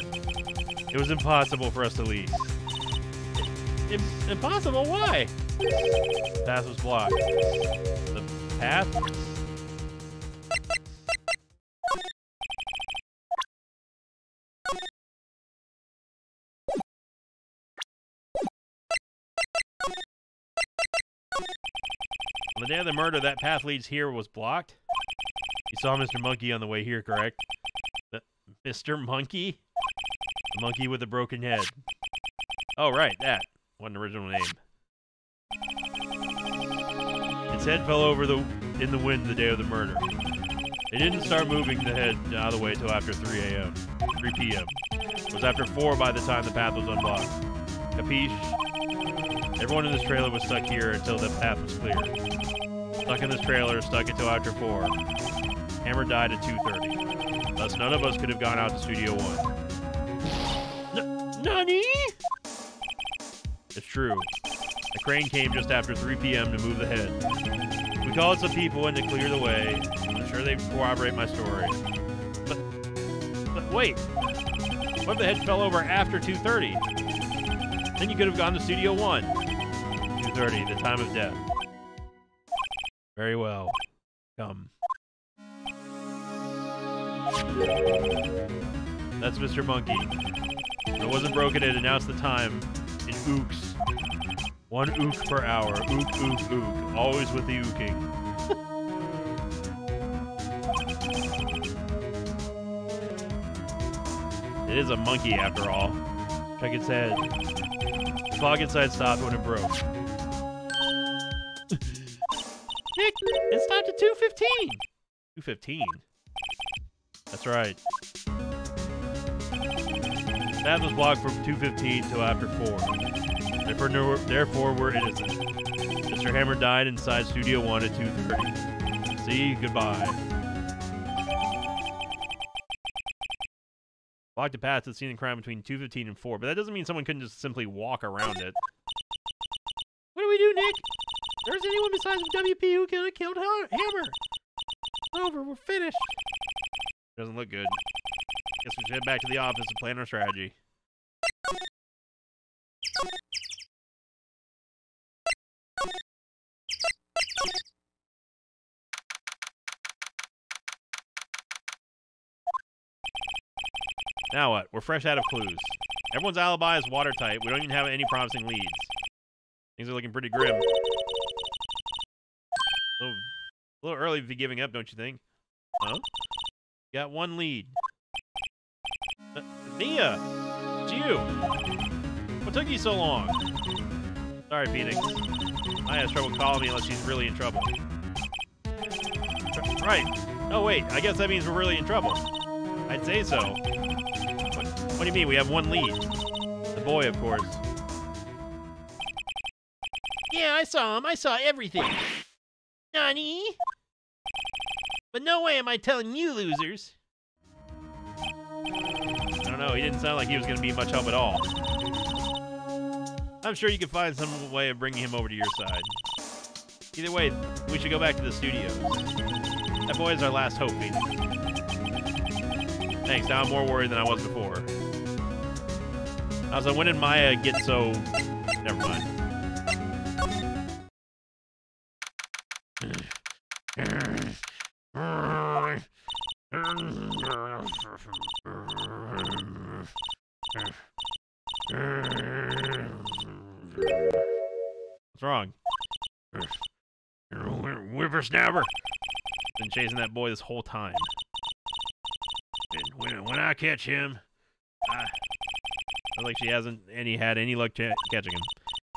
It was impossible for us to leave. Im- impossible. Why? Path was blocked. The path? On the day of the murder, that path leads here was blocked. You saw Mr. Monkey on the way here, correct? The, Mr. Monkey? The monkey with the broken head. Oh, right, that. What an original name. Its head fell over the in the wind the day of the murder. It didn't start moving the head out of the way till after 3 a.m. 3 p.m. It was after 4 by the time the path was unblocked. Capiche? Everyone in this trailer was stuck here until the path was clear. Stuck in this trailer, stuck until after 4. Hammer died at 2.30. Thus, none of us could have gone out to Studio 1. Nani? True. A crane came just after 3 p.m. to move the head. We called some people in to clear the way. I'm sure they corroborate my story. But, but wait. What if the head fell over after 2.30? Then you could have gone to Studio 1. 2.30, the time of death. Very well. Come. That's Mr. Monkey. It wasn't broken, it announced the time ooks. One ook per hour. Ook, ook, ook. Always with the ooking. it is a monkey after all. Check its head. Clock inside stopped when it broke. Nick, it stopped at 215. 215. That's right. Path was blocked from 215 till after 4. Therefore, therefore we're innocent. Mr. Hammer died inside Studio 1 at 2.30. See, goodbye. Blocked the path to the scene of crime between 2.15 and 4, but that doesn't mean someone couldn't just simply walk around it. What do we do, Nick? There's anyone besides WP who could have killed Hammer. Over, we're finished. Doesn't look good. Guess we should head back to the office and plan our strategy. Now what? We're fresh out of clues. Everyone's alibi is watertight. We don't even have any promising leads. Things are looking pretty grim. A little, a little early to be giving up, don't you think? Huh? Got one lead. Mia! It's you! What took you so long? Sorry, Phoenix. I has trouble calling me unless she's really in trouble. Right. Oh, wait. I guess that means we're really in trouble. I'd say so. What, what do you mean? We have one lead. The boy, of course. Yeah, I saw him. I saw everything. Nani? But no way am I telling you losers. I don't know. He didn't sound like he was going to be much help at all. I'm sure you can find some way of bringing him over to your side. Either way, we should go back to the studios. That boy is our last hope. Thanks. Now I'm more worried than I was before. Also, when did Maya get so... Never mind. Whippersnapper. Been chasing that boy this whole time. And when, when I catch him, I, I like she hasn't any had any luck ca- catching him.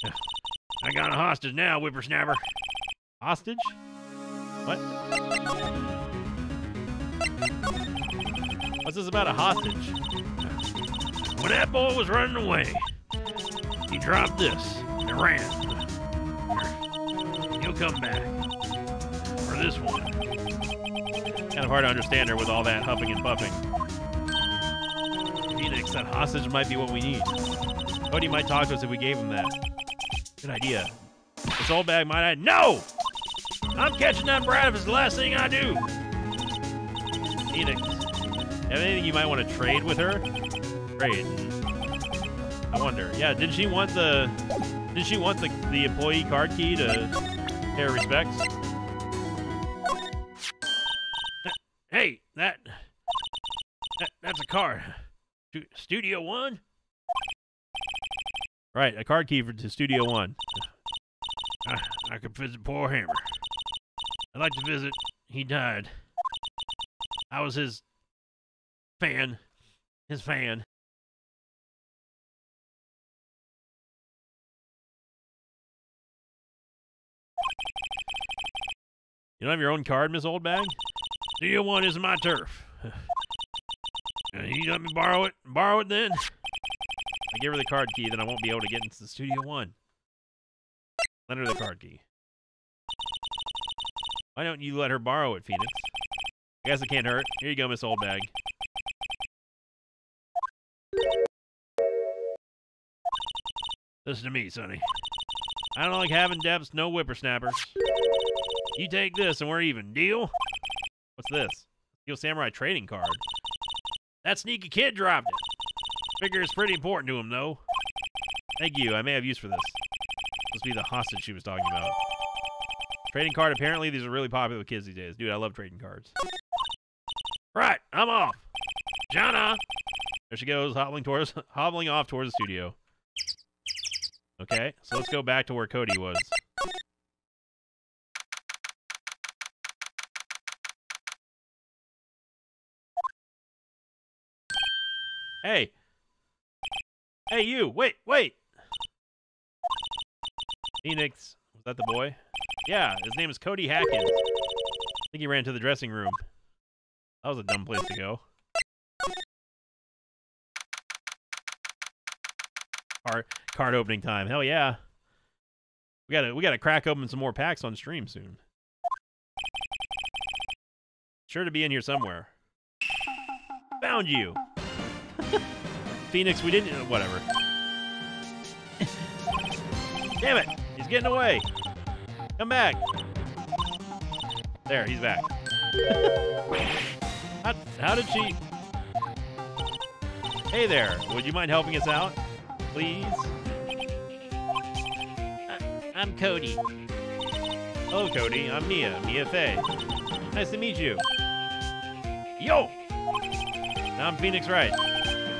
I got a hostage now, whippersnapper. Hostage? What? What's this about a hostage? When that boy was running away, he dropped this and ran. He'll come back this one. Kind of hard to understand her with all that huffing and puffing. Phoenix, that hostage might be what we need. Cody might talk to us if we gave him that. Good idea. This old bag might I No! I'm catching that brat if it's the last thing I do. Phoenix, have anything you might want to trade with her? Trade. I wonder. Yeah, did she want the did she want the, the employee card key to pay her respects? Stu- Studio One. Right, a card key for to Studio One. I, I could visit poor Hammer. I'd like to visit. He died. I was his fan. His fan. You don't have your own card, Miss Oldbag? Studio One is my turf. Uh, you let me borrow it? Borrow it then? I give her the card key, then I won't be able to get into the Studio One. Lend her the card key. Why don't you let her borrow it, Phoenix? I guess it can't hurt. Here you go, Miss Oldbag. Listen to me, Sonny. I don't like having depths, no whippersnappers. You take this and we're even. Deal? What's this? Steel Samurai trading card. That sneaky kid dropped it. Figure it's pretty important to him, though. Thank you. I may have use for this. Must be the hostage she was talking about. Trading card. Apparently, these are really popular with kids these days. Dude, I love trading cards. Right, I'm off. Jana. There she goes, hobbling towards, hobbling off towards the studio. Okay, so let's go back to where Cody was. Hey. Hey, you. Wait, wait. Phoenix. Was that the boy? Yeah, his name is Cody Hackins. I think he ran to the dressing room. That was a dumb place to go. Card, card opening time. Hell yeah. We gotta we gotta crack open some more packs on stream soon. Sure to be in here somewhere. Found you. Phoenix, we didn't. uh, Whatever. Damn it! He's getting away. Come back. There, he's back. how, how did she? Hey there. Would you mind helping us out, please? I'm Cody. Hello, Cody. I'm Mia. Mia Fey. Nice to meet you. Yo. Now I'm Phoenix Wright.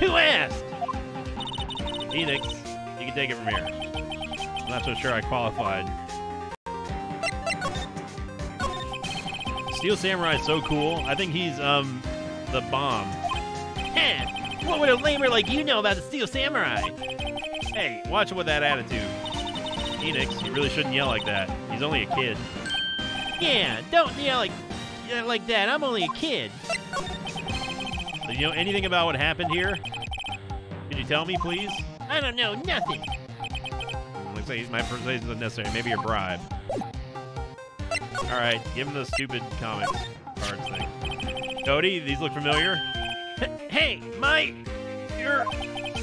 Who asked? Phoenix, you can take it from here. I'm not so sure I qualified. Steel Samurai is so cool. I think he's um the bomb. Heh. What would a lamer like you know about the Steel Samurai? Hey, watch him with that attitude. Phoenix, you really shouldn't yell like that. He's only a kid. Yeah, don't yell like like that. I'm only a kid. You know anything about what happened here? Could you tell me, please? I don't know nothing. Looks like my persuasion is unnecessary. Maybe a bribe. All right, give him the stupid comics cards thing. Cody, these look familiar. Hey, my, your,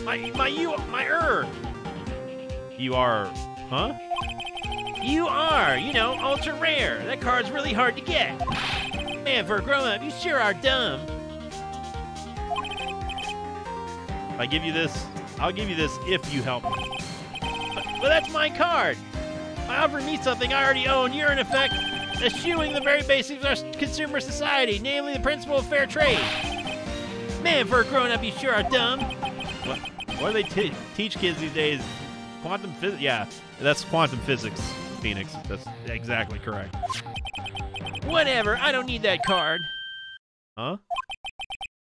my, my, you, my er. You are, huh? You are, you know, ultra rare. That card's really hard to get. Man, for a grown up, you sure are dumb. If I give you this, I'll give you this if you help me. But, but that's my card. By offering me something I already own, you're in effect eschewing the very basics of our consumer society, namely the principle of fair trade. Man, for a grown up, you sure are dumb. What, what do they t- teach kids these days? Quantum physics? Yeah, that's quantum physics. Phoenix. That's exactly correct. Whatever, I don't need that card. Huh?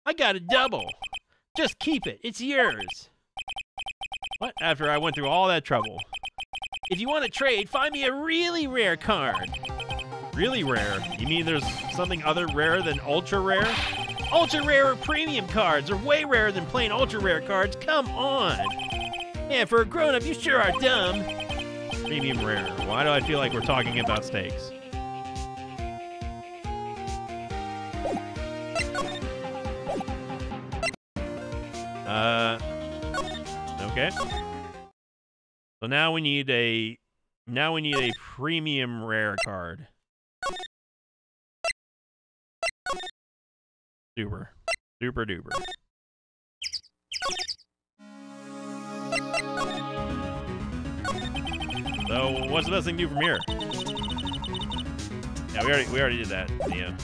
I got a double. Just keep it. It's yours. What? After I went through all that trouble. If you want to trade, find me a really rare card. Really rare? You mean there's something other rare than ultra rare? Ultra rare or premium cards are way rarer than plain ultra rare cards. Come on. Man, for a grown up, you sure are dumb. Premium rare. Why do I feel like we're talking about steaks? Uh, okay. So now we need a now we need a premium rare card. Super. Super duper. So what's the best thing to do from here? Yeah, we already we already did that. Yeah.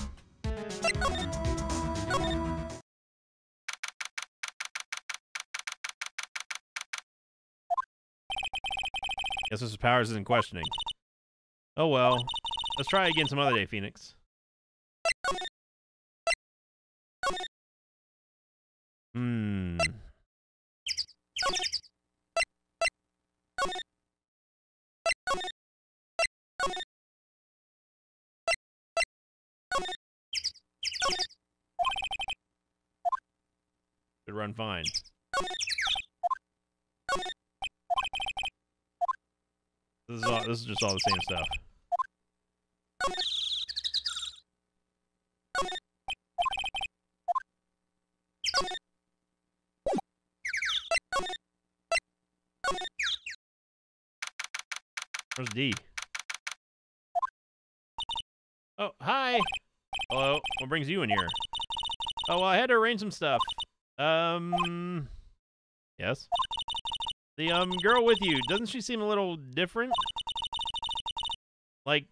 Guess Mr. Powers isn't questioning. Oh well. Let's try again some other day, Phoenix. Hmm. Should run fine. This is all. This is just all the same stuff. Where's D? Oh, hi. Hello. What brings you in here? Oh, well, I had to arrange some stuff. Um. Yes. The um girl with you, doesn't she seem a little different? Like,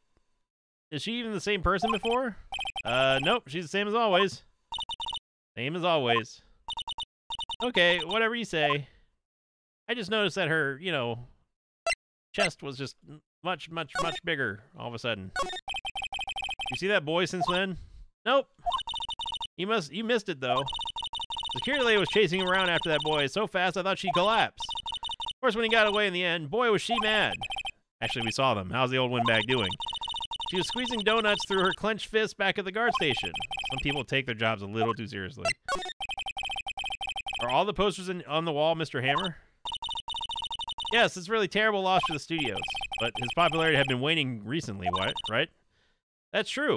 is she even the same person before? Uh, nope, she's the same as always. Same as always. Okay, whatever you say. I just noticed that her, you know, chest was just much, much, much bigger all of a sudden. You see that boy since then? Nope. You must, you missed it though. Security lady was chasing around after that boy so fast I thought she'd collapse. Course, when he got away in the end, boy, was she mad. Actually, we saw them. How's the old windbag doing? She was squeezing donuts through her clenched fist back at the guard station. Some people take their jobs a little too seriously. Are all the posters in, on the wall Mr. Hammer? Yes, it's really terrible loss for the studios, but his popularity had been waning recently, what, right? That's true.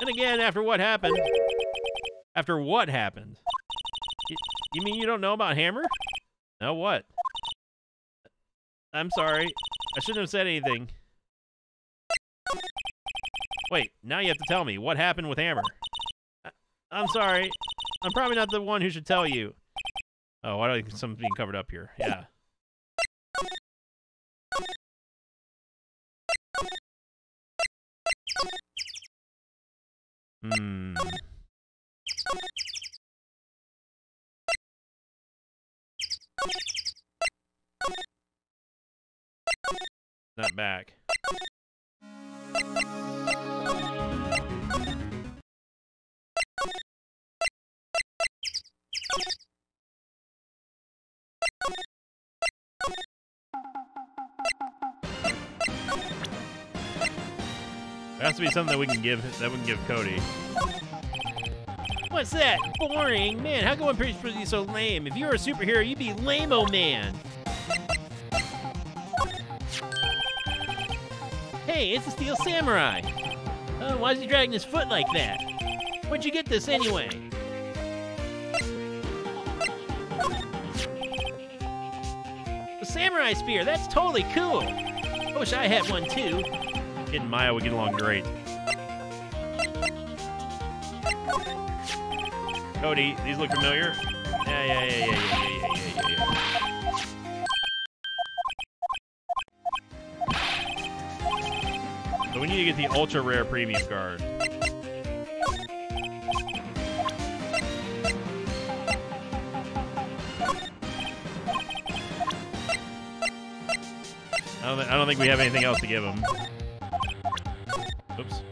And again, after what happened... After what happened? Y- you mean you don't know about Hammer? No, what? I'm sorry. I shouldn't have said anything. Wait, now you have to tell me. What happened with Hammer? I- I'm sorry. I'm probably not the one who should tell you. Oh, why do I think something's being covered up here? Yeah. Hmm. Not back. There has to be something that we can give that we can give Cody. What's that? Boring. Man, how come One Piece be so lame? If you were a superhero, you'd be lame-o man. Hey, it's the Steel Samurai! Uh, why's he dragging his foot like that? Where'd you get this anyway? The Samurai Spear, that's totally cool! I wish I had one too. Kid and Maya would get along great. Cody, these look familiar? yeah, yeah, yeah, yeah, yeah, yeah, yeah. yeah. Ultra rare premium card. don't, th- I don't think we have anything else to give him. Oops.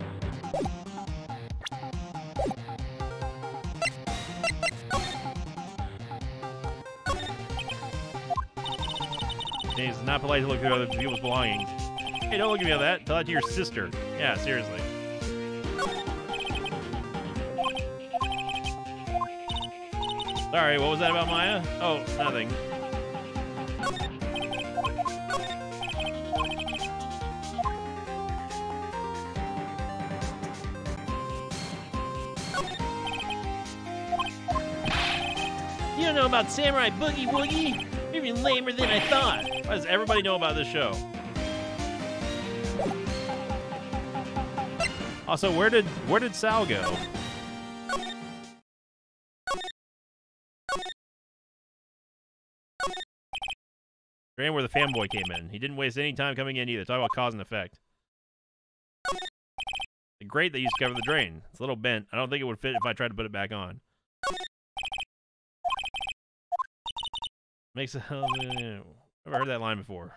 It's not polite to look through other people's belongings. Hey, don't look at me like that. Tell that to your sister. Yeah, seriously. Sorry, what was that about Maya? Oh, nothing. You don't know about Samurai Boogie Woogie? You're lamer than I thought. Why does everybody know about this show? Also, where did where did Sal go? Ran where the fanboy came in. He didn't waste any time coming in either. Talk about cause and effect. Great that you discovered the drain. It's a little bent. I don't think it would fit if I tried to put it back on. Makes a. I've never heard that line before.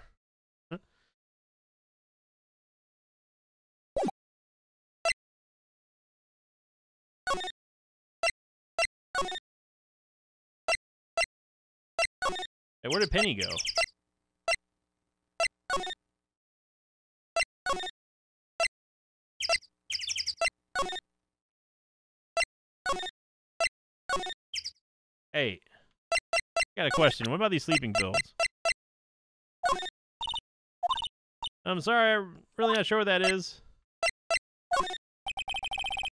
Hey, where did Penny go? Hey, got a question. What about these sleeping pills? I'm sorry, I'm really not sure what that is.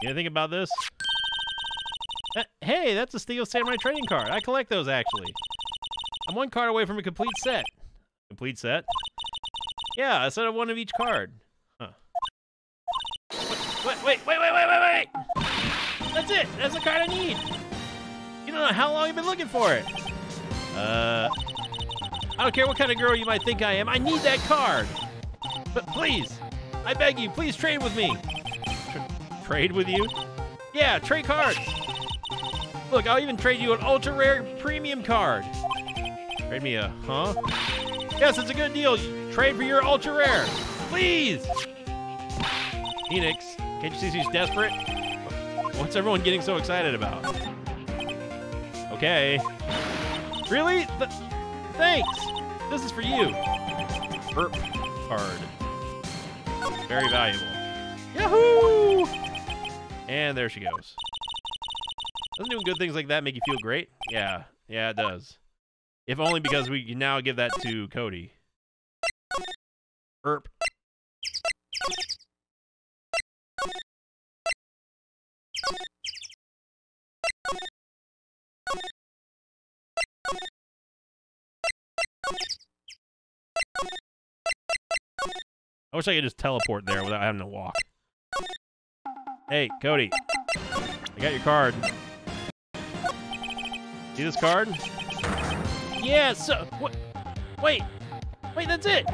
You think about this? Uh, hey, that's a Steel Samurai trading card. I collect those, actually. I'm one card away from a complete set. Complete set? Yeah, a set of one of each card. Huh. Wait, wait, wait, wait, wait, wait, wait! That's it! That's the card I need! You don't know how long I've been looking for it! Uh... I don't care what kind of girl you might think I am, I need that card! But please! I beg you, please trade with me! Tr- trade with you? Yeah, trade cards! Look, I'll even trade you an ultra rare premium card! Trade me a, huh? Yes, it's a good deal. Trade for your ultra rare. Please! Phoenix, can't you see she's desperate? What's everyone getting so excited about? Okay. Really? Th- thanks! This is for you. Burp card. Very valuable. Yahoo! And there she goes. Doesn't doing good things like that make you feel great? Yeah, yeah, it does. If only because we can now give that to Cody. Erp. I wish I could just teleport there without having to walk. Hey, Cody. I got your card. See this card? Yeah, so. Wait. Wait, that's it.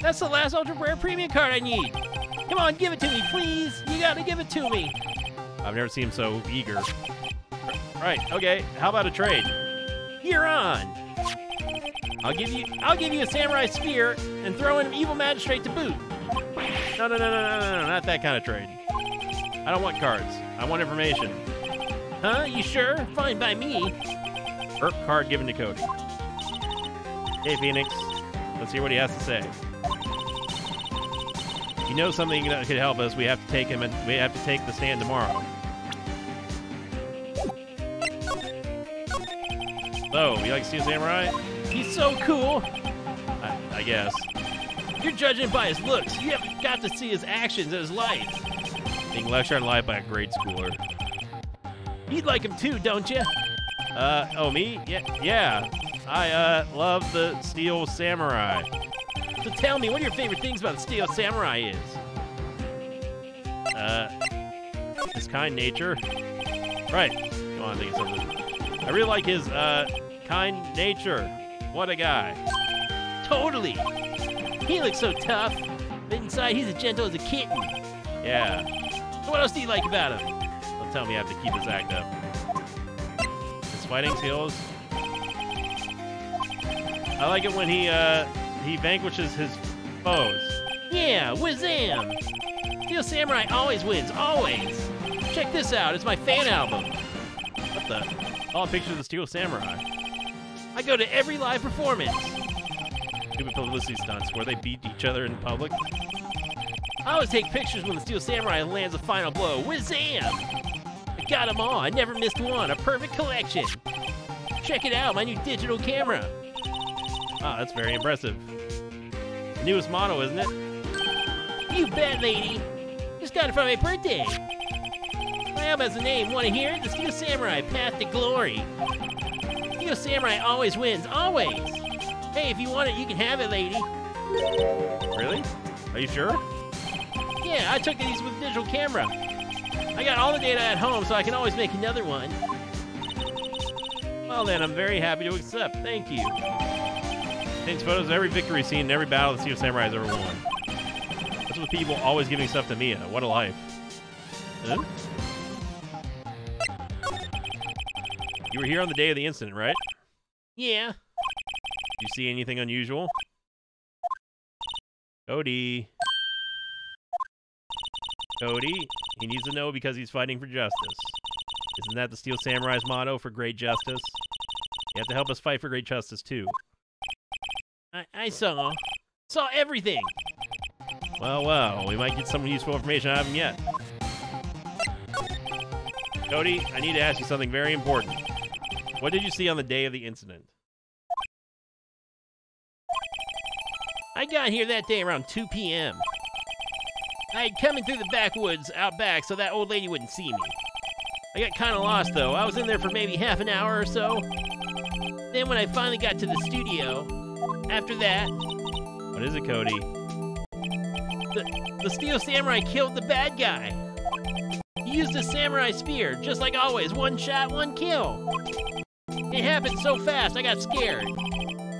That's the last Ultra Rare Premium card I need. Come on, give it to me, please. You gotta give it to me. I've never seen him so eager. Right, okay. How about a trade? You're on. I'll give you. I'll give you a samurai spear and throw in an evil magistrate to boot. No, no, no, no, no, no, no, not that kind of trade. I don't want cards. I want information. Huh? You sure? Fine by me. Erp card given to Cody. Hey, Phoenix. Let's hear what he has to say. If you know something that could help us, we have to take him and we have to take the stand tomorrow. So, you like to Steel Samurai? He's so cool. I, I guess. You're judging by his looks. You haven't got to see his actions and his life. Being lectured on life by a grade schooler. You'd like him too, don't you? Uh, oh, me? Yeah, yeah. I, uh, love the Steel Samurai. So tell me, what are your favorite things about the Steel Samurai is? Uh, his kind nature. Right. Come on, think of something. I really like his, uh, kind nature. What a guy. Totally. He looks so tough, but inside he's as gentle as a kitten. Yeah. So what else do you like about him? Don't tell me I have to keep his act up. His fighting skills. I like it when he, uh, he vanquishes his foes. Yeah, Wizam! Steel Samurai always wins, always. Check this out, it's my fan album. What the? Oh, a picture of the Steel Samurai. I go to every live performance. Stupid publicity stunts where they beat each other in public. I always take pictures when the Steel Samurai lands a final blow. Wizam! I got them all, I never missed one. A perfect collection. Check it out, my new digital camera. Ah, that's very impressive. The newest motto, isn't it? You bet, lady. Just got it for my birthday. My album has a name. Want to hear it? The Steel Samurai Path to Glory. Steel Samurai always wins, always. Hey, if you want it, you can have it, lady. Really? Are you sure? Yeah, I took these with a digital camera. I got all the data at home, so I can always make another one. Well then, I'm very happy to accept. Thank you. Takes photos of every victory scene and every battle the Steel Samurai has ever won. That's with people always giving stuff to Mia. What a life. Huh? You were here on the day of the incident, right? Yeah. You see anything unusual? Cody. Cody, he needs to know because he's fighting for justice. Isn't that the Steel Samurai's motto for great justice? You have to help us fight for great justice too. I, I saw. Saw everything. Well, well, we might get some useful information out of him yet. Cody, I need to ask you something very important. What did you see on the day of the incident? I got here that day around 2 p.m. I had coming through the backwoods out back so that old lady wouldn't see me. I got kind of lost though. I was in there for maybe half an hour or so. Then when I finally got to the studio, after that, What is it, Cody? the, the Steel Samurai killed the bad guy. He used a samurai spear, just like always, one shot, one kill. It happened so fast, I got scared.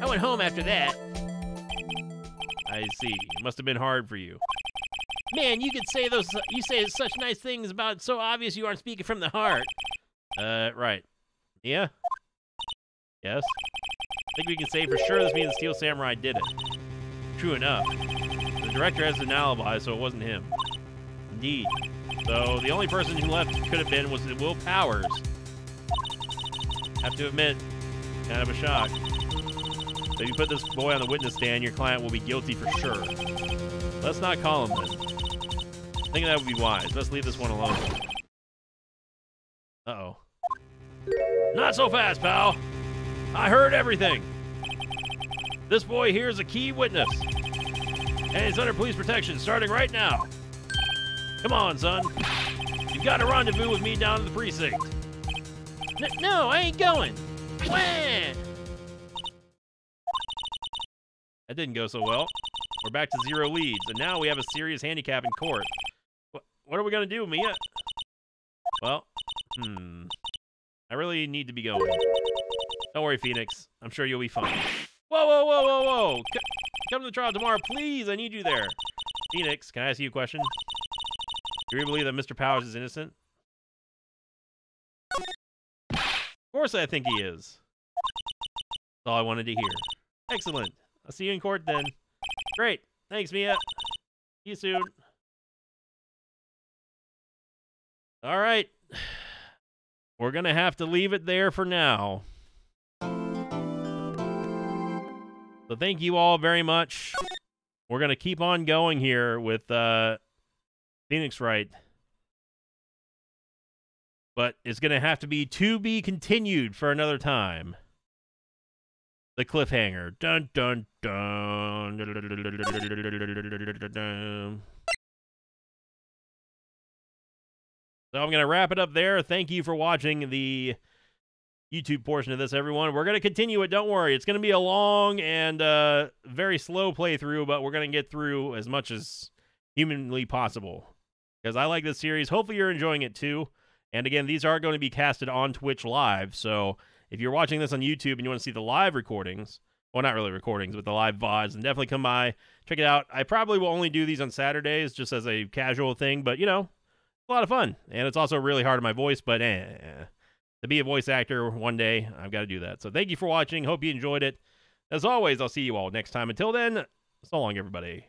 I went home after that. I see. It must have been hard for you. Man, you could say those. You say such nice things about it. So obvious you aren't speaking from the heart. Uh, right. Yeah? Yes? I think we can say for sure this means the Steel Samurai did it. True enough. The director has an alibi, so it wasn't him. Indeed. So the only person who left could have been was Will Powers. Have to admit, kind of a shock. So if you put this boy on the witness stand, your client will be guilty for sure. Let's not call him then. I think that would be wise. Let's leave this one alone. Uh-oh. Not so fast, pal. I heard everything. This boy here is a key witness. And he's under police protection starting right now. Come on, son. You've got a rendezvous with me down at the precinct. N- no, I ain't going. Wah! That didn't go so well. We're back to zero leads, and now we have a serious handicap in court. What, what are we going to do, with Mia? Well, hmm. I really need to be going. Don't worry, Phoenix. I'm sure you'll be fine. Whoa, whoa, whoa, whoa, whoa! C- come to the trial tomorrow, please. I need you there. Phoenix, can I ask you a question? Do you believe that Mr. Powers is innocent? Of course I think he is. That's all I wanted to hear. Excellent. I'll see you in court then. Great. Thanks, Mia. See you soon. All right. We're going to have to leave it there for now. So thank you all very much. We're going to keep on going here with uh, Phoenix Wright. But it's going to have to be to be continued for another time. The cliffhanger. Dun dun dun. So I'm going to wrap it up there. Thank you for watching the YouTube portion of this, everyone. We're going to continue it. Don't worry. It's going to be a long and uh, very slow playthrough, but we're going to get through as much as humanly possible. Because I like this series. Hopefully, you're enjoying it too. And again, these are going to be casted on Twitch live. So if you're watching this on YouTube and you want to see the live recordings, well, not really recordings, but the live VODs, then definitely come by, check it out. I probably will only do these on Saturdays just as a casual thing, but you know, a lot of fun. And it's also really hard on my voice, but eh, to be a voice actor one day, I've got to do that. So thank you for watching. Hope you enjoyed it. As always, I'll see you all next time. Until then, so long, everybody.